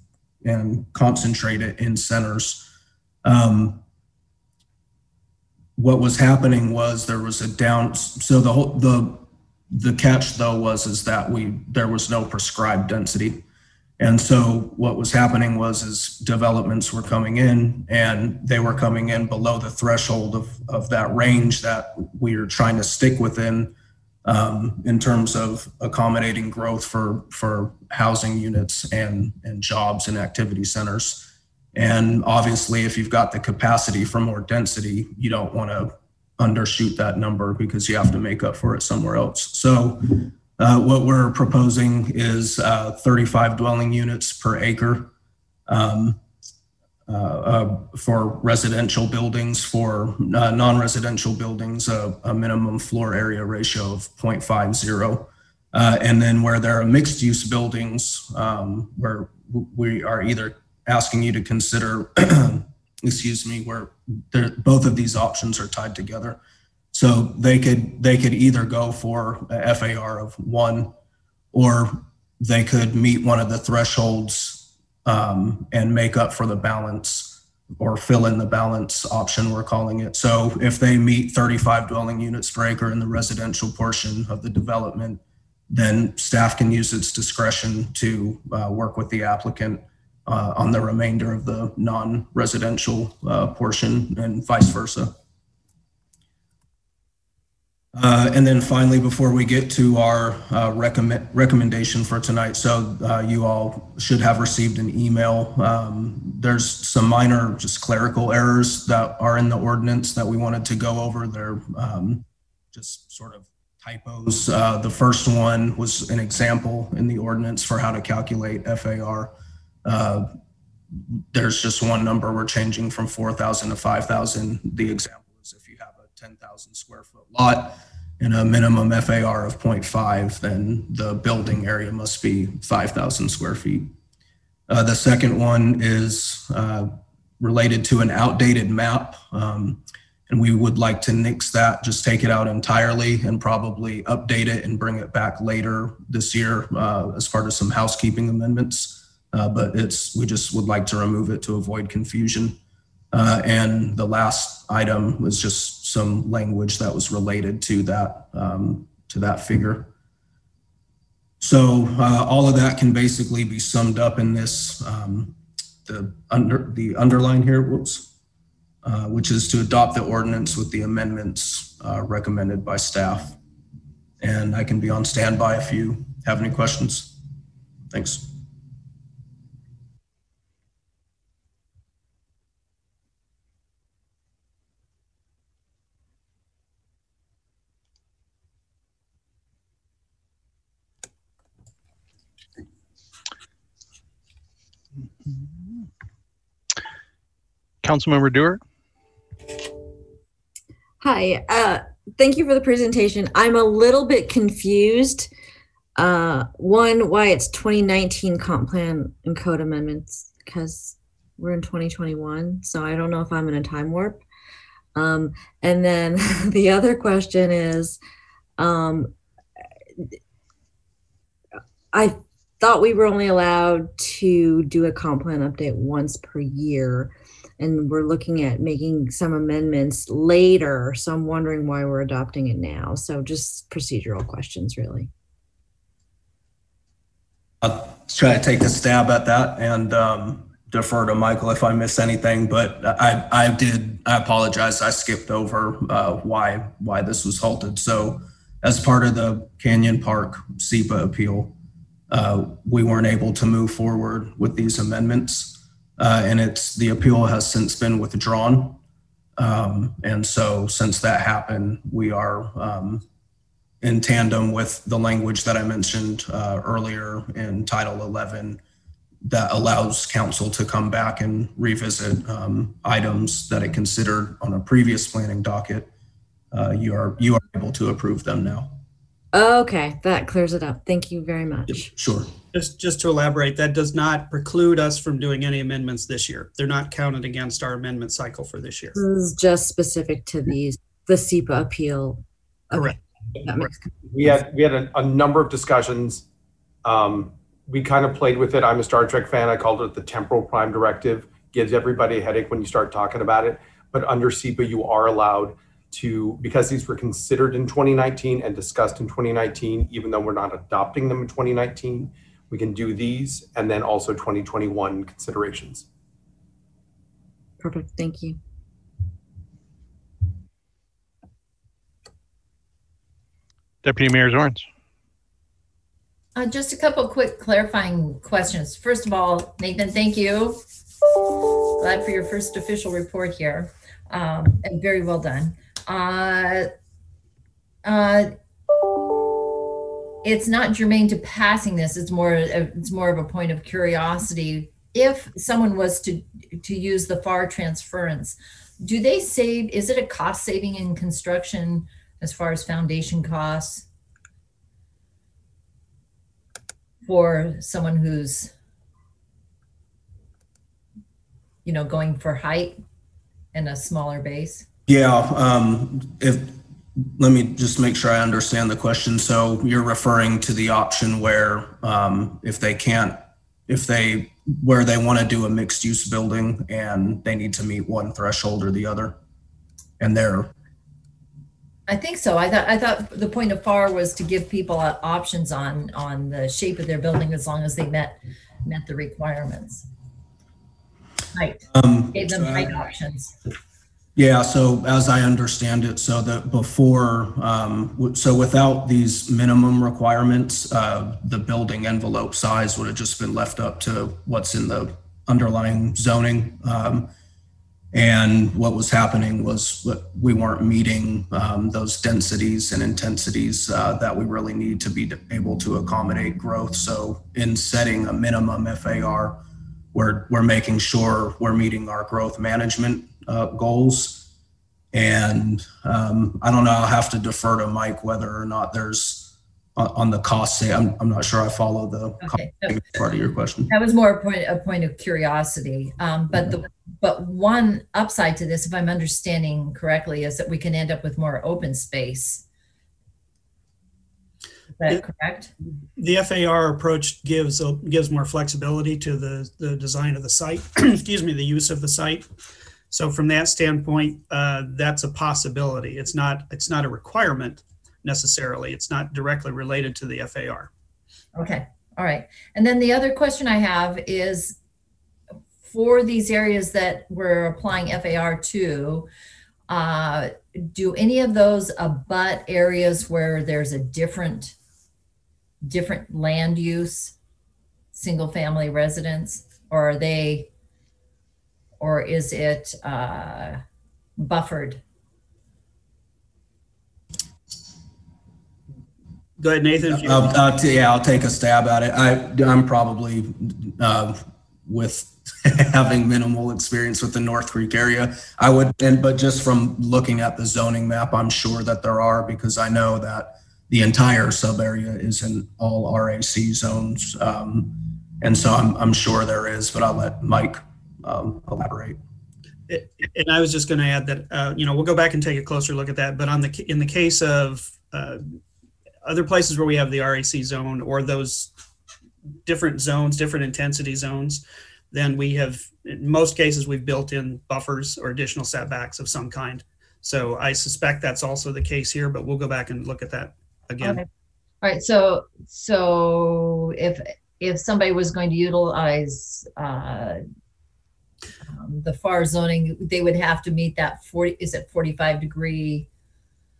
and concentrate it in centers. Um, what was happening was there was a down. So the whole the the catch though was is that we there was no prescribed density. And so what was happening was is developments were coming in and they were coming in below the threshold of, of that range that we are trying to stick within um, in terms of accommodating growth for, for housing units and, and jobs and activity centers. And obviously, if you've got the capacity for more density, you don't want to undershoot that number because you have to make up for it somewhere else. So what we're proposing is uh, 35 dwelling units per acre um, uh, uh for residential buildings. For uh, non-residential buildings, a minimum floor area ratio of 0.50. Uh, and then where there are mixed use buildings, um, where we are either asking you to consider, excuse me, where both of these options are tied together. So they could they could either go for a FAR of one, or they could meet one of the thresholds um, and make up for the balance or fill in the balance option we're calling it. So if they meet 35 dwelling units per acre in the residential portion of the development, then staff can use its discretion to uh, work with the applicant uh, on the remainder of the non-residential uh, portion and vice versa. Uh, and then finally, before we get to our uh, recommend, recommendation for tonight, so uh, you all should have received an email. Um, there's some minor, just clerical errors that are in the ordinance that we wanted to go over. They're um, just sort of typos. Uh, the first one was an example in the ordinance for how to calculate FAR. Uh, there's just one number we're changing from 4,000 to 5,000. The example is if you have a 10,000 square foot lot and a minimum FAR of 0.5, then the building area must be 5,000 square feet. Uh, the second one is uh, related to an outdated map. Um, and we would like to nix that, just take it out entirely and probably update it and bring it back later this year uh, as part of some housekeeping amendments. Uh, but it's we just would like to remove it to avoid confusion. Uh, and the last item was just some language that was related to that um, to that figure. So uh, all of that can basically be summed up in this um, the under the underline here. Whoops. Uh, which is to adopt the ordinance with the amendments uh, recommended by staff. And I can be on standby if you have any questions. Thanks. Councilmember Duerr? Hi, uh, thank you for the presentation. I'm a little bit confused. Uh, one, why it's 2019 comp plan and code amendments because we're in 2021. So I don't know if I'm in a time warp. Um, and then the other question is, um, I thought we were only allowed to do a comp plan update once per year. And we're looking at making some amendments later. So I'm wondering why we're adopting it now. So just procedural questions, really. I'll try to take a stab at that and um, defer to Michael if I miss anything. But I, I did. I apologize. I skipped over uh, why why this was halted. So, as part of the Canyon Park SEPA appeal, uh, we weren't able to move forward with these amendments, uh, and it's the appeal has since been withdrawn. Um, and so, since that happened, we are um, in tandem with the language that I mentioned uh, earlier in Title 11 that allows council to come back and revisit um, items that it considered on a previous planning docket. Uh, you are you are able to approve them now. Okay, that clears it up. Thank you very much. Sure. Just, just to elaborate, that does not preclude us from doing any amendments this year. They're not counted against our amendment cycle for this year. This is just specific to these, the SEPA appeal. Okay, Correct. that makes We had, we had a, a number of discussions. Um, we kind of played with it. I'm a Star Trek fan. I called it the temporal prime directive. Gives everybody a headache when you start talking about it. But under SEPA, you are allowed to, because these were considered in 2019 and discussed in 2019, even though we're not adopting them in 2019, we can do these and then also 2021 considerations. Perfect. Thank you. Deputy Mayor Zornes. Uh, just a couple quick clarifying questions. First of all, Nathan, thank you. Glad for your first official report here. Um, and very well done. Uh, uh, it's not germane to passing this. It's more, it's more of a point of curiosity. If someone was to, to use the FAR transference, do they save, is it a cost saving in construction as far as foundation costs? for someone who's you know going for height and a smaller base Yeah. Um, if let me just make sure I understand the question. So you're referring to the option where um, if they can't, if they where they want to do a mixed use building and they need to meet one threshold or the other, and they're i think so. I thought i thought the point of far was to give people uh, options on on the shape of their building as long as they met met the requirements. Right. Um, gave them so- height options Yeah, so as I understand it, so that before, um, so without these minimum requirements, uh, the building envelope size would have just been left up to what's in the underlying zoning. Um, and what was happening was we weren't meeting, um, those densities and intensities, uh, that we really need to be able to accommodate growth. So in setting a minimum FAR, we're, we're making sure we're meeting our growth management uh, goals. And um, I don't know, I'll have to defer to Mike whether or not there's on, on the cost say, I'm, I'm not sure I follow the Okay. part of your question. that was more a point a point of curiosity um, but the but one upside to this if i'm understanding correctly is that we can end up with more open space that correct The FAR approach gives, a- gives more flexibility to the, the design of the site, excuse me, the use of the site. So from that standpoint, uh, that's a possibility. It's not, it's not a requirement necessarily. It's not directly related to the FAR. Okay, all right. And then the other question I have is for these areas that we're applying FAR to, uh, do any of those abut areas where there's a different, different land use, single family residence, or are they, or is it, uh, buffered? Go ahead, Nathan. if you- I'll, I'll t- yeah, I'll take a stab at it. I, I'm probably uh, with having minimal experience with the North Creek area. I would, and but just from looking at the zoning map, I'm sure that there are because I know that the entire sub area is in all RAC zones, um, and so I'm I'm sure there is. But I'll let Mike um, elaborate. And I was just going to add that, uh, you know, we'll go back and take a closer look at that. But on the, in the case of uh, other places where we have the RAC zone or those different zones, different intensity zones, then we have, in most cases, we've built in buffers or additional setbacks of some kind. So I suspect that's also the case here, but we'll go back and look at that again. Okay. All right, so, so if, if somebody was going to utilize, uh, um, the FAR zoning, they would have to meet that forty, is it forty-five degree?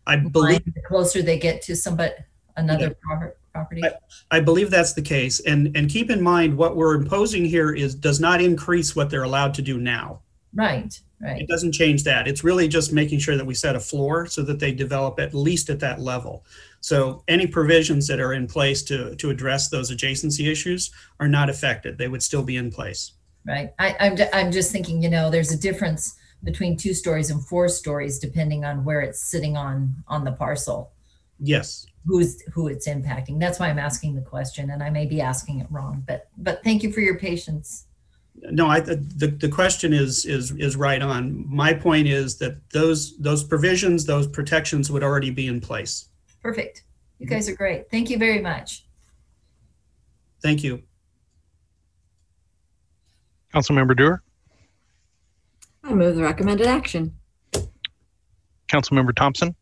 I line believe The closer they get to somebody, another pro- property? I believe that's the case. And, and keep in mind, what we're imposing here is, does not increase what they're allowed to do now. Right, right. It doesn't change that. It's really just making sure that we set a floor so that they develop at least at that level. So any provisions that are in place to, to address those adjacency issues are not affected. They would still be in place. Right. I, I'm, I'm just thinking, you know, there's a difference between two stories and four stories depending on where it's sitting on, on the parcel, Yes. who's, who it's impacting. That's why I'm asking the question and I may be asking it wrong, but, but thank you for your patience. No, I, the, the question is, is, is right on. My point is that those, those provisions, those protections would already be in place. Perfect. You guys are great. Thank you very much. Thank you. Councilmember Duerr, I move the recommended action. Councilmember Thompson,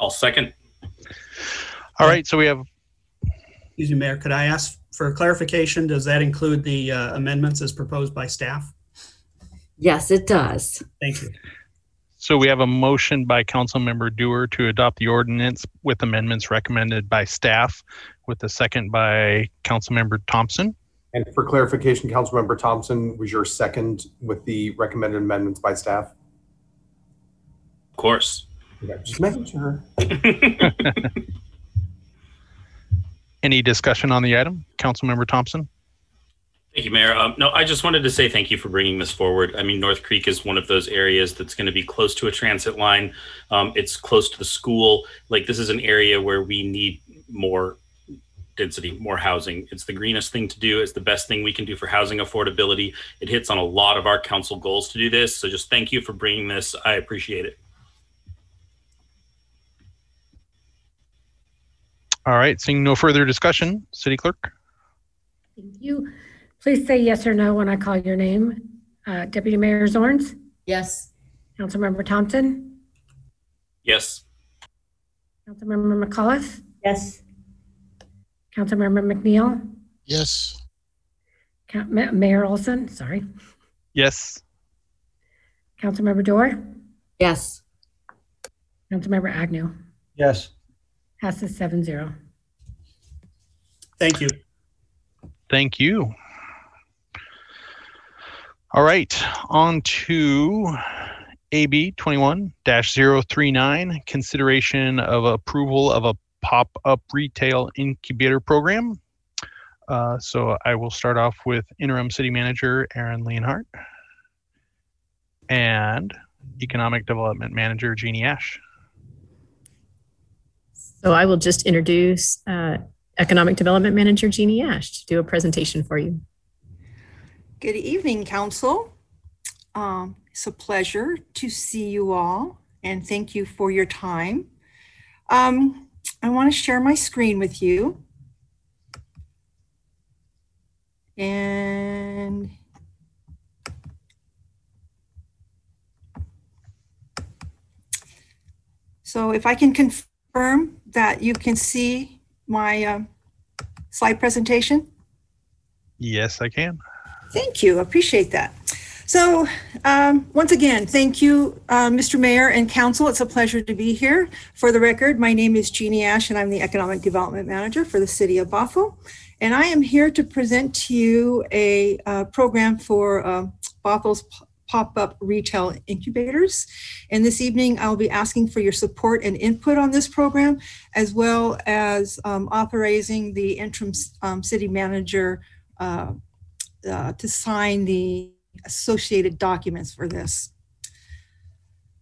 I'll second. all right, so we have, Excuse me, Mayor, could I ask for clarification? Does that include the uh, amendments as proposed by staff? Yes, it does. Thank you. so we have a motion by Councilmember Duerr to adopt the ordinance with amendments recommended by staff, with a second by Councilmember Thompson. And for clarification, Councilmember Thompson was your second with the recommended amendments by staff? Of course. Okay, Just making sure. Any discussion on the item? Councilmember Thompson? Thank you, Mayor. Um, no, I just wanted to say thank you for bringing this forward. I mean, North Creek is one of those areas that's going to be close to a transit line. Um, it's close to the school. Like this is an area where we need more density, more housing. It's the greenest thing to do. It's the best thing we can do for housing affordability. It hits on a lot of our council goals to do this. So just thank you for bringing this. I appreciate it. All right, seeing no further discussion, City Clerk? Thank you. Please say yes or no when I call your name. Uh, Deputy Mayor Zornes, Yes. Councilmember Thompson, Yes. Councilmember McAuliffe, Yes. Councilmember McNeal, Yes. Count- Ma- Mayor Olsen, sorry, Yes. Councilmember Duerr, Yes. Councilmember Agnew. Yes. Passes seven zero. Thank you. Thank you. All right, on to AB 21-039, consideration of approval of a pop-up retail incubator program. Uh, So I will start off with interim city manager Aaron Leonhardt and economic development manager Jeannie Ash. So I will just introduce uh, Economic Development Manager Jeannie Ash to do a presentation for you. Good evening, Council. Um, It's a pleasure to see you all, and thank you for your time. Um, I want to share my screen with you. And so if I can confirm that you can see my uh, slide presentation? Yes, I can. Thank you. Appreciate that. So, um, once again, thank you, uh, Mr. Mayor and Council. It's a pleasure to be here. For the record, my name is Jeannie Ash, and I'm the Economic Development Manager for the City of Bothell. And I am here to present to you a uh, program for uh, Bothell's p- pop-up retail incubators. And this evening, I'll be asking for your support and input on this program, as well as um, authorizing the interim um, city manager uh, uh, to sign the associated documents for this.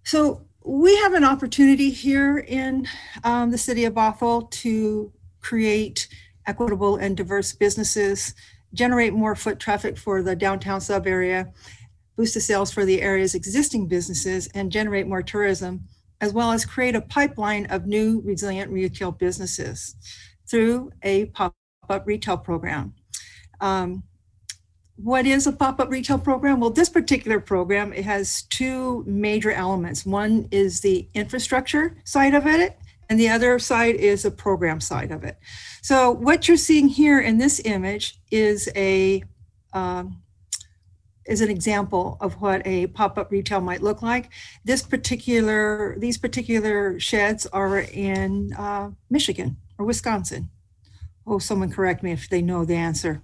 So we have an opportunity here in um, the city of Bothell to create equitable and diverse businesses generate more foot traffic for the downtown sub area, boost the sales for the area's existing businesses, and generate more tourism, as well as create a pipeline of new resilient retail businesses through a pop-up retail program. Um, what is a pop-up retail program? Well, this particular program, it has two major elements. One is the infrastructure side of it, and the other side is the program side of it. So what you're seeing here in this image is a um, is an example of what a pop-up retail might look like. This particular these particular sheds are in uh, Michigan or Wisconsin. Oh, someone correct me if they know the answer.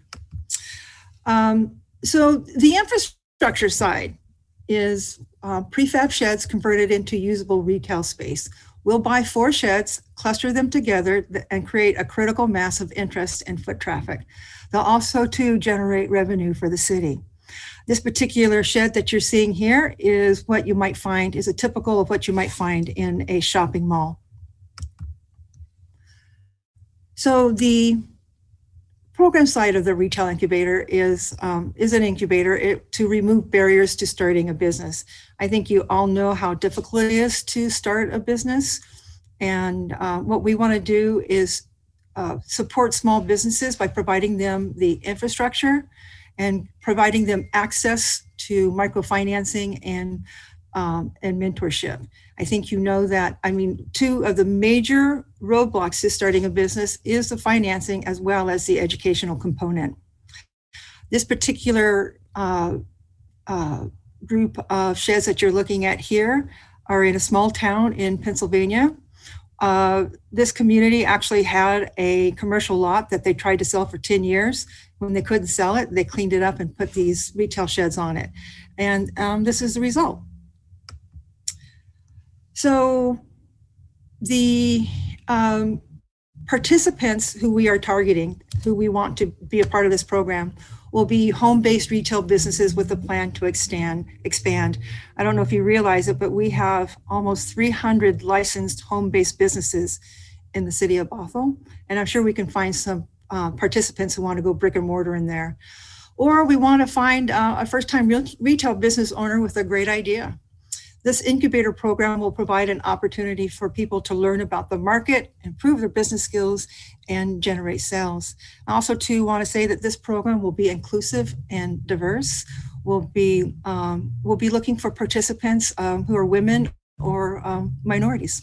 Um, so the infrastructure side is uh, prefab sheds converted into usable retail space. We'll buy four sheds, cluster them together, and create a critical mass of interest and foot traffic. They'll also to generate revenue for the city. This particular shed that you're seeing here is what you might find is a typical of what you might find in a shopping mall. So the program side of the retail incubator is um, is an incubator it, to remove barriers to starting a business. I think you all know how difficult it is to start a business, and uh, what we want to do is uh, support small businesses by providing them the infrastructure and providing them access to microfinancing and um, and mentorship. I think you know that. I mean, two of the major roadblocks to starting a business is the financing as well as the educational component. This particular uh, uh, group of sheds that you're looking at here are in a small town in Pennsylvania. Uh, this community actually had a commercial lot that they tried to sell for 10 years. When they couldn't sell it, they cleaned it up and put these retail sheds on it. And um, this is the result. So the um, participants who we are targeting, who we want to be a part of this program, will be home-based retail businesses with a plan to expand. Expand. I don't know if you realize it, but we have almost 300 licensed home-based businesses in the city of Bothell, and I'm sure we can find some uh, participants who want to go brick and mortar in there. Or we want to find uh, a first-time retail business owner with a great idea this incubator program will provide an opportunity for people to learn about the market, improve their business skills, and generate sales. I also, too, want to say that this program will be inclusive and diverse. We'll be um, we'll be looking for participants um, who are women or um, minorities.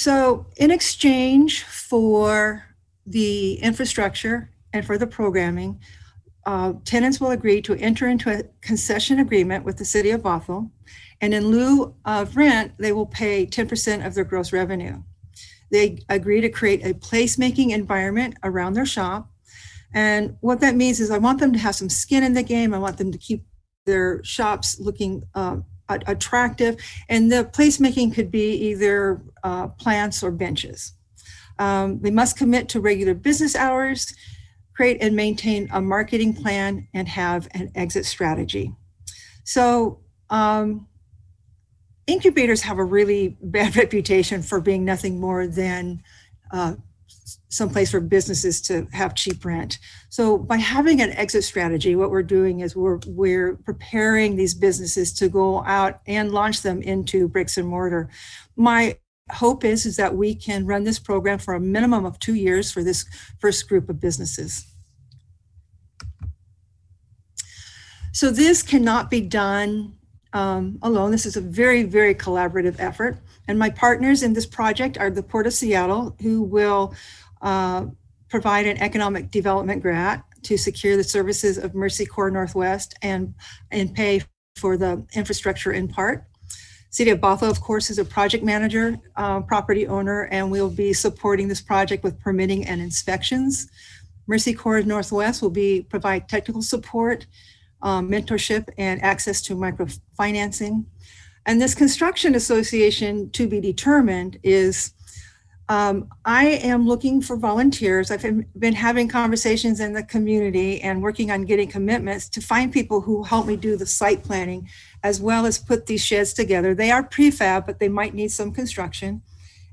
So, in exchange for the infrastructure and for the programming, uh, tenants will agree to enter into a concession agreement with the city of Bothell, and in lieu of rent, they will pay 10% of their gross revenue. They agree to create a placemaking environment around their shop. And what that means is I want them to have some skin in the game. I want them to keep their shops looking uh, attractive. And the placemaking could be either uh, plants or benches. Um, they must commit to regular business hours create and maintain a marketing plan and have an exit strategy. So um, incubators have a really bad reputation for being nothing more than uh, someplace for businesses to have cheap rent. So by having an exit strategy, what we're doing is we're we're preparing these businesses to go out and launch them into bricks and mortar. My hope is is that we can run this program for a minimum of two years for this first group of businesses. So this cannot be done um, alone. This is a very, very collaborative effort. And my partners in this project are the Port of Seattle, who will uh, provide an economic development grant to secure the services of Mercy Corps Northwest and, and pay for the infrastructure in part. City of Bothell, of course, is a project manager, uh, property owner, and we'll be supporting this project with permitting and inspections. Mercy Corps Northwest will be provide technical support, um, mentorship, and access to microfinancing. And this construction association to be determined is um, I am looking for volunteers. I've been having conversations in the community and working on getting commitments to find people who help me do the site planning as well as put these sheds together. They are prefab, but they might need some construction.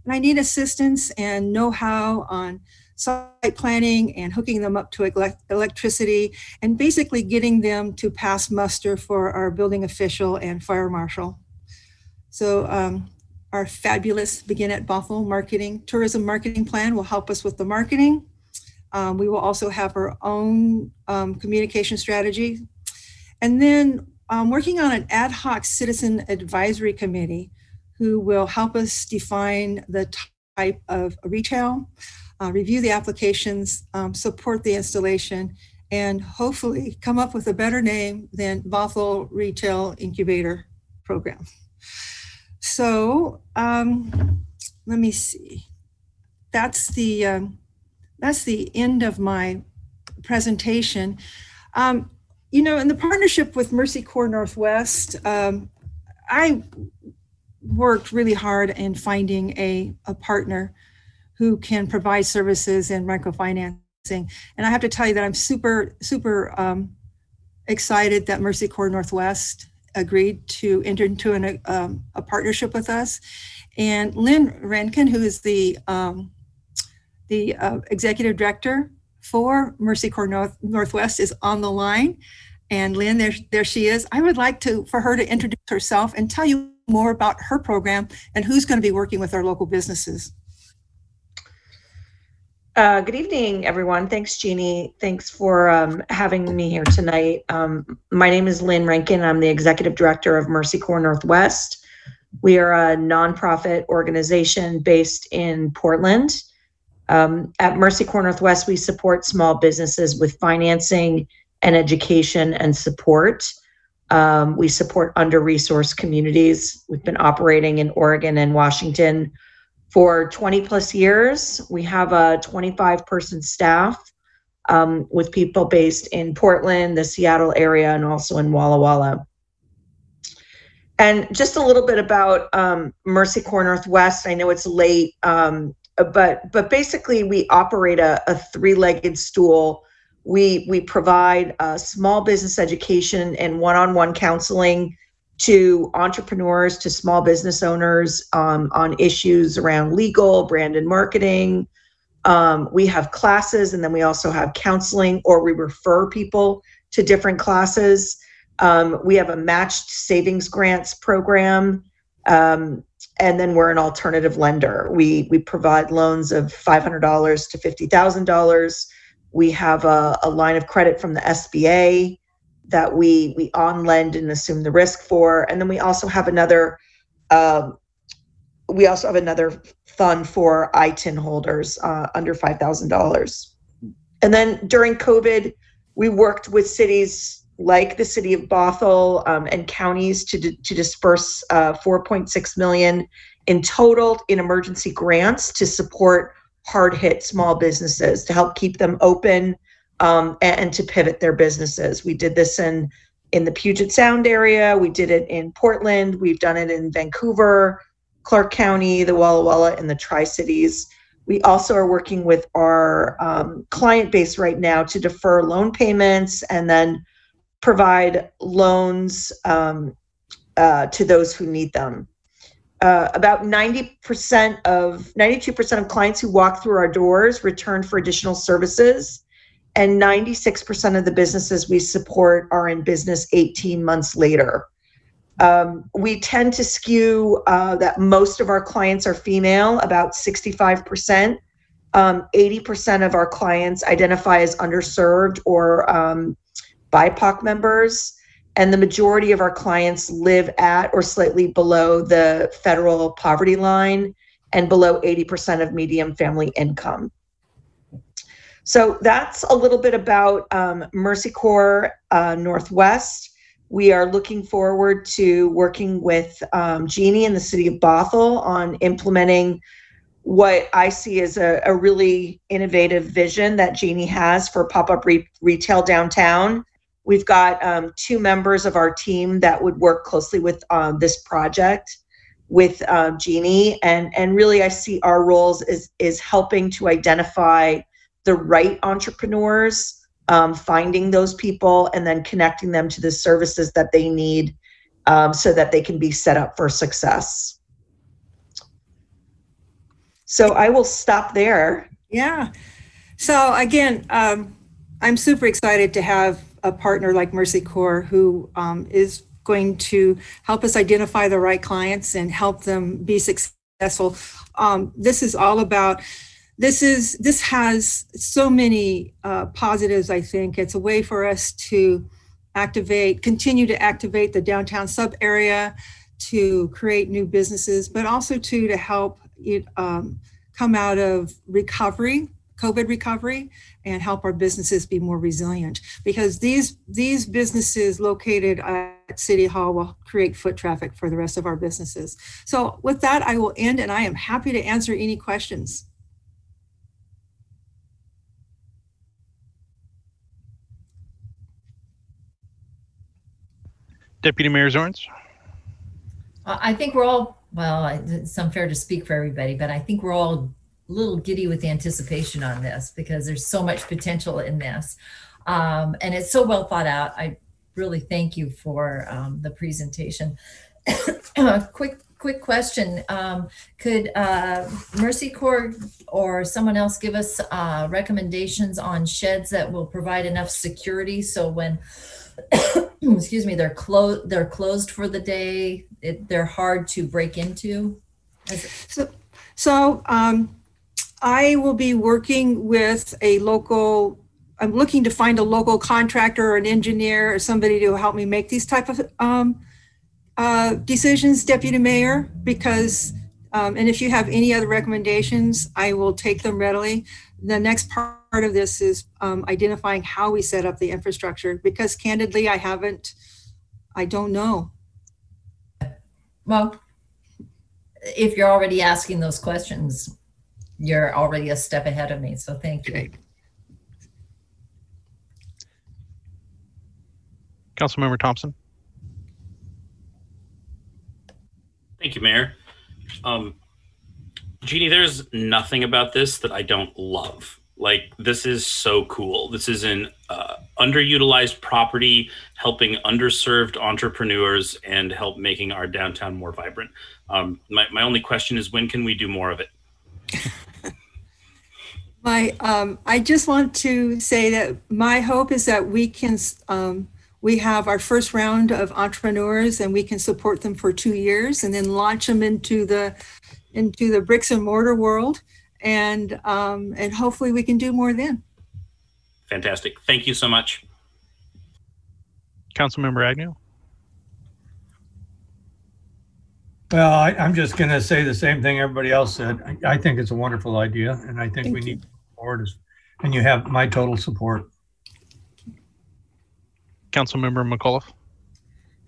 And I need assistance and know how on site planning and hooking them up to electricity and basically getting them to pass muster for our building official and fire marshal. So um, our fabulous Begin at Bothell marketing, tourism marketing plan will help us with the marketing. Um, we will also have our own um, communication strategy. And then um, working on an ad hoc citizen advisory committee who will help us define the type of retail, uh, review the applications, um, support the installation, and hopefully come up with a better name than Bothell Retail Incubator Program. So um, let me see. That's the um, that's the end of my presentation. Um, you know, in the partnership with Mercy Corps Northwest, um, I worked really hard in finding a, a partner who can provide services in microfinancing. And I have to tell you that I'm super, super um, excited that Mercy Corps Northwest agreed to enter into an, um, a partnership with us. And Lynn Rankin, who is the um, the uh, executive director for Mercy Corps North, Northwest, is on the line. And Lynn, there, there she is. I would like to for her to introduce herself and tell you more about her program and who's going to be working with our local businesses. Uh, good evening, everyone. Thanks, Jeannie. Thanks for um, having me here tonight. Um, my name is Lynn Rankin. I'm the executive director of Mercy Corps Northwest. We are a nonprofit organization based in Portland. Um, at Mercy Corps Northwest, we support small businesses with financing and education and support. Um, we support under resourced communities. We've been operating in Oregon and Washington for 20 plus years. We have a 25 person staff um, with people based in Portland, the Seattle area, and also in Walla Walla. And just a little bit about um, Mercy Corps Northwest. I know it's late, um, but but basically we operate a, a three-legged stool. We we provide uh, small business education and one-on-one counseling to entrepreneurs, to small business owners um, on issues around legal, brand and marketing. Um, we have classes and then we also have counseling or we refer people to different classes. Um, we have a matched savings grants program. Um, and then we're an alternative lender. We, we provide loans of $500 to $50,000. We have a, a line of credit from the SBA that we we on lend and assume the risk for and then we also have another um, we also have another fund for ITIN holders uh, under $5,000. And then during COVID, we worked with cities like the city of Bothell um, and counties to, to disperse uh, 4.6 million in total in emergency grants to support hard hit small businesses to help keep them open um, and, and, to pivot their businesses. We did this in in the Puget Sound area. We did it in Portland. We've done it in Vancouver, Clark County, the Walla Walla, and the Tri Cities. We also are working with our um, client base right now to defer loan payments and then provide loans um, uh, to those who need them. Uh, about 90% of 92% of clients who walk through our doors return for additional services and 96% of the businesses we support are in business 18 months later. Um, we tend to skew uh, that most of our clients are female, about 65%. Um, 80% of our clients identify as underserved or um, BIPOC members. And the majority of our clients live at or slightly below the federal poverty line and below 80% of medium family income. So that's a little bit about um, Mercy Corps uh, Northwest. We are looking forward to working with um, Jeannie and the city of Bothell on implementing what I see as a, a really innovative vision that Jeannie has for pop up re- retail downtown. We've got um, two members of our team that would work closely with um, this project with um, Jeannie, and and really I see our roles is is helping to identify the right entrepreneurs, um, finding those people, and then connecting them to the services that they need um, so that they can be set up for success. So I will stop there. Yeah. So again, um, I'm super excited to have a partner like Mercy Corps who um, is going to help us identify the right clients and help them be successful. Um, this is all about this is this has so many uh, positives i think. It's a way for us to activate continue to activate the downtown sub area to create new businesses but also to to help it um, come out of recovery covid recovery and help our businesses be more resilient. Because these these businesses located at city hall will create foot traffic for the rest of our businesses. So with that i will end and i am happy to answer any questions Deputy Mayor Zornes? Uh, I think we're all, well, it's unfair to speak for everybody, but I think we're all a little giddy with anticipation on this because there's so much potential in this. Um, and it's so well thought out. I really thank you for um, the presentation. quick, quick question. Um, could uh, Mercy Corps or someone else give us uh, recommendations on sheds that will provide enough security so when excuse me, they're closed, they're closed for the day. It, they're hard to break into. So, so um, I will be working with a local, I'm looking to find a local contractor or an engineer or somebody to help me make these type of um, uh, decisions, Deputy Mayor, because, um, and if you have any other recommendations, I will take them readily. The next part of this is um, identifying how we set up the infrastructure because candidly, I haven't, I don't know. Well, if you're already asking those questions, you're already a step ahead of me. So thank you. Councilmember Thompson? Thank you, Mayor. Um, Jeannie, there's nothing about this that I don't love. Like, this is so cool. This is an uh, underutilized property helping underserved entrepreneurs and help making our downtown more vibrant. Um, my, my only question is when can we do more of it? My, um, I just want to say that my hope is that we can, um, we have our first round of entrepreneurs and we can support them for two years and then launch them into the, into the bricks and mortar world. And, um, and hopefully we can do more then. Fantastic. Thank you so much. Councilmember Agnew? Well, I, I'm just going to say the same thing everybody else said. I, I think it's a wonderful idea, and I think Thank we you. need to forward. as- And you have my total support. Councilmember McAuliffe?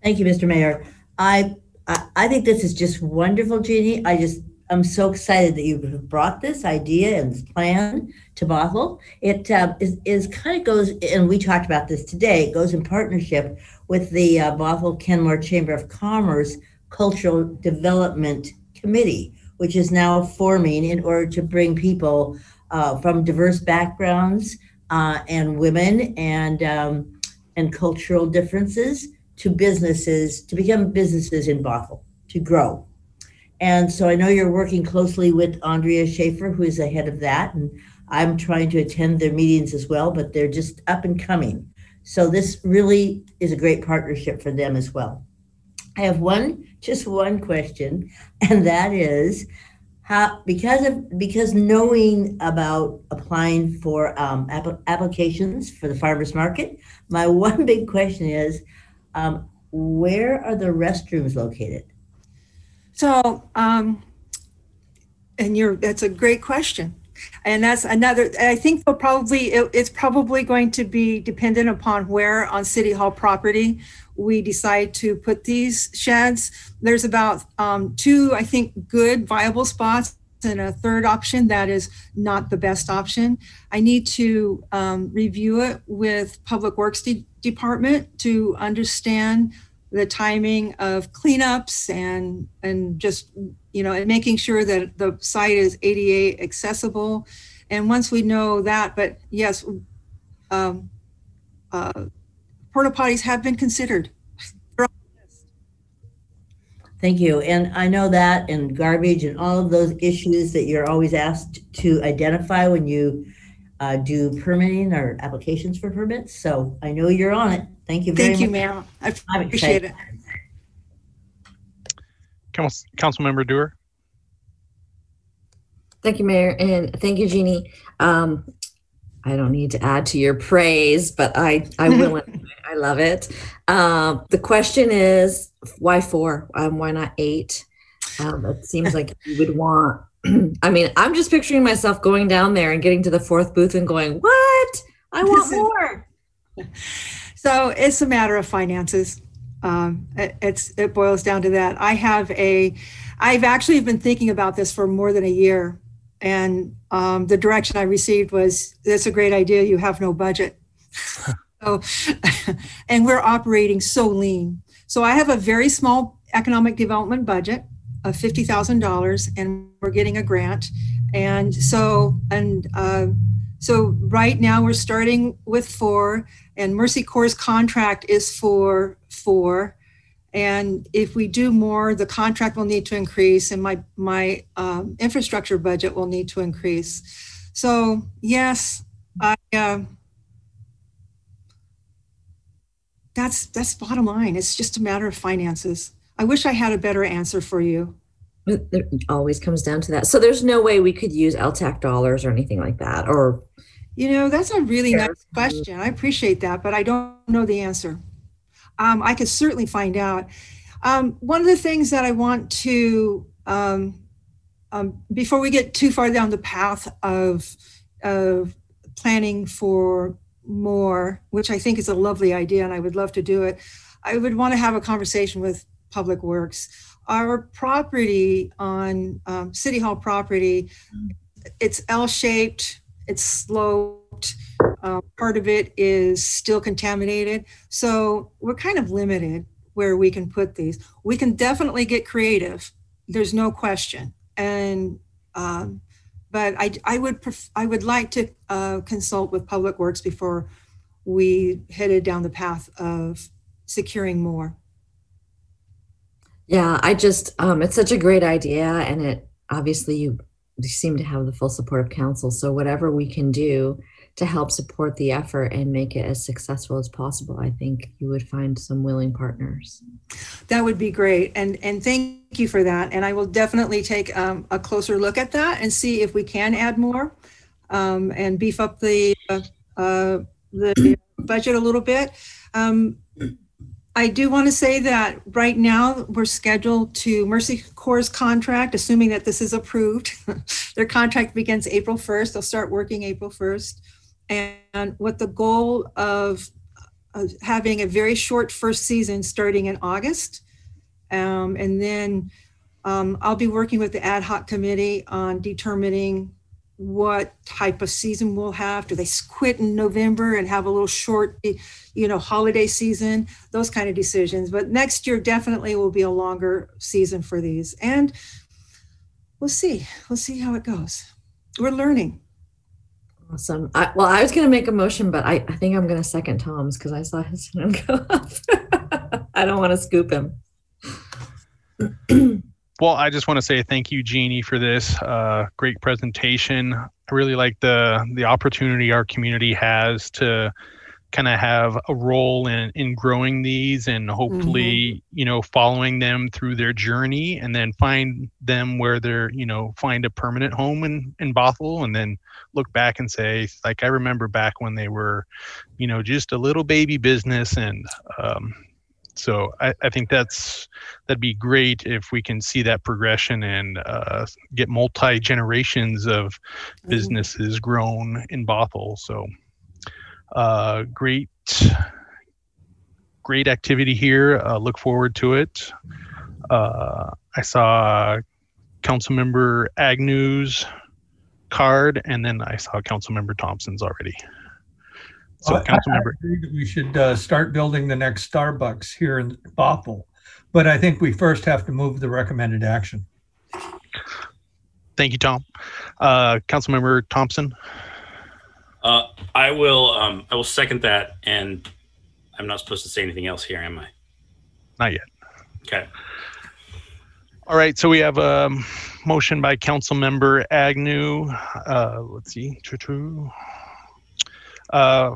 Thank you, Mr. Mayor. I, I, I think this is just wonderful, Jeannie. I just, I'm so excited that you have brought this idea and this plan to Bothell. It uh, is, is kind of goes, and we talked about this today, it goes in partnership with the uh, Bothell Kenmore Chamber of Commerce Cultural Development Committee, which is now forming in order to bring people uh, from diverse backgrounds uh, and women and um, and cultural differences to businesses to become businesses in Bothell to grow. And so I know you're working closely with Andrea Schaefer, who is the head of that, and I'm trying to attend their meetings as well, but they're just up and coming. So this really is a great partnership for them as well. I have one, just one question, and that is how because of because knowing about applying for um, app- applications for the farmers market, my one big question is, um, where are the restrooms located? So, um, and you're, that's a great question. And that's another, I think they'll probably, it, it's probably going to be dependent upon where on City Hall property we decide to put these sheds. There's about um, two, I think, good viable spots and a third option that is not the best option. I need to um, review it with Public Works De- Department to understand the timing of cleanups and and just you know and making sure that the site is ADA accessible. And once we know that, but yes, um, uh, porta potties have been considered. Thank you. And I know that and garbage and all of those issues that you're always asked to identify when you uh, do permitting or applications for permits. So I know you're on it. Thank you very Thank you, much. ma'am. I I'm appreciate excited. it. Council, Councilmember Duerr. Thank you, Mayor, and thank you, Jeannie. Um, I don't need to add to your praise, but I I will. I love it. Um, the question is, why four? Um, why not eight? Um, it seems like you would want. I mean, I'm just picturing myself going down there and getting to the fourth booth and going, "What? I want more." So it's a matter of finances. Um, it, it's it boils down to that. I have a, I've actually been thinking about this for more than a year, and um, the direction I received was, "That's a great idea. You have no budget." so, and we're operating so lean. So I have a very small economic development budget of fifty thousand dollars, and we're getting a grant. And so, and uh, so right now we're starting with four, and Mercy Corps' contract is for four. And if we do more, the contract will need to increase, and my my um, infrastructure budget will need to increase. So yes, I. Uh, that's that's bottom line. It's just a matter of finances. I wish I had a better answer for you. It, always comes down to that. So there's no way we could use LTAC dollars or anything like that, or You know, that's a really nice question. I appreciate that, but I don't know the answer. Um, I could certainly find out. Um, one of the things that I want to, um, um, before we get too far down the path of, of planning for more, which I think is a lovely idea and I would love to do it, I would want to have a conversation with Public Works. Our property on um, City Hall property, it's L-shaped, it's sloped. Um, part of it is still contaminated. So we're kind of limited where we can put these. We can definitely get creative. There's no question. And, um, but I, I would, pref- I would like to uh, consult with Public Works before we headed down the path of securing more. Yeah, I just um it's such a great idea and it obviously you, seem to have the full support of council. So whatever we can do to help support the effort and make it as successful as possible, I think you would find some willing partners. That would be great. And, and thank you for that. And I will definitely take um, a closer look at that and see if we can add more um, and beef up the, uh, uh, the budget a little bit. Um, I do want to say that right now we're scheduled to Mercy Corps' contract, assuming that this is approved. Their contract begins April 1st. They'll start working April 1st. And with the goal of having a very short first season starting in August. Um, and then um, I'll be working with the ad hoc committee on determining what type of season we'll have. Do they quit in November and have a little short, eh, you know, holiday season? Those kind of decisions. But next year definitely will be a longer season for these. And we'll see. We'll see how it goes. We're learning. Awesome. I, well, I was going to make a motion, but I, I think I'm going to second Tom's because I saw his hand go up. I don't want to scoop him. Well, I just want to say thank you, Jeannie, for this uh, great presentation. I really like the the opportunity our community has to kind of have a role in in growing these and hopefully you know following them through their journey and then find them where they're you know find a permanent home in in Bothell and then look back and say like I remember back when they were you know just a little baby business and um, so I, I think that's that'd be great if we can see that progression and uh, get multi generations of businesses grown in Bothell. So uh, great, great activity here. Uh, look forward to it. Uh, I saw Councilmember Agnew's card, and then I saw Councilmember Thompson's already. So, I- I Councilmember. We should uh, start building the next Starbucks here in Bothell. But I think we first have to move the recommended action. Thank you, Tom. Uh, Councilmember Thompson. Uh, I will. Um, I will second that, and I'm not supposed to say anything else here, am I? Not yet. Okay. All right, so we have a motion by Councilmember Agnew. Uh, let's see. Choo-choo. Uh,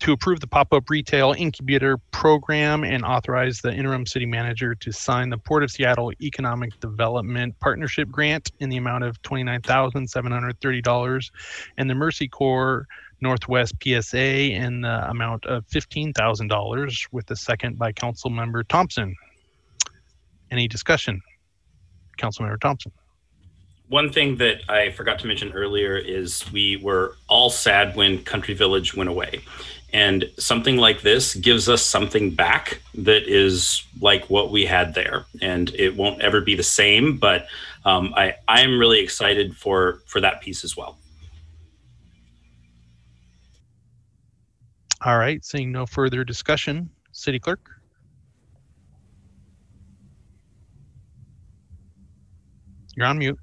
to approve the pop-up retail incubator program and authorize the interim city manager to sign the Port of Seattle Economic Development Partnership Grant in the amount of $29,730 and the Mercy Corps Northwest PSA in the amount of $15,000 with the second by Councilmember Thompson. Any discussion? Councilmember Thompson. One thing that I forgot to mention earlier is we were all sad when Country Village went away. And something like this gives us something back that is like what we had there. And it won't ever be the same, but um, I, I am really excited for, for that piece as well. All right, seeing no further discussion, City Clerk? You're on mute.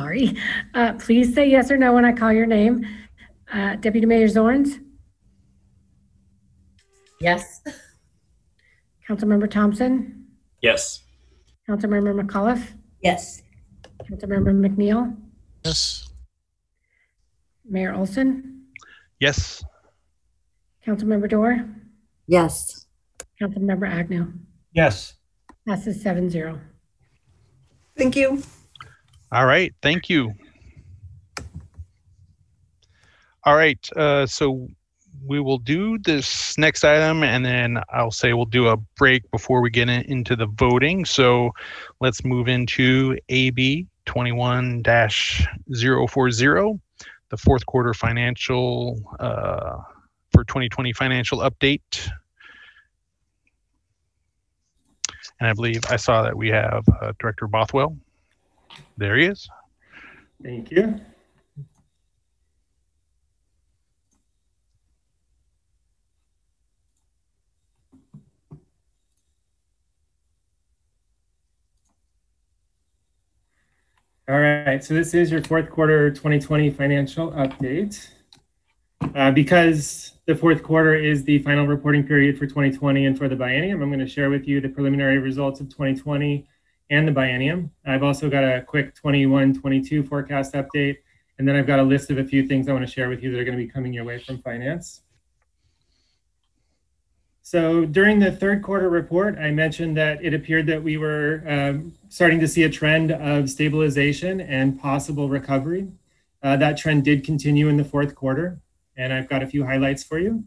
Sorry. Uh, Please say yes or no when I call your name. Uh, Deputy Mayor Zornes, Yes. Councilmember Thompson, Yes. Councilmember McAuliffe, Yes. Councilmember McNeal, Yes. Mayor Olsen, Yes. Councilmember Duerr, Yes. Councilmember Agnew. Yes. Passes seven zero. Thank you. All right, thank you. All right, uh, so we will do this next item and then I'll say we'll do a break before we get in- into the voting. So let's move into AB 21 040, the fourth quarter financial, uh, for 2020 financial update. And I believe I saw that we have uh, Director Bothwell. There he is. Thank you. All right, so this is your fourth quarter 2020 financial update. Uh, because the fourth quarter is the final reporting period for 2020 and for the biennium, I'm going to share with you the preliminary results of 2020 and the biennium. I've also got a quick 21 22 forecast update. And then I've got a list of a few things I want to share with you that are going to be coming your way from finance. So during the third quarter report, I mentioned that it appeared that we were um, starting to see a trend of stabilization and possible recovery. Uh, that trend did continue in the fourth quarter, and I've got a few highlights for you.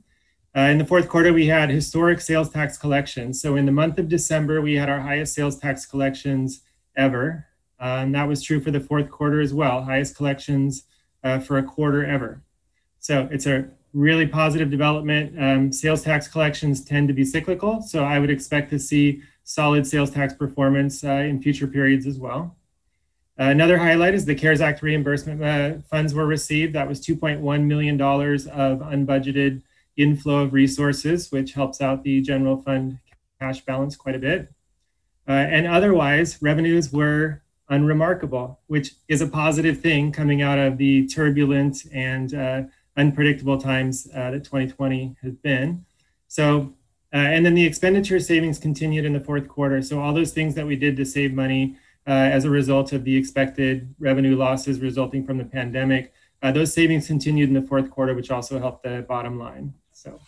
Uh, in the fourth quarter, we had historic sales tax collections. So in the month of December, we had our highest sales tax collections ever. Uh, and that was true for the fourth quarter as well, highest collections uh, for a quarter ever. So it's a really positive development. Um, sales tax collections tend to be cyclical, so I would expect to see solid sales tax performance uh, in future periods as well. Uh, another highlight is the CARES Act reimbursement uh, funds were received. That was $2.1 million of unbudgeted inflow of resources, which helps out the general fund cash balance quite a bit. Uh, and otherwise, revenues were unremarkable, which is a positive thing coming out of the turbulent and uh, unpredictable times uh, that 2020 has been. So, uh, and then the expenditure savings continued in the fourth quarter. So all those things that we did to save money uh, as a result of the expected revenue losses resulting from the pandemic, uh, those savings continued in the fourth quarter, which also helped the bottom line. So.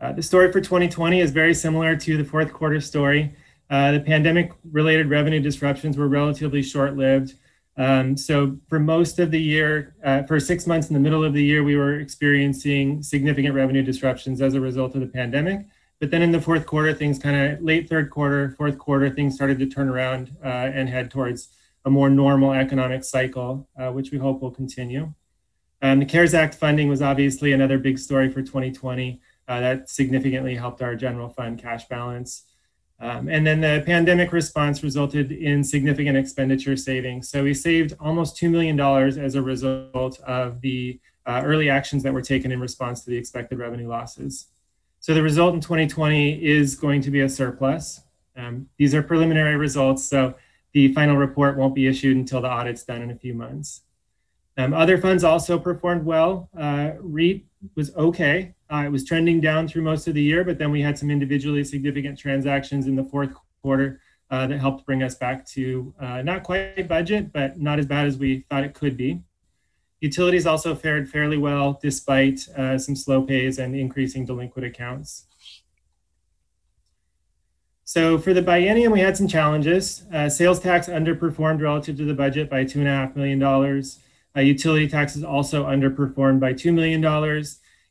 Uh, the story for 2020 is very similar to the fourth quarter story. Uh, the pandemic related revenue disruptions were relatively short lived. Um, so for most of the year, uh, for six months in the middle of the year, we were experiencing significant revenue disruptions as a result of the pandemic. But then in the fourth quarter, things kind of late third quarter, fourth quarter, things started to turn around uh, and head towards a more normal economic cycle, uh, which we hope will continue. Um, the CARES Act funding was obviously another big story for 2020. Uh, that significantly helped our general fund cash balance. Um, and then the pandemic response resulted in significant expenditure savings. So we saved almost $2 million as a result of the uh, early actions that were taken in response to the expected revenue losses. So the result in 2020 is going to be a surplus. Um, these are preliminary results, so the final report won't be issued until the audit's done in a few months. Um, other funds also performed well. Uh, REET was okay. Uh, it was trending down through most of the year, but then we had some individually significant transactions in the fourth quarter uh, that helped bring us back to uh, not quite budget, but not as bad as we thought it could be. Utilities also fared fairly well despite uh, some slow pays and increasing delinquent accounts. So for the biennium, we had some challenges. Uh, sales tax underperformed relative to the budget by two and a half million dollars. Uh, utility taxes also underperformed by $2 million.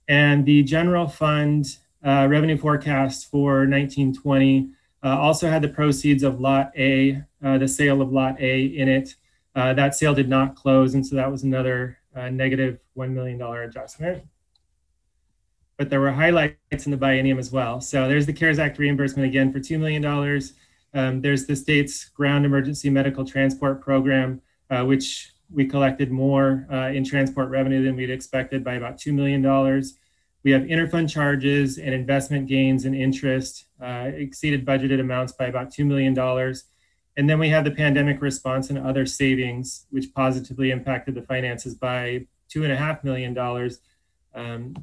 And the general fund uh, revenue forecast for 1920 uh, also had the proceeds of Lot A, uh, the sale of Lot A in it. Uh, that sale did not close, and so that was another uh, negative $1 million adjustment. But there were highlights in the biennium as well. So there's the CARES Act reimbursement again for $2 million. Um, there's the state's ground emergency medical transport program, which we collected more uh, in transport revenue than we'd expected by about $2 million. We have interfund charges and investment gains and interest uh, exceeded budgeted amounts by about $2 million. And then we have the pandemic response and other savings, which positively impacted the finances by $2.5 million um,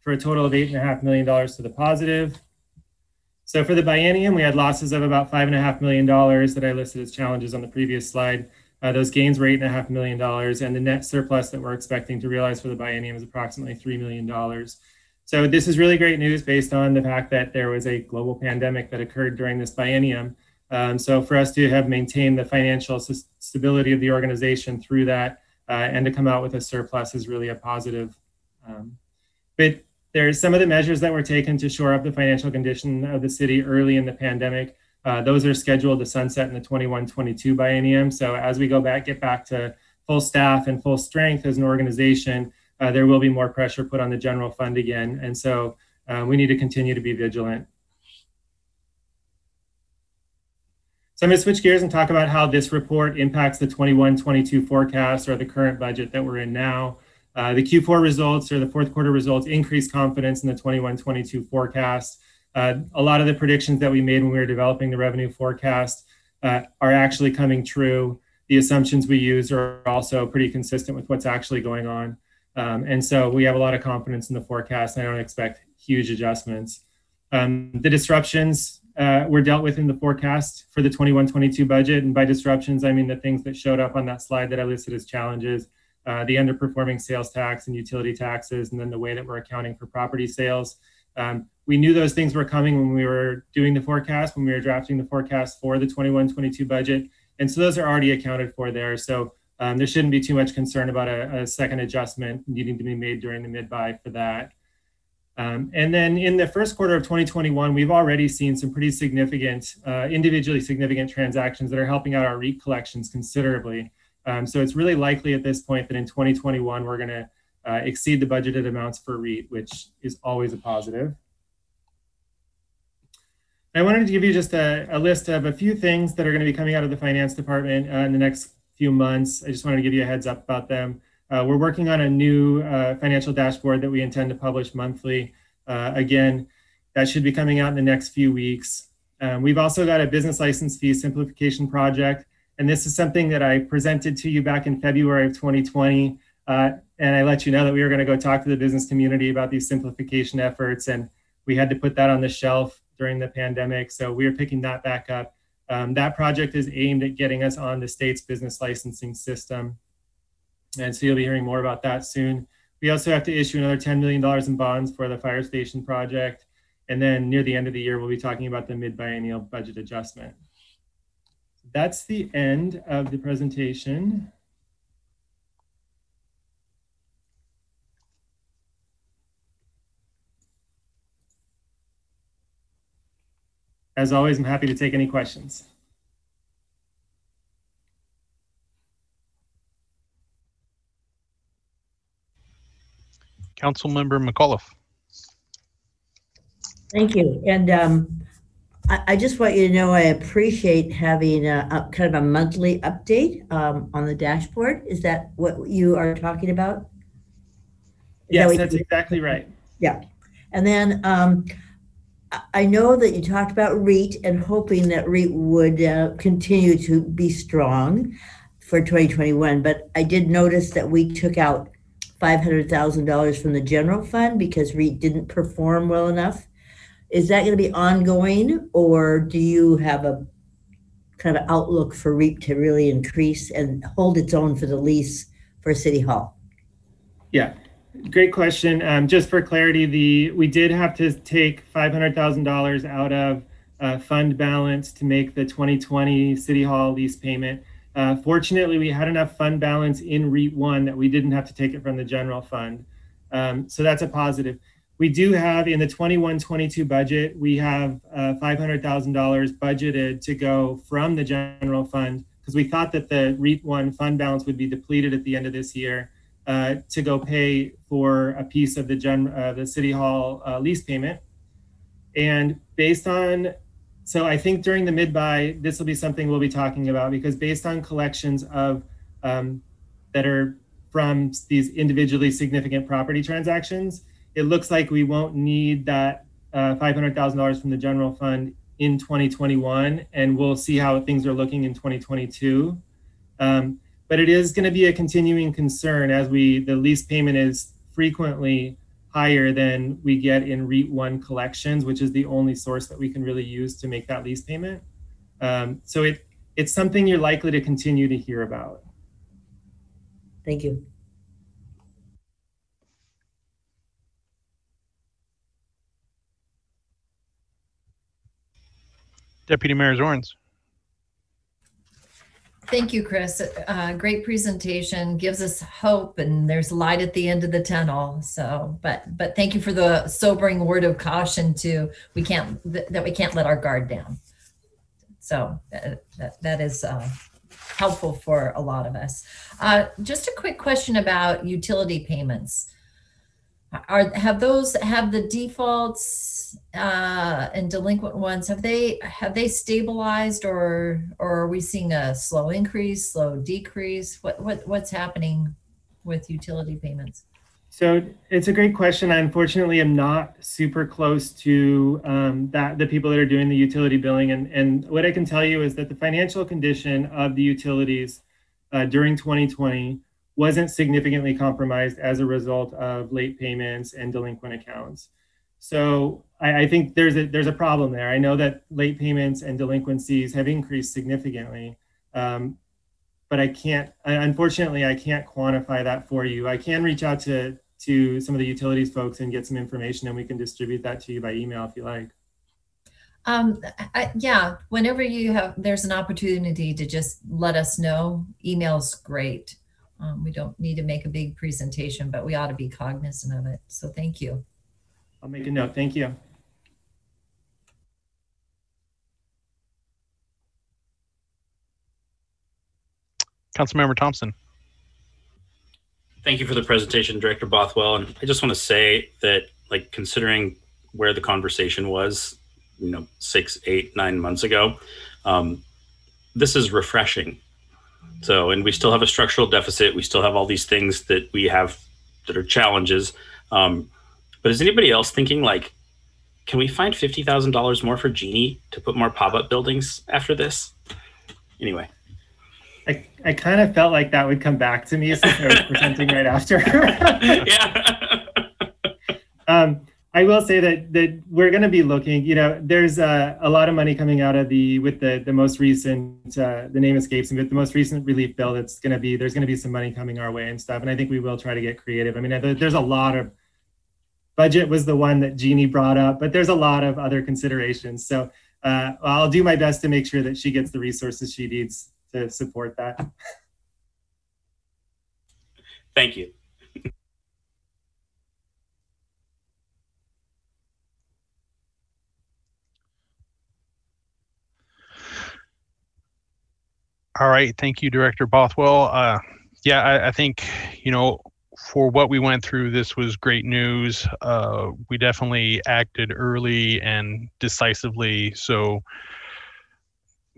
for a total of $8.5 million to the positive. So for the biennium, we had losses of about $5.5 million that I listed as challenges on the previous slide. Uh, those gains were $8.5 million, and the net surplus that we're expecting to realize for the biennium is approximately $3 million. So this is really great news based on the fact that there was a global pandemic that occurred during this biennium. Um, so for us to have maintained the financial stability of the organization through that uh, and to come out with a surplus is really a positive. Um, but there's some of the measures that were taken to shore up the financial condition of the city early in the pandemic. Uh, those are scheduled to sunset in the 21-22 biennium. So as we go back, get back to full staff and full strength as an organization, uh, there will be more pressure put on the general fund again. And so uh, we need to continue to be vigilant. So I'm going to switch gears and talk about how this report impacts the 21-22 forecast or the current budget that we're in now. Uh, the Q4 results or the fourth quarter results increase confidence in the 21-22 forecast. Uh, a lot of the predictions that we made when we were developing the revenue forecast uh, are actually coming true. The assumptions we use are also pretty consistent with what's actually going on. Um, and so we have a lot of confidence in the forecast. And I don't expect huge adjustments. Um, the disruptions uh, were dealt with in the forecast for the 21-22 budget. And by disruptions, I mean the things that showed up on that slide that I listed as challenges, uh, the underperforming sales tax and utility taxes, and then the way that we're accounting for property sales. Um, we knew those things were coming when we were doing the forecast, when we were drafting the forecast for the 21-22 budget. And so those are already accounted for there. So um, there shouldn't be too much concern about a, a, second adjustment needing to be made during the mid-buy for that. Um, and then in the first quarter of 2021, we've already seen some pretty significant, uh, individually significant transactions that are helping out our REET collections considerably. Um, so it's really likely at this point that in 2021, we're gonna uh, exceed the budgeted amounts for REET, which is always a positive. I wanted to give you just a, a, list of a few things that are going to be coming out of the finance department uh, in the next few months. I just wanted to give you a heads up about them. Uh, we're working on a new uh, financial dashboard that we intend to publish monthly. Uh, again, that should be coming out in the next few weeks. Um, we've also got a business license fee simplification project. And this is something that I presented to you back in February of 2020. Uh, and I let you know that we were going to go talk to the business community about these simplification efforts. And we had to put that on the shelf during the pandemic. So we are picking that back up. Um, that project is aimed at getting us on the state's business licensing system. And so you'll be hearing more about that soon. We also have to issue another $10 million in bonds for the fire station project. And then near the end of the year, we'll be talking about the mid-biennial budget adjustment. That's the end of the presentation. As always, I'm happy to take any questions. Councilmember McAuliffe. Thank you. And um, I, I, just want you to know I appreciate having a, a kind of a monthly update um, on the dashboard. Is that what you are talking about? Is yes, that that's exactly right. Yeah. And then um, I know that you talked about REET and hoping that REET would uh, continue to be strong for 2021, but I did notice that we took out $500,000 from the general fund because REET didn't perform well enough. Is that going to be ongoing or do you have a kind of outlook for REET to really increase and hold its own for the lease for City Hall? Yeah, great question. Um, just for clarity, the we did have to take five hundred thousand dollars out of uh, fund balance to make the 2020 City Hall lease payment. Uh, fortunately, we had enough fund balance in REET one that we didn't have to take it from the general fund. Um, so that's a positive. We do have in the 21-22 budget, we have uh, $500,000 budgeted to go from the general fund because we thought that the REET one fund balance would be depleted at the end of this year uh, to go pay for a piece of the gen, uh, the city hall uh, lease payment. And based on, so I think during the mid buy, this will be something we'll be talking about because based on collections of um, that are from these individually significant property transactions, it looks like we won't need that uh, $500,000 from the general fund in 2021, and we'll see how things are looking in 2022. Um, but it is going to be a continuing concern as we the lease payment is frequently higher than we get in REET one collections, which is the only source that we can really use to make that lease payment. Um, so it it's something you're likely to continue to hear about. Thank you. Deputy Mayor Zornes. Thank you, Chris. Uh, great presentation. Gives us hope, and there's light at the end of the tunnel. So, but but thank you for the sobering word of caution. To we can't th- that we can't let our guard down. So uh, that that is uh, helpful for a lot of us. Uh, just a quick question about utility payments. Are have those have the defaults uh, and delinquent ones have they have they stabilized or or are we seeing a slow increase, slow decrease? What what what's happening with utility payments? So it's a great question. I unfortunately am not super close to um, that the people that are doing the utility billing, and and what I can tell you is that the financial condition of the utilities uh, during 2020 wasn't significantly compromised as a result of late payments and delinquent accounts. So I, I, think there's a there's a problem there. I know that late payments and delinquencies have increased significantly, um, but I can't. Unfortunately, I can't quantify that for you. I can reach out to to some of the utilities folks and get some information, and we can distribute that to you by email if you like. Um, I, yeah, whenever you have, there's an opportunity to just let us know. Email's great. Um, we don't need to make a big presentation, but we ought to be cognizant of it. So thank you. I'll make a note. Thank you. Councilmember Thompson. Thank you for the presentation, Director Bothwell. And I just want to say that, like, considering where the conversation was, you know, six, eight, nine months ago, um, this is refreshing so, and we still have a structural deficit. We still have all these things that we have that are challenges. Um, but is anybody else thinking like, can we find fifty thousand dollars more for Jeannie to put more pop-up buildings after this? Anyway, I, I kind of felt like that would come back to me since I was presenting right after. yeah. um, I will say that that we're going to be looking. You know, there's a, a lot of money coming out of the with the the most recent uh, the name escapes me, but the most recent relief bill. That's going to be there's going to be some money coming our way and stuff. And I think we will try to get creative. I mean, there's a lot of budget was the one that Jeannie brought up, but there's a lot of other considerations. So uh, I'll do my best to make sure that she gets the resources she needs to support that. Thank you. All right. Thank you, Director Bothwell. Uh, yeah, I, I, think, you know, for what we went through, this was great news. Uh, we definitely acted early and decisively. So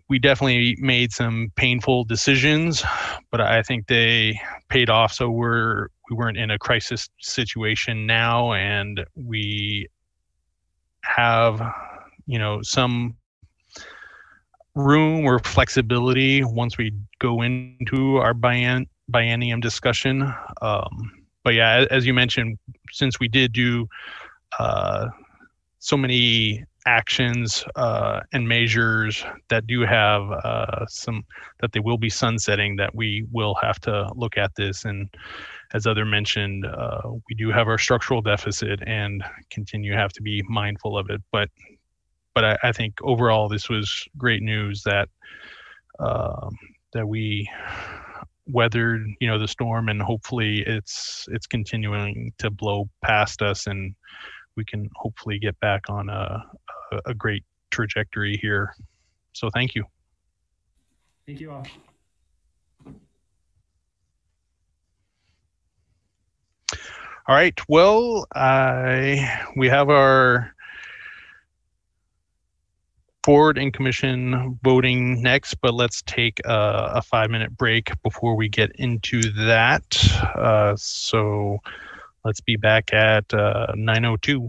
we definitely made some painful decisions, but I think they paid off. So we're we weren't in a crisis situation now, and we have, you know, some room or flexibility once we go into our bienn- biennium discussion. Um, but yeah, as you mentioned, since we did do uh, so many actions uh, and measures that do have uh, some that they will be sunsetting, that we will have to look at this and as other mentioned, uh, we do have our structural deficit and continue have to be mindful of it. But but I, I think overall this was great news that um, that we weathered you know the storm and hopefully it's it's continuing to blow past us and we can hopefully get back on a, a, a great trajectory here. So thank you. Thank you all. All right. Well, I we have our board and commission voting next, but let's take a, a five minute break before we get into that. Uh, so let's be back at uh, 902.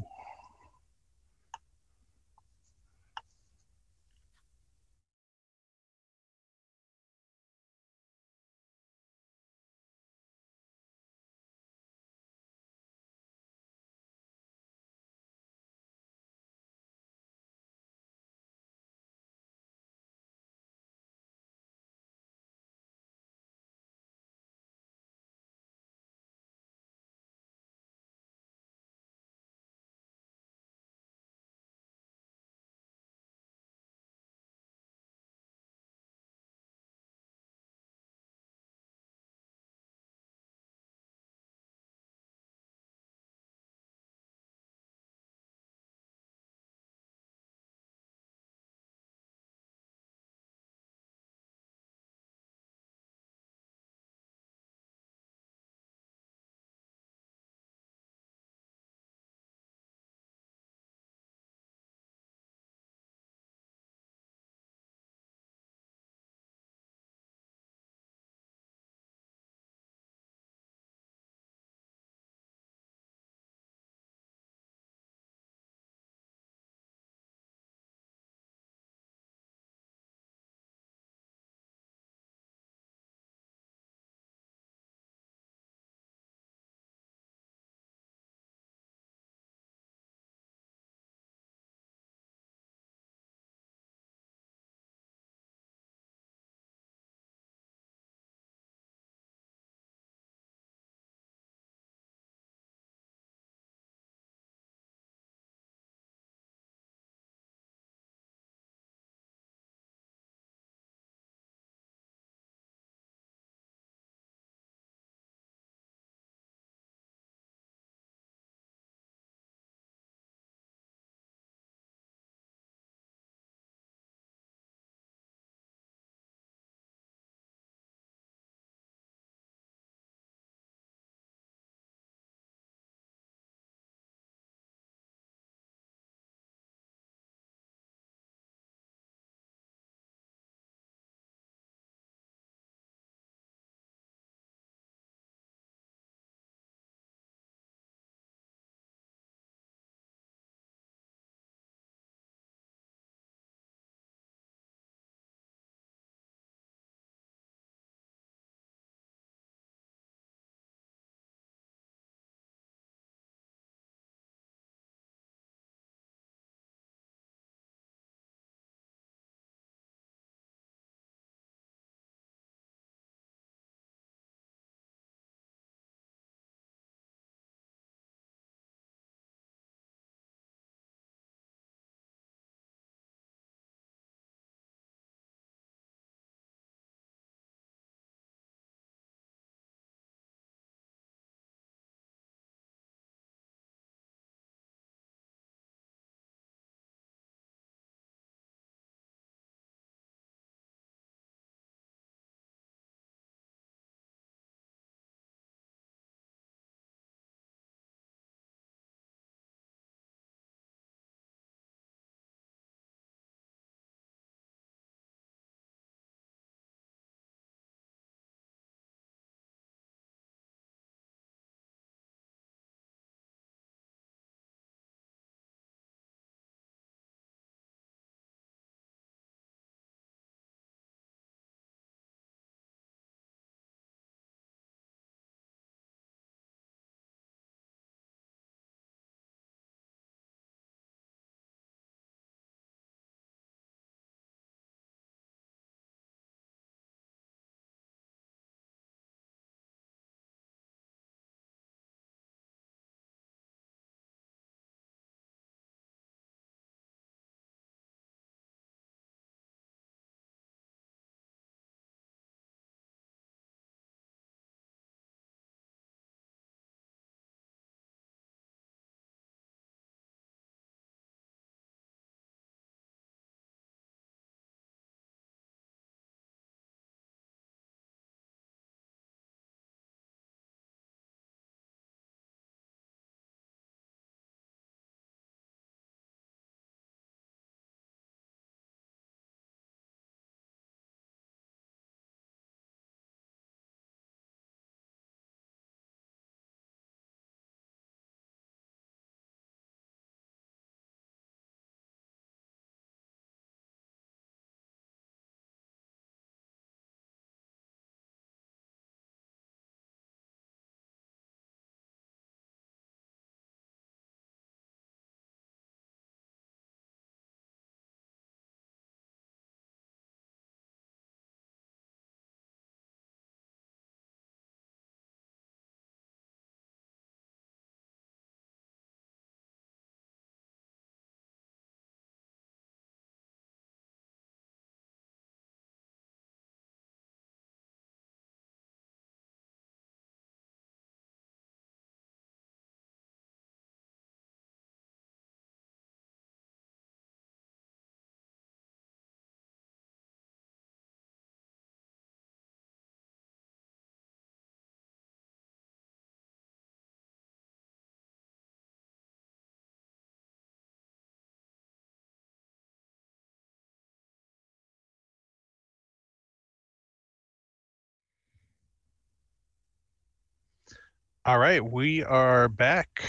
All right, we are back.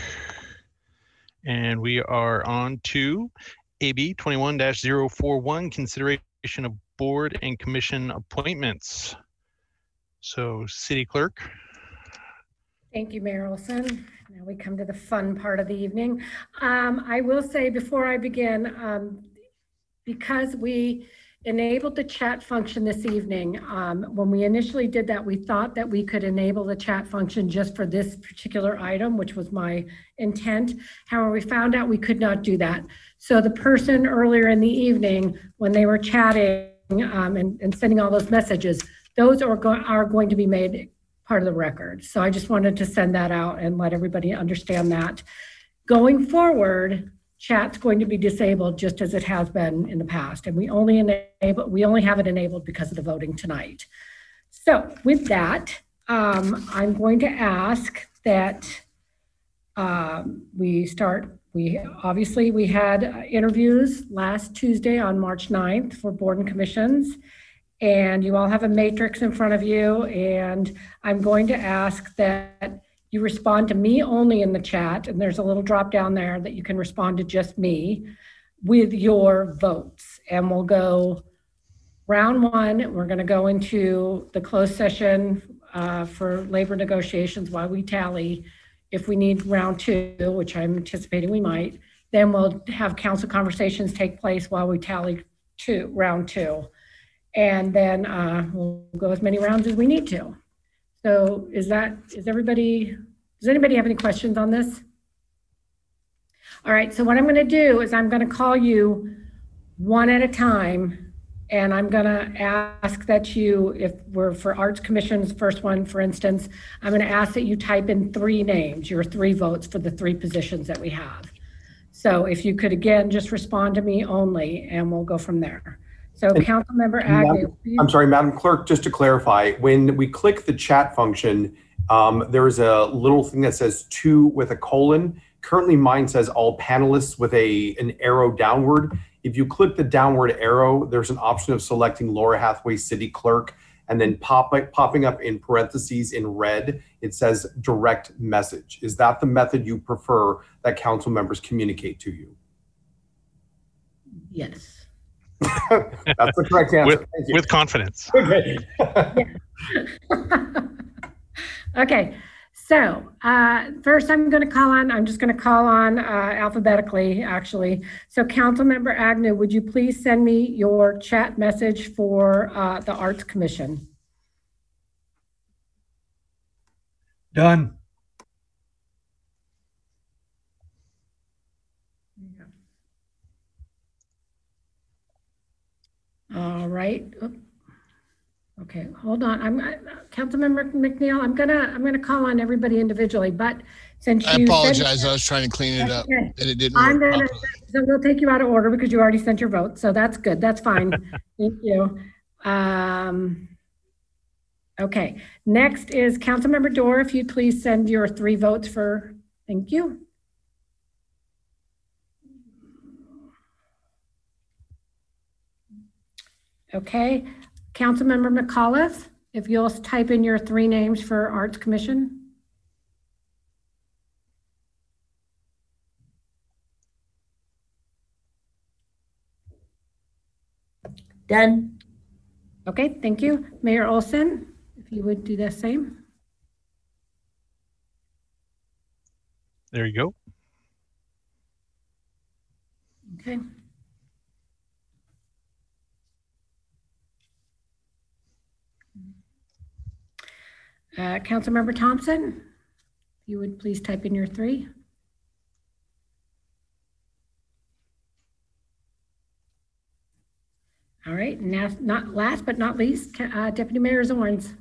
And we are on to AB 21-041, consideration of board and commission appointments. So City Clerk, Thank you, Mayor Olsen. Now we come to the fun part of the evening. Um, I will say before I begin, um, because we enabled the chat function this evening, um, when we initially did that, we thought that we could enable the chat function just for this particular item, which was my intent. However, we found out we could not do that. So the person earlier in the evening, when they were chatting um, and, and sending all those messages, those are, go- are going to be made part of the record. So I just wanted to send that out and let everybody understand that. Going forward, chat's going to be disabled just as it has been in the past. And we only enable, we only have it enabled because of the voting tonight. So with that, um, I'm going to ask that um, we start, we, obviously, we had uh, interviews last Tuesday on March 9th for board and commissions. And you all have a matrix in front of you, and I'm going to ask that you respond to me only in the chat, and there's a little drop down there that you can respond to just me with your votes. And we'll go round one, we're going to go into the closed session uh, for labor negotiations while we tally. If we need round two, which I'm anticipating we might, then we'll have council conversations take place while we tally two, round two. And then uh, we'll go as many rounds as we need to. So is that, is everybody, does anybody have any questions on this? All right, so what I'm going to do is I'm going to call you one at a time. And I'm going to ask that you, if we're for Arts Commission's first one, for instance, I'm going to ask that you type in three names, your three votes for the three positions that we have. So if you could again, just respond to me only and we'll go from there. So Councilmember Agnew. please- I'm sorry, Madam Clerk, just to clarify, when we click the chat function, um, there is a little thing that says two with a colon. Currently, mine says all panelists with a an arrow downward. If you click the downward arrow, there's an option of selecting Laura Hathaway City Clerk, and then pop, popping up in parentheses in red, it says direct message. Is that the method you prefer that council members communicate to you? Yes. That's the correct answer. with, Thank you. with confidence. Okay. Okay, so uh, first I'm going to call on, I'm just going to call on uh, alphabetically, actually. So Councilmember Agnew, would you please send me your chat message for uh, the Arts Commission? Done. All right. Oop. Okay, hold on. I'm, I- Councilmember McNeal, I'm gonna, I'm gonna call on everybody individually, but since you. I said- apologize. I was trying to clean it up Okay. and it didn't I'm work gonna, properly. so we'll take you out of order because you already sent your vote, so that's good, that's fine. Thank you. Um, okay, next is Councilmember Duerr, if you'd please send your three votes for, thank you. Okay, Councilmember McAuliffe, if you'll type in your three names for Arts Commission. Done. Okay, thank you. Mayor Olsen, if you would do the same. There you go. Okay. Uh, Councilmember Thompson, you would please type in your three. All right, now, not last but not least, uh, Deputy Mayor Zornes.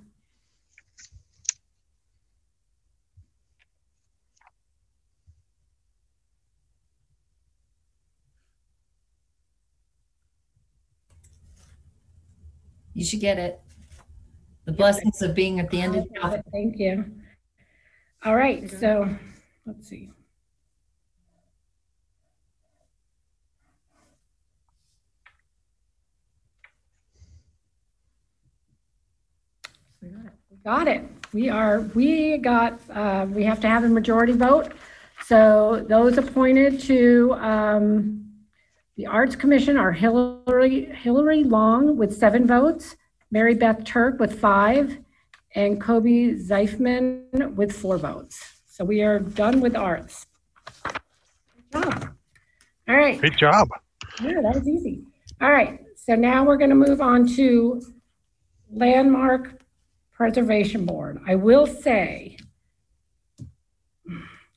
You should get it. The blessings of being at the end of Got it, Thank you. All right, so, let's see. We got it. We are, we got, uh, we have to have a majority vote. So those appointed to um, the Arts Commission are Hillary, Hillary Long with seven votes, Mary Beth Turk with five, and Kobe Zeifman with four votes. So we are done with arts. Good job. All right. Great job. Yeah, that was easy. All right, so now we're going to move on to Landmark Preservation Board. I will say,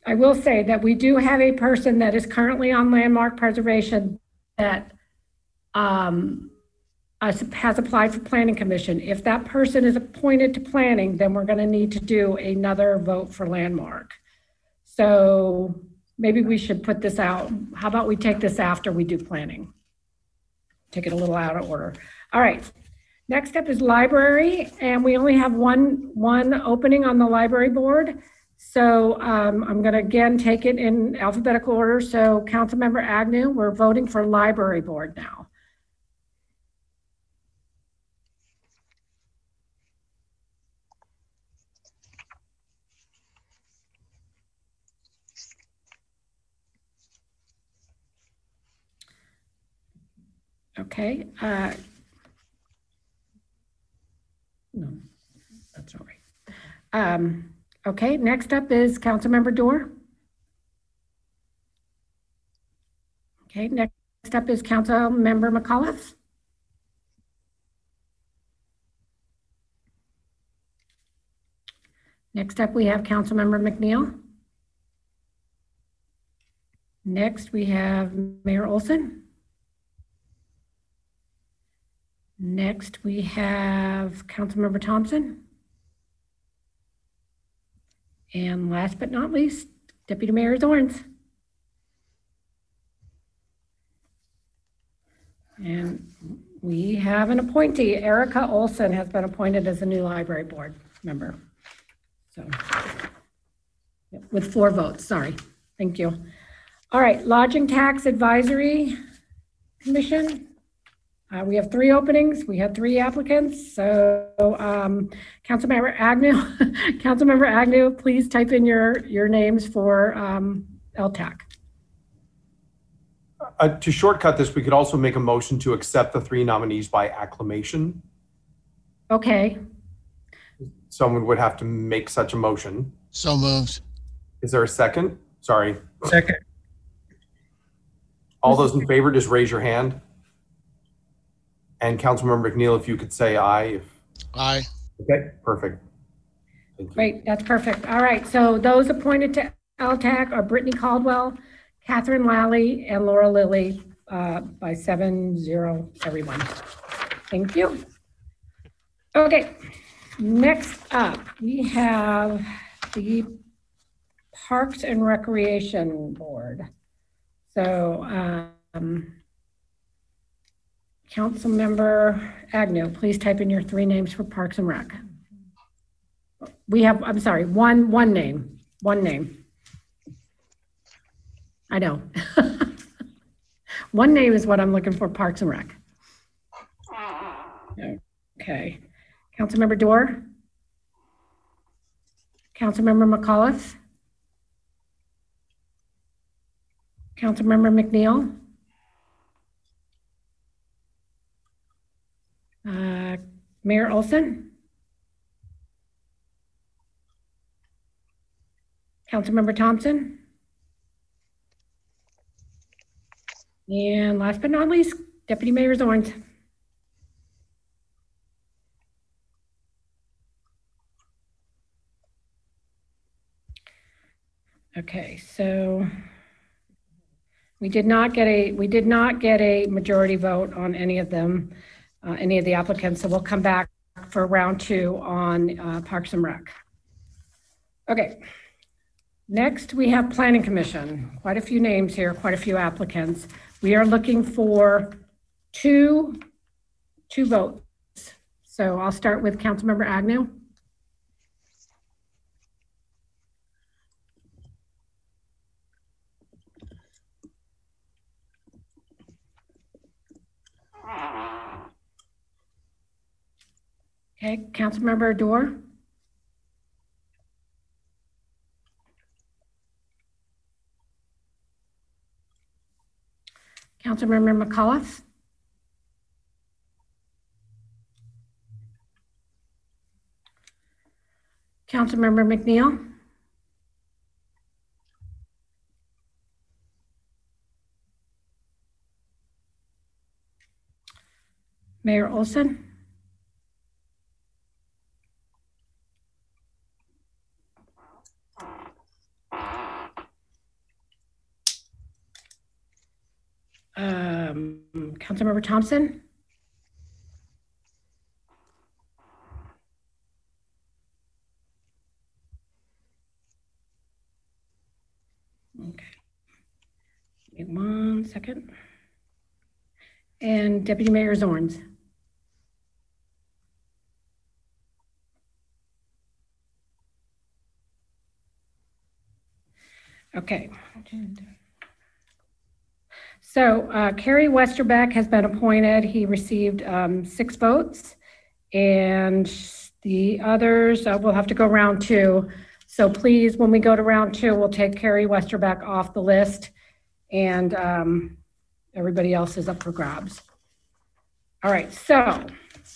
I will say that we do have a person that is currently on Landmark Preservation that um, has applied for Planning Commission. If that person is appointed to planning, then we're going to need to do another vote for Landmark. So maybe we should put this out. How about we take this after we do planning? Take it a little out of order. All right. Next up is library, and we only have one, one opening on the library board. So um, I'm going to again take it in alphabetical order. So Councilmember Agnew, we're voting for library board now. Okay. uh, No, that's all right. Um, Okay, next up is Councilmember Duerr. Okay, next up is Councilmember McAuliffe. Next up, we have Councilmember McNeal. Next, we have Mayor Olsen. Next, we have Councilmember Thompson. And last but not least, Deputy Mayor Zornes. And we have an appointee. Erica Olson has been appointed as a new library board member. So, with four votes, sorry. Thank you. All right, Lodging Tax Advisory Commission. Uh, we have three openings. We have three applicants. So, um, Councilmember Agnew, Councilmember Agnew, please type in your, your names for, um, LTAC. Uh, to shortcut this, we could also make a motion to accept the three nominees by acclamation. Okay, Someone would have to make such a motion. So moved. Is there a second? Sorry. Second. All those in favor, just raise your hand. And Councilmember McNeal, if you could say aye. if- Aye. Okay, perfect. great, that's perfect. All right, so those appointed to LTAC are Brittany Caldwell, Catherine Lally, and Laura Lilly, uh, by seven zero, everyone. Thank you. Okay, next up, we have the Parks and Recreation Board. So, um, Councilmember Agnew, please type in your three names for Parks and Rec. We have, I'm sorry, one, one name, one name. I know. One name is what I'm looking for, Parks and Rec. Okay. Councilmember Duerr? Councilmember McAuliffe? Councilmember McNeal? Uh, Mayor Olsen? Councilmember Thompson? And last but not least, Deputy Mayor Zornes. Okay, so we did not get a, we did not get a majority vote on any of them, uh, any of the applicants, so we'll come back for round two on uh, Parks and Rec. Okay. Next, we have Planning Commission. Quite a few names here, quite a few applicants. We are looking for two, two votes. So I'll start with Councilmember Agnew. Okay, Councilmember Duerr? Councilmember McAuliffe? Councilmember McNeal? Mayor Olsen? Um, Councilmember Thompson? Okay. Wait one second. And Deputy Mayor Zornes? Okay. So uh, Kerry Westerbeck has been appointed. He received um, six votes. And the others, uh, we'll have to go round two. So please, when we go to round two, we'll take Kerry Westerbeck off the list. And um, everybody else is up for grabs. All right, so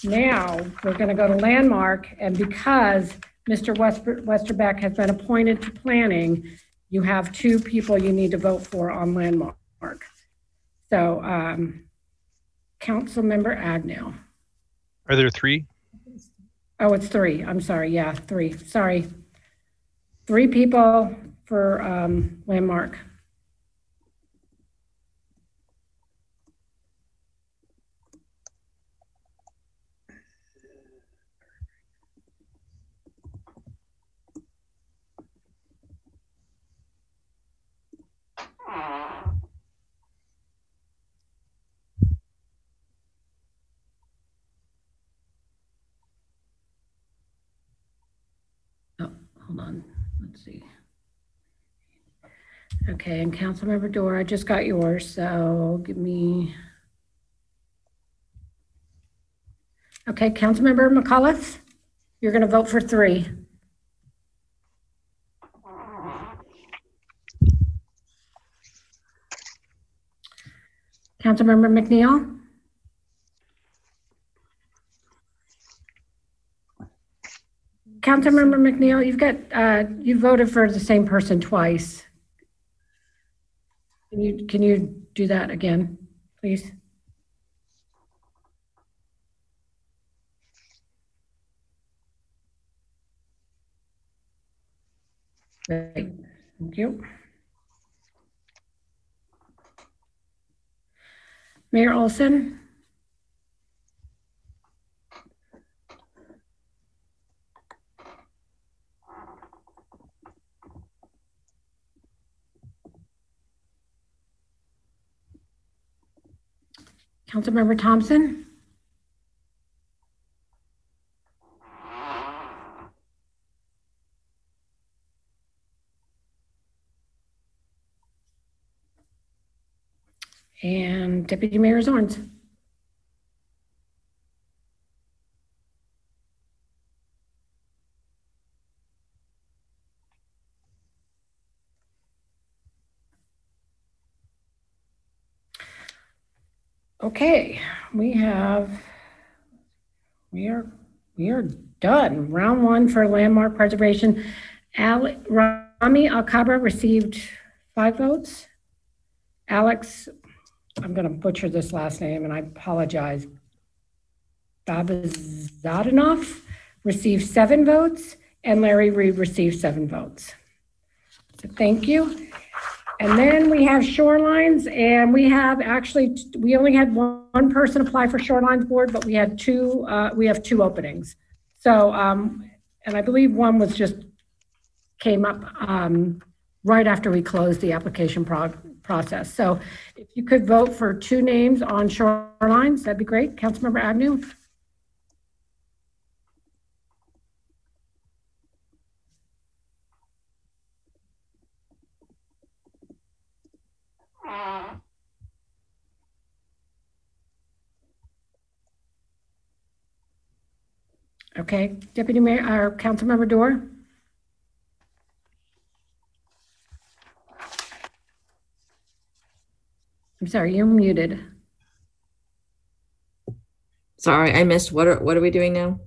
now we're going to go to landmark. And because Mr. Wester- Westerbeck has been appointed to planning, you have two people you need to vote for on landmark. So, um, Councilmember Agnew. Are there three? Oh, it's three. I'm sorry. Yeah, three. Sorry. Three people for um, landmark. Oh, hold on. Let's see. Okay, and Councilmember Duerr, I just got yours, so give me. Okay, Councilmember McAuliffe, you're going to vote for three. Councilmember McNeal? Councilmember McNeal, you've got, uh, you voted for the same person twice. Can you, can you do that again, please? Great, thank you. Mayor Olsen? Councilmember Thompson? And Deputy Mayor Zornes? Okay, we have, we are, we are done. Round one for landmark preservation. Ale- Rami Al-Kabra received five votes. Alex, I'm going to butcher this last name and I apologize. Babazadanoff received seven votes and Larry Reed received seven votes. So thank you. And then we have shorelines, and we have actually, we only had one, person apply for shorelines board, but we had two, uh, we have two openings. So, um, and I believe one was just came up, um, right after we closed the application prog- process. So if you could vote for two names on shorelines, that'd be great. Councilmember Agnew? Okay, Deputy Mayor, or Councilmember Duerr? I'm sorry, you're muted. Sorry, I missed. What are, what are we doing now?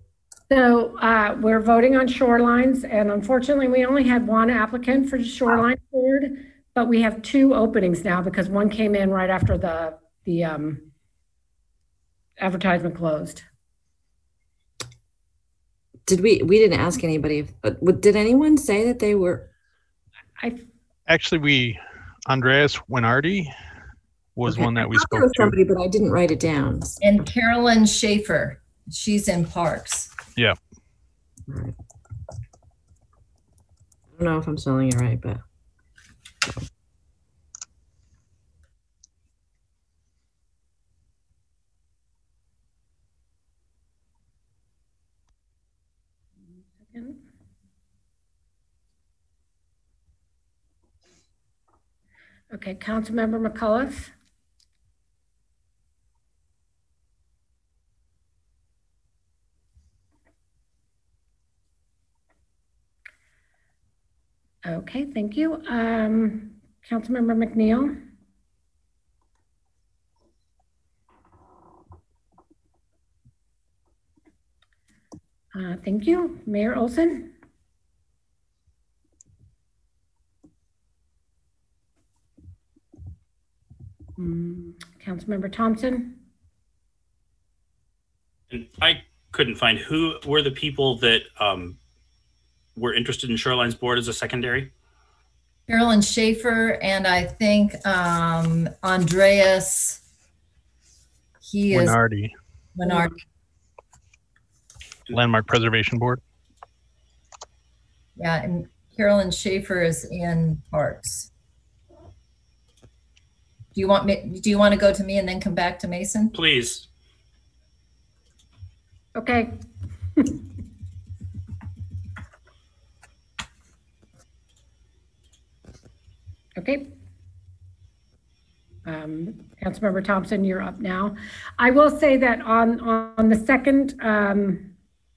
So uh, we're voting on shorelines, and unfortunately, we only had one applicant for the shoreline board, but we have two openings now because one came in right after the, the um, advertisement closed. Did we, we didn't ask anybody, if- uh, but did anyone say that they were? I, Actually, we, Andreas Winardi was Okay, one that we I thought there spoke was to. Somebody, but I didn't write it down. And Carolyn Schaefer, she's in Parks. Yeah. I don't know if I'm spelling it right, but. Okay, Councilmember McAuliffe? Okay, thank you. Um, Councilmember McNeal? Uh, thank you. Mayor Olsen? Hmm, Councilmember Thompson? And I couldn't find who were the people that um, were interested in Shoreline's board as a secondary. Carolyn Schaefer and I think um, Andreas. He is Winardi, Menard. Landmark Preservation Board. Yeah, and Carolyn Schaefer is in Parks. Do you want me, do you want to go to me and then come back to Mason? Please. Okay. Okay. Um, Councilmember Thompson, you're up now. I will say that on, on the second, um,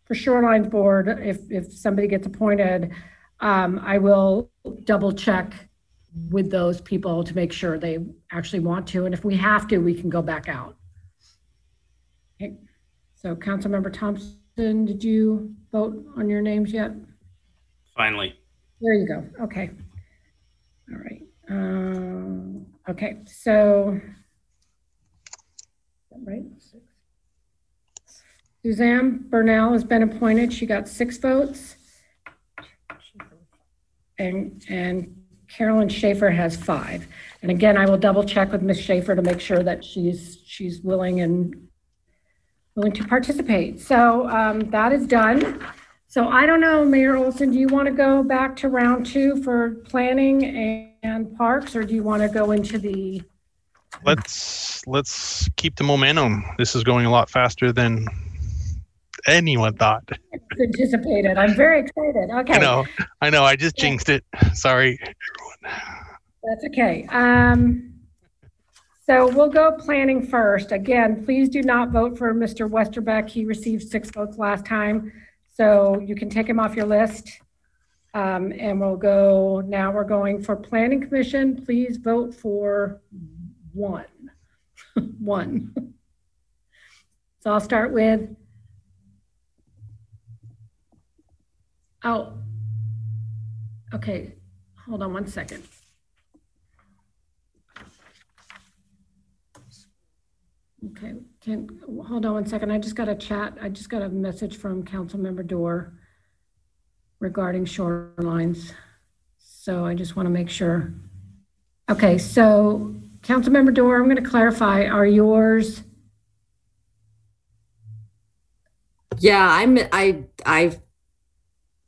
for Shoreline Board, if, if somebody gets appointed, um, I will double check with those people to make sure they actually want to. And if we have to, we can go back out. Okay. So Councilmember Thompson, did you vote on your names yet? Finally. There you go. Okay. All right. Um, okay, so. Right. Suzanne Burnell has been appointed. She got six votes. And, and Carolyn Schaefer has five. And again, I will double check with Ms. Schaefer to make sure that she's, she's willing and willing to participate. So um, that is done. So I don't know, Mayor Olsen, do you want to go back to round two for planning and parks, or do you want to go into the, Let's, let's keep the momentum. This is going a lot faster than anyone thought. anticipated? I'm very excited. Okay. I know, I know, I just jinxed it. Sorry. That's okay. Um, so we'll go planning first. Again, please do not vote for Mr. Westerbeck. He received six votes last time. So you can take him off your list. Um, and we'll go, now we're going for planning commission. Please vote for one. One. So I'll start with. Oh. Okay, hold on one second. Okay, can, hold on one second. I just got a chat. I just got a message from Councilmember Duerr regarding shorelines. So I just want to make sure. Okay, so Councilmember Duerr, I'm going to clarify, are yours, Yeah, I'm, I, I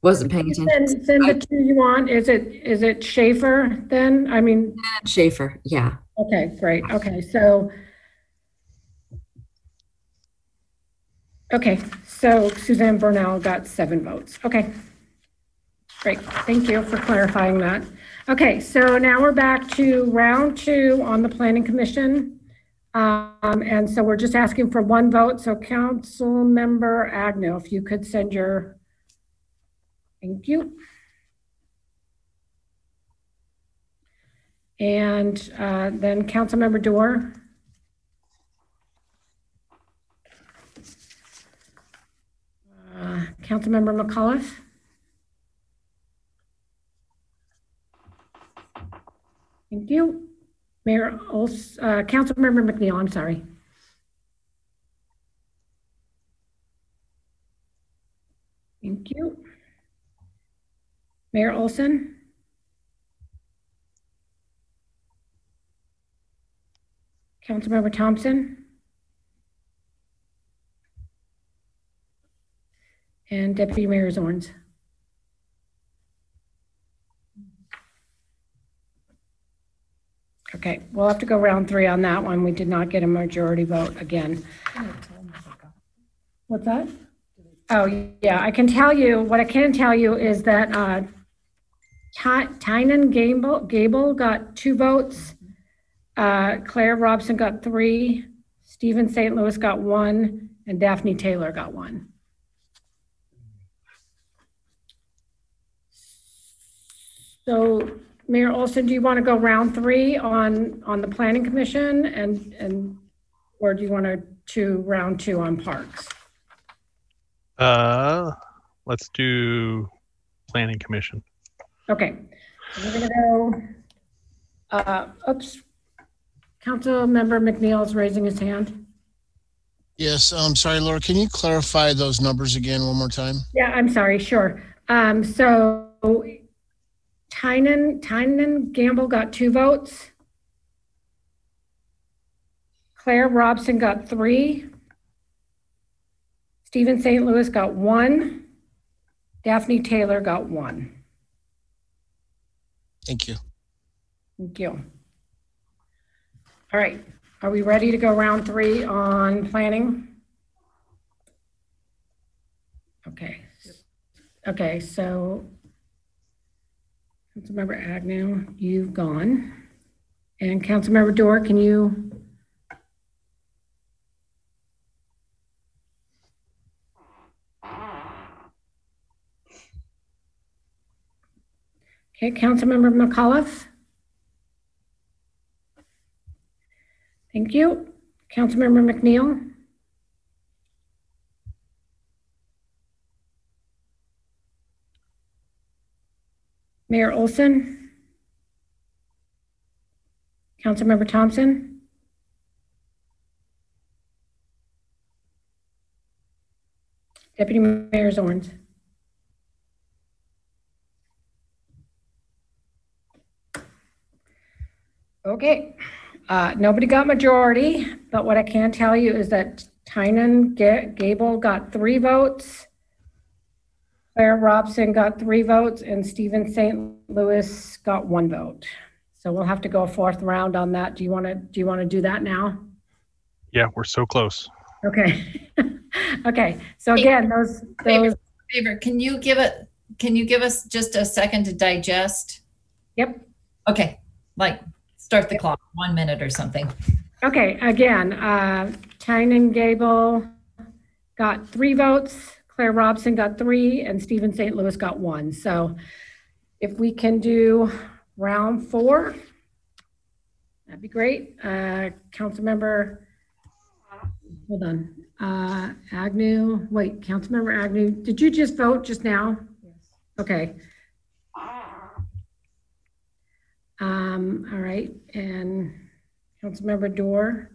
wasn't paying attention. send, send the two you want, is it, is it Schaefer then? I mean, Schaefer, yeah. okay, great. Okay, so. Okay, so Suzanne Burnell got seven votes. Okay. Great, thank you for clarifying that. Okay, so now we're back to round two on the planning commission. Um, and so we're just asking for one vote. So Council Member Agnew, if you could send your, thank you. And uh, then Councilmember Duerr. Uh, Councilmember McAuliffe. Thank you. Mayor Ols, uh, Councilmember McNeal, I'm sorry. Thank you. Mayor Olsen. Councilmember Thompson. And Deputy Mayor Zornes. Okay, we'll have to go round three on that one. We did not get a majority vote again. What's that? Oh, yeah, I can tell you, what I can tell you is that uh, Tynan Gable, Gable got two votes. Uh, Claire Robson got three. Stephen St. Louis got one, and Daphne Taylor got one. So Mayor Olsen, do you want to go round three on, on the planning commission and, and, or do you want to, to round two on parks? Uh, let's do planning commission. Okay, so we're gonna go, uh, oops. Councilmember McNeal is raising his hand. Yes, I'm sorry, Laura, can you clarify those numbers again one more time? Yeah, I'm sorry, sure. Um, so Tynan, Tynan Gamble got two votes. Claire Robson got three. Stephen St. Louis got one. Daphne Taylor got one. Thank you. Thank you. All right, are we ready to go round three on planning? Okay. Okay, so Councilmember Agnew, you've gone. And Councilmember Duerr, can you? Okay, Councilmember McAuliffe? Thank you. Councilmember McNeal? Mayor Olsen? Councilmember Thompson? Deputy Mayor Zornes? Okay, uh, nobody got majority, but what I can tell you is that Tynan Ga- Gable got three votes. Claire Robson got three votes and Stephen St. Louis got one vote. So we'll have to go a fourth round on that. Do you want to, do you want to do that now? Yeah, we're so close. Okay. Okay, so again, those, those, Favor, can you give it, can you give us just a second to digest? Yep. Okay, like, start the clock, one minute or something. okay, again, uh, Tynan Gable got three votes, Claire Robson got three, and Stephen St. Louis got one. So if we can do round four, that'd be great. Uh, Councilmember, hold on, uh, Agnew, wait, Councilmember Agnew, did you just vote just now? Yes. Okay. Um, all right, and Councilmember Duerr.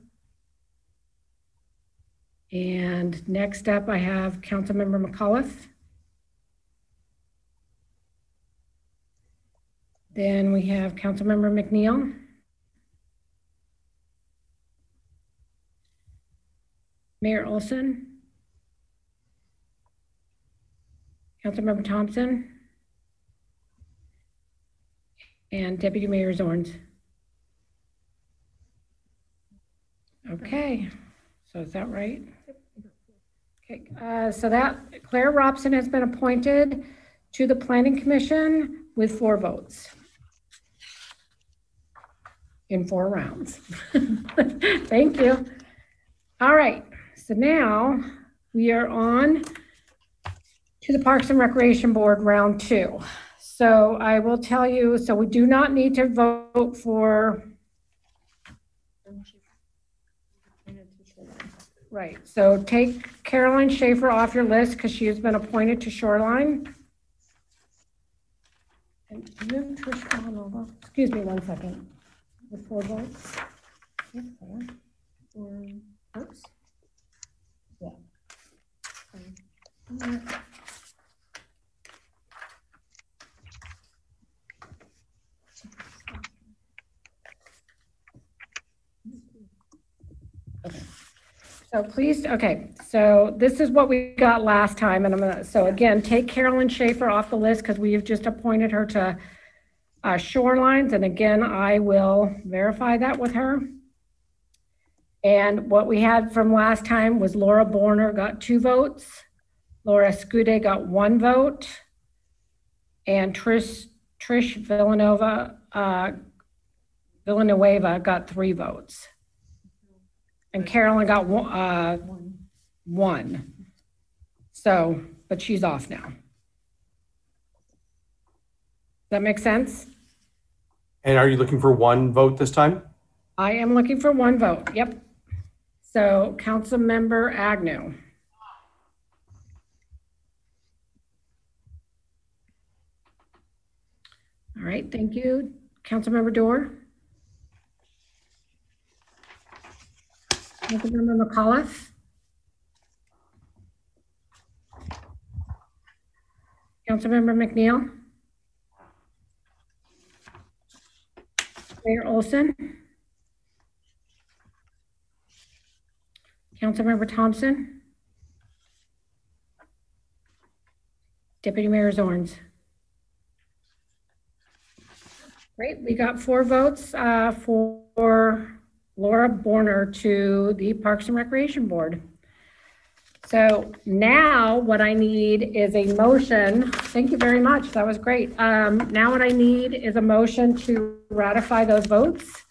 And next up, I have Councilmember McAuliffe. Then we have Councilmember McNeal. Mayor Olsen. Councilmember Thompson. And Deputy Mayor Zornes. Okay, so is that right? Okay, uh, so that Claire Robson has been appointed to the Planning Commission with four votes. in four rounds. Thank you. All right, so now we are on to the Parks and Recreation Board, round two. So I will tell you, so we do not need to vote for. Right, so take Caroline Schaefer off your list because she has been appointed to Shoreline. And move Trish Villanova. Excuse me one second. The four votes. Four. Yeah. Um, So please, okay, so this is what we got last time, and I'm gonna, so again, take Carolyn Schaefer off the list because we have just appointed her to uh, Shorelines, and again, I will verify that with her. And what we had from last time was Laura Borner got two votes, Laura Scude got one vote, and Trish, Trish Villanova, uh, Villanueva got three votes. And Carolyn got one, uh, one. So, but she's off now. Does that make sense? And are you looking for one vote this time? I am looking for one vote, yep. So Councilmember Agnew. All right, thank you. Councilmember Duerr? Councilmember McAuliffe? Councilmember McNeal? Mayor Olsen? Councilmember Thompson? Deputy Mayor Zornes? Great, we got four votes uh, for Laura Borner to the Parks and Recreation Board. So now what I need is a motion. Thank you very much. That was great. Um, Now what I need is a motion to ratify those votes.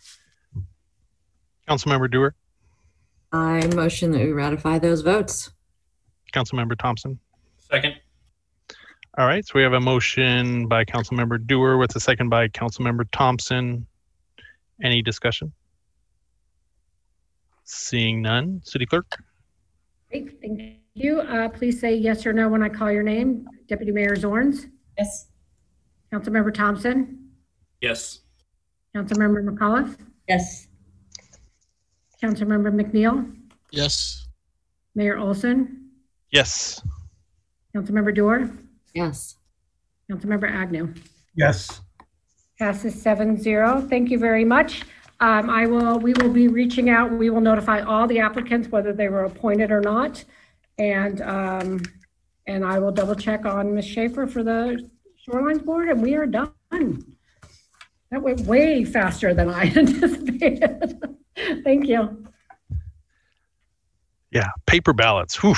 Councilmember Duerr, I motion that we ratify those votes. Councilmember Thompson. Second. All right, so we have a motion by Councilmember Duerr with a second by Councilmember Thompson. Any discussion? Seeing none, City Clerk? Great, thank you. Uh, Please say yes or no when I call your name. Deputy Mayor Zornes? Yes. Councilmember Thompson? Yes. Councilmember McAuliffe? Yes. Councilmember McNeal? Yes. Mayor Olsen? Yes. Councilmember Duerr? Yes. Councilmember Agnew? Yes. Passes seven zero. Thank you very much. Um, I will, we will be reaching out. We will notify all the applicants whether they were appointed or not. And, um, and I will double check on Ms. Schaefer for the Shorelines Board and we are done. That went way faster than I anticipated. Thank you. Yeah, paper ballots. Whew.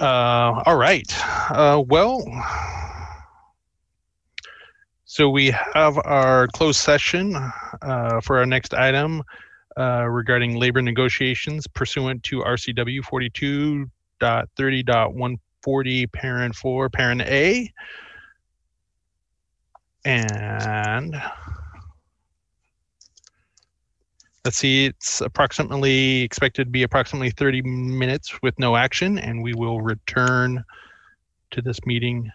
Uh, all right. Uh, well, so we have our closed session uh, for our next item uh, regarding labor negotiations pursuant to RCW 42.30.140, parent 4, parent A. And let's see, it's approximately expected to be approximately 30 minutes with no action, and we will return to this meeting.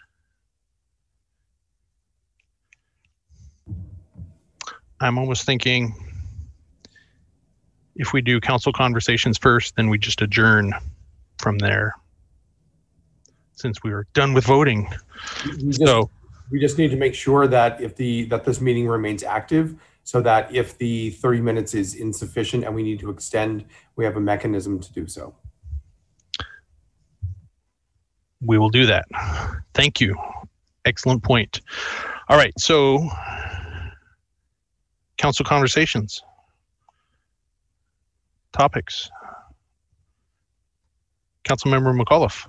I'm almost thinking if we do council conversations first, then we just adjourn from there. Since we were done with voting. We just, So- we just need to make sure that if the, that this meeting remains active, so that if the 30 minutes is insufficient and we need to extend, we have a mechanism to do so. we will do that. Thank you. Excellent point. All right, so council conversations. Topics. Councilmember McAuliffe.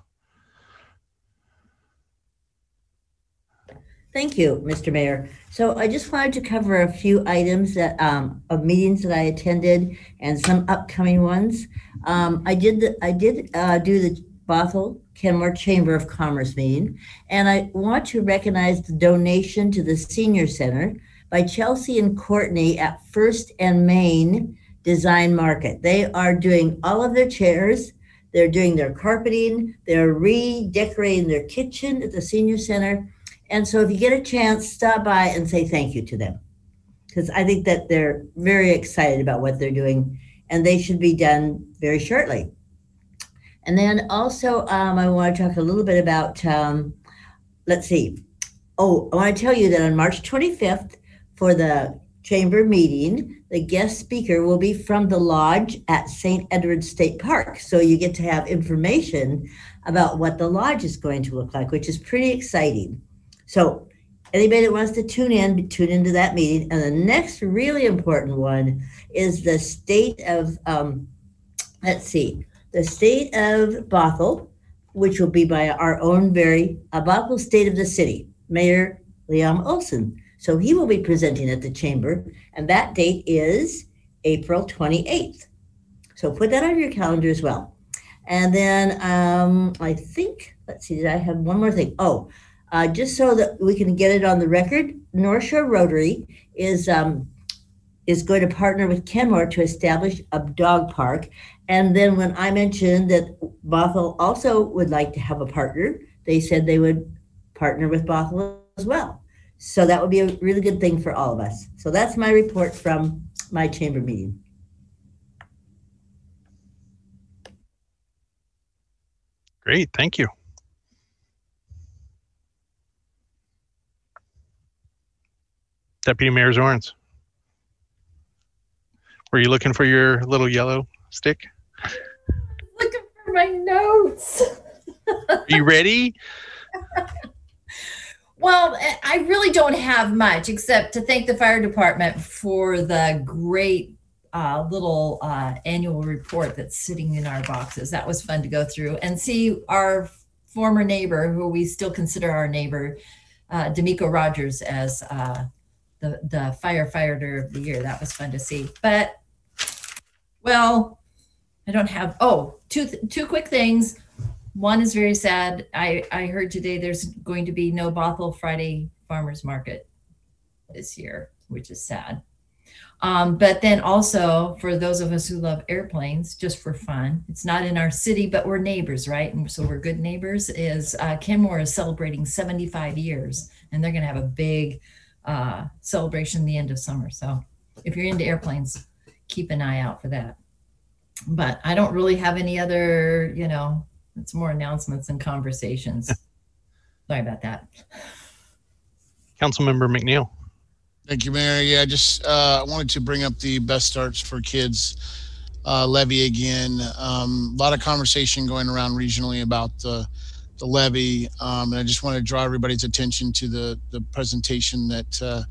Thank you, Mr. Mayor. So I just wanted to cover a few items that, um, of meetings that I attended and some upcoming ones. Um, I did, the- I did, uh, do the Bothell Kenmore Chamber of Commerce meeting. And I want to recognize the donation to the Senior Center by Chelsea and Courtney at First and Main Design Market. They are doing all of their chairs. They're doing their carpeting. They're redecorating their kitchen at the Senior Center. And so if you get a chance, stop by and say thank you to them. Because I think that they're very excited about what they're doing and they should be done very shortly. And then also, um, I want to talk a little bit about, um, let's see. Oh, I want to tell you that on March 25th for the chamber meeting, the guest speaker will be from the lodge at St. Edward State Park. So you get to have information about what the lodge is going to look like, which is pretty exciting. So anybody that wants to tune in, tune into that meeting. And the next really important one is the state of, um, let's see, the state of Bothell, which will be by our own very uh, Bothell State of the City, Mayor Liam Olsen. So he will be presenting at the chamber, and that date is April 28th. So put that on your calendar as well. And then um, I think, let's see, did I have one more thing? Oh, uh, just so that we can get it on the record, North Shore Rotary is um, is going to partner with Kenmore to establish a dog park. And then when I mentioned that Bothell also would like to have a partner, they said they would partner with Bothell as well. So that would be a really good thing for all of us. So that's my report from my chamber meeting. Great, thank you. Deputy Mayor Zornes. Were you looking for your little yellow stick? Looking for my notes. Are you ready? Well, I- I really don't have much except to thank the fire department for the great uh, little uh, annual report that's sitting in our boxes. That was fun to go through and see our former neighbor, who we still consider our neighbor, uh, D'Amico Rogers, as uh, the the firefighter of the year. That was fun to see. But well, I don't have. Oh, two two quick things. One is very sad. I, I heard today there's going to be no Bothell Friday Farmers Market this year, which is sad. Um, but then also for those of us who love airplanes, just for fun, it's not in our city, but we're neighbors, right? And so we're good neighbors. Is uh, Kenmore is celebrating 75 years, and they're going to have a big uh, celebration the end of summer. So if you're into airplanes, keep an eye out for that. But I don't really have any other, you know, it's more announcements and conversations. Sorry about that. Councilmember McNeal. Thank you, Mayor. Yeah, just uh, I wanted to bring up the Best Starts for Kids uh, levy again. Um, a lot of conversation going around regionally about the the levy, um, and I just want to draw everybody's attention to the the presentation that uh,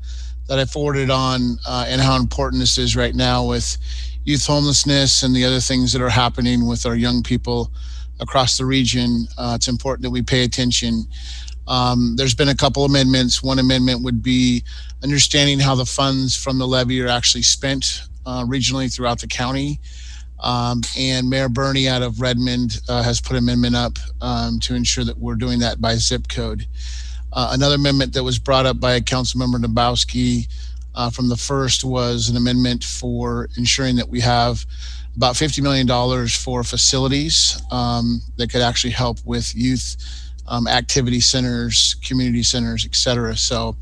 that I forwarded on uh, and how important this is right now with youth homelessness and the other things that are happening with our young people across the region. Uh, it's important that we pay attention. Um, there's been a couple amendments. One amendment would be understanding how the funds from the levy are actually spent uh, regionally throughout the county. Um, and Mayor Birney out of Redmond uh, has put an amendment up um, to ensure that we're doing that by zip code. Uh, another amendment that was brought up by Councilmember Dembowski uh, from the first was an amendment for ensuring that we have about $50 million for facilities um, that could actually help with youth um, activity centers, community centers, et cetera. So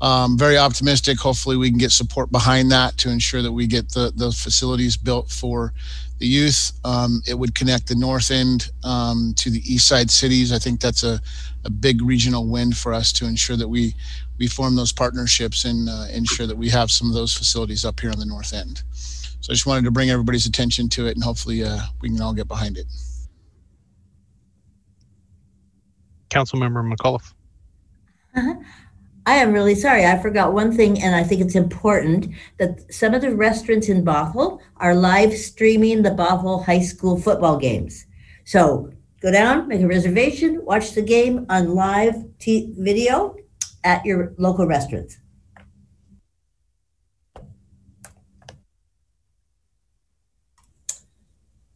um, very optimistic. Hopefully we can get support behind that to ensure that we get the, the facilities built for the youth. Um, it would connect the north end um, to the east side cities. I think that's a, a big regional win for us to ensure that we, we form those partnerships and uh, ensure that we have some of those facilities up here on the north end. So I just wanted to bring everybody's attention to it and hopefully uh, we can all get behind it. Councilmember McAuliffe. I am really sorry. I forgot one thing, and I think it's important that some of the restaurants in Bothell are live streaming the Bothell High School football games. So go down, make a reservation, watch the game on live t- video, at your local restaurants.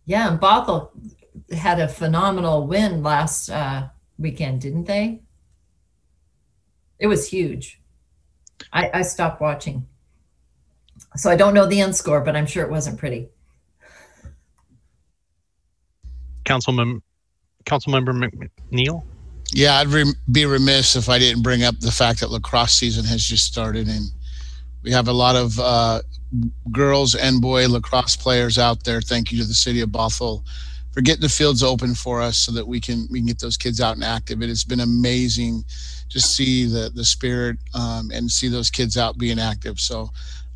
Yeah, and Bothell had a phenomenal win last uh, weekend, didn't they? It was huge. I, I stopped watching. So I don't know the end score, but I'm sure it wasn't pretty. Councilman, Councilmember McNeal? Yeah, I'd re- be remiss if I didn't bring up the fact that lacrosse season has just started, and we have a lot of uh, girls and boy lacrosse players out there. Thank you to the city of Bothell for getting the fields open for us, so that we can we can get those kids out and active. It has been amazing to see the the spirit um, and see those kids out being active. So,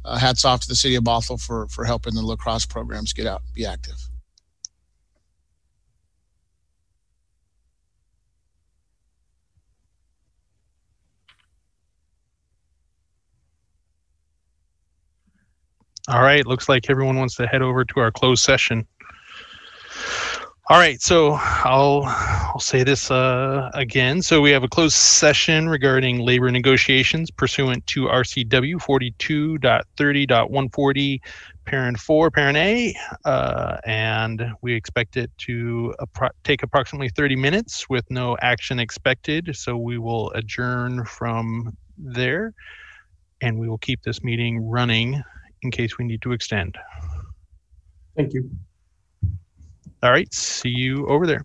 uh, hats off to the city of Bothell for for helping the lacrosse programs get out, be active. All right, looks like everyone wants to head over to our closed session. All right, so I'll I'll say this uh, again. So we have a closed session regarding labor negotiations pursuant to RCW 42.30.140, parent four, parent A, uh, and we expect it to appro- take approximately 30 minutes with no action expected. So we will adjourn from there, and we will keep this meeting running in case we need to extend. Thank you. All right, see you over there.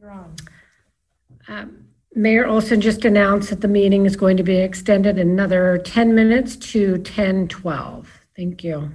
You're on. Um, Mayor Olsen just announced that the meeting is going to be extended another 10 minutes to 10:12. Thank you.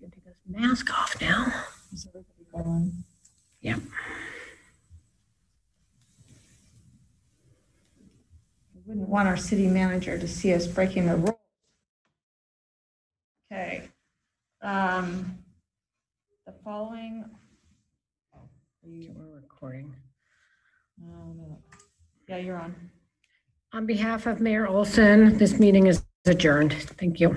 Take this mask off now. Yeah. We Wouldn't want our city manager to see us breaking the rules. Okay. Um, The following. We're recording. Oh, no. Yeah, you're on. On behalf of Mayor Olsen, this meeting is adjourned. Thank you.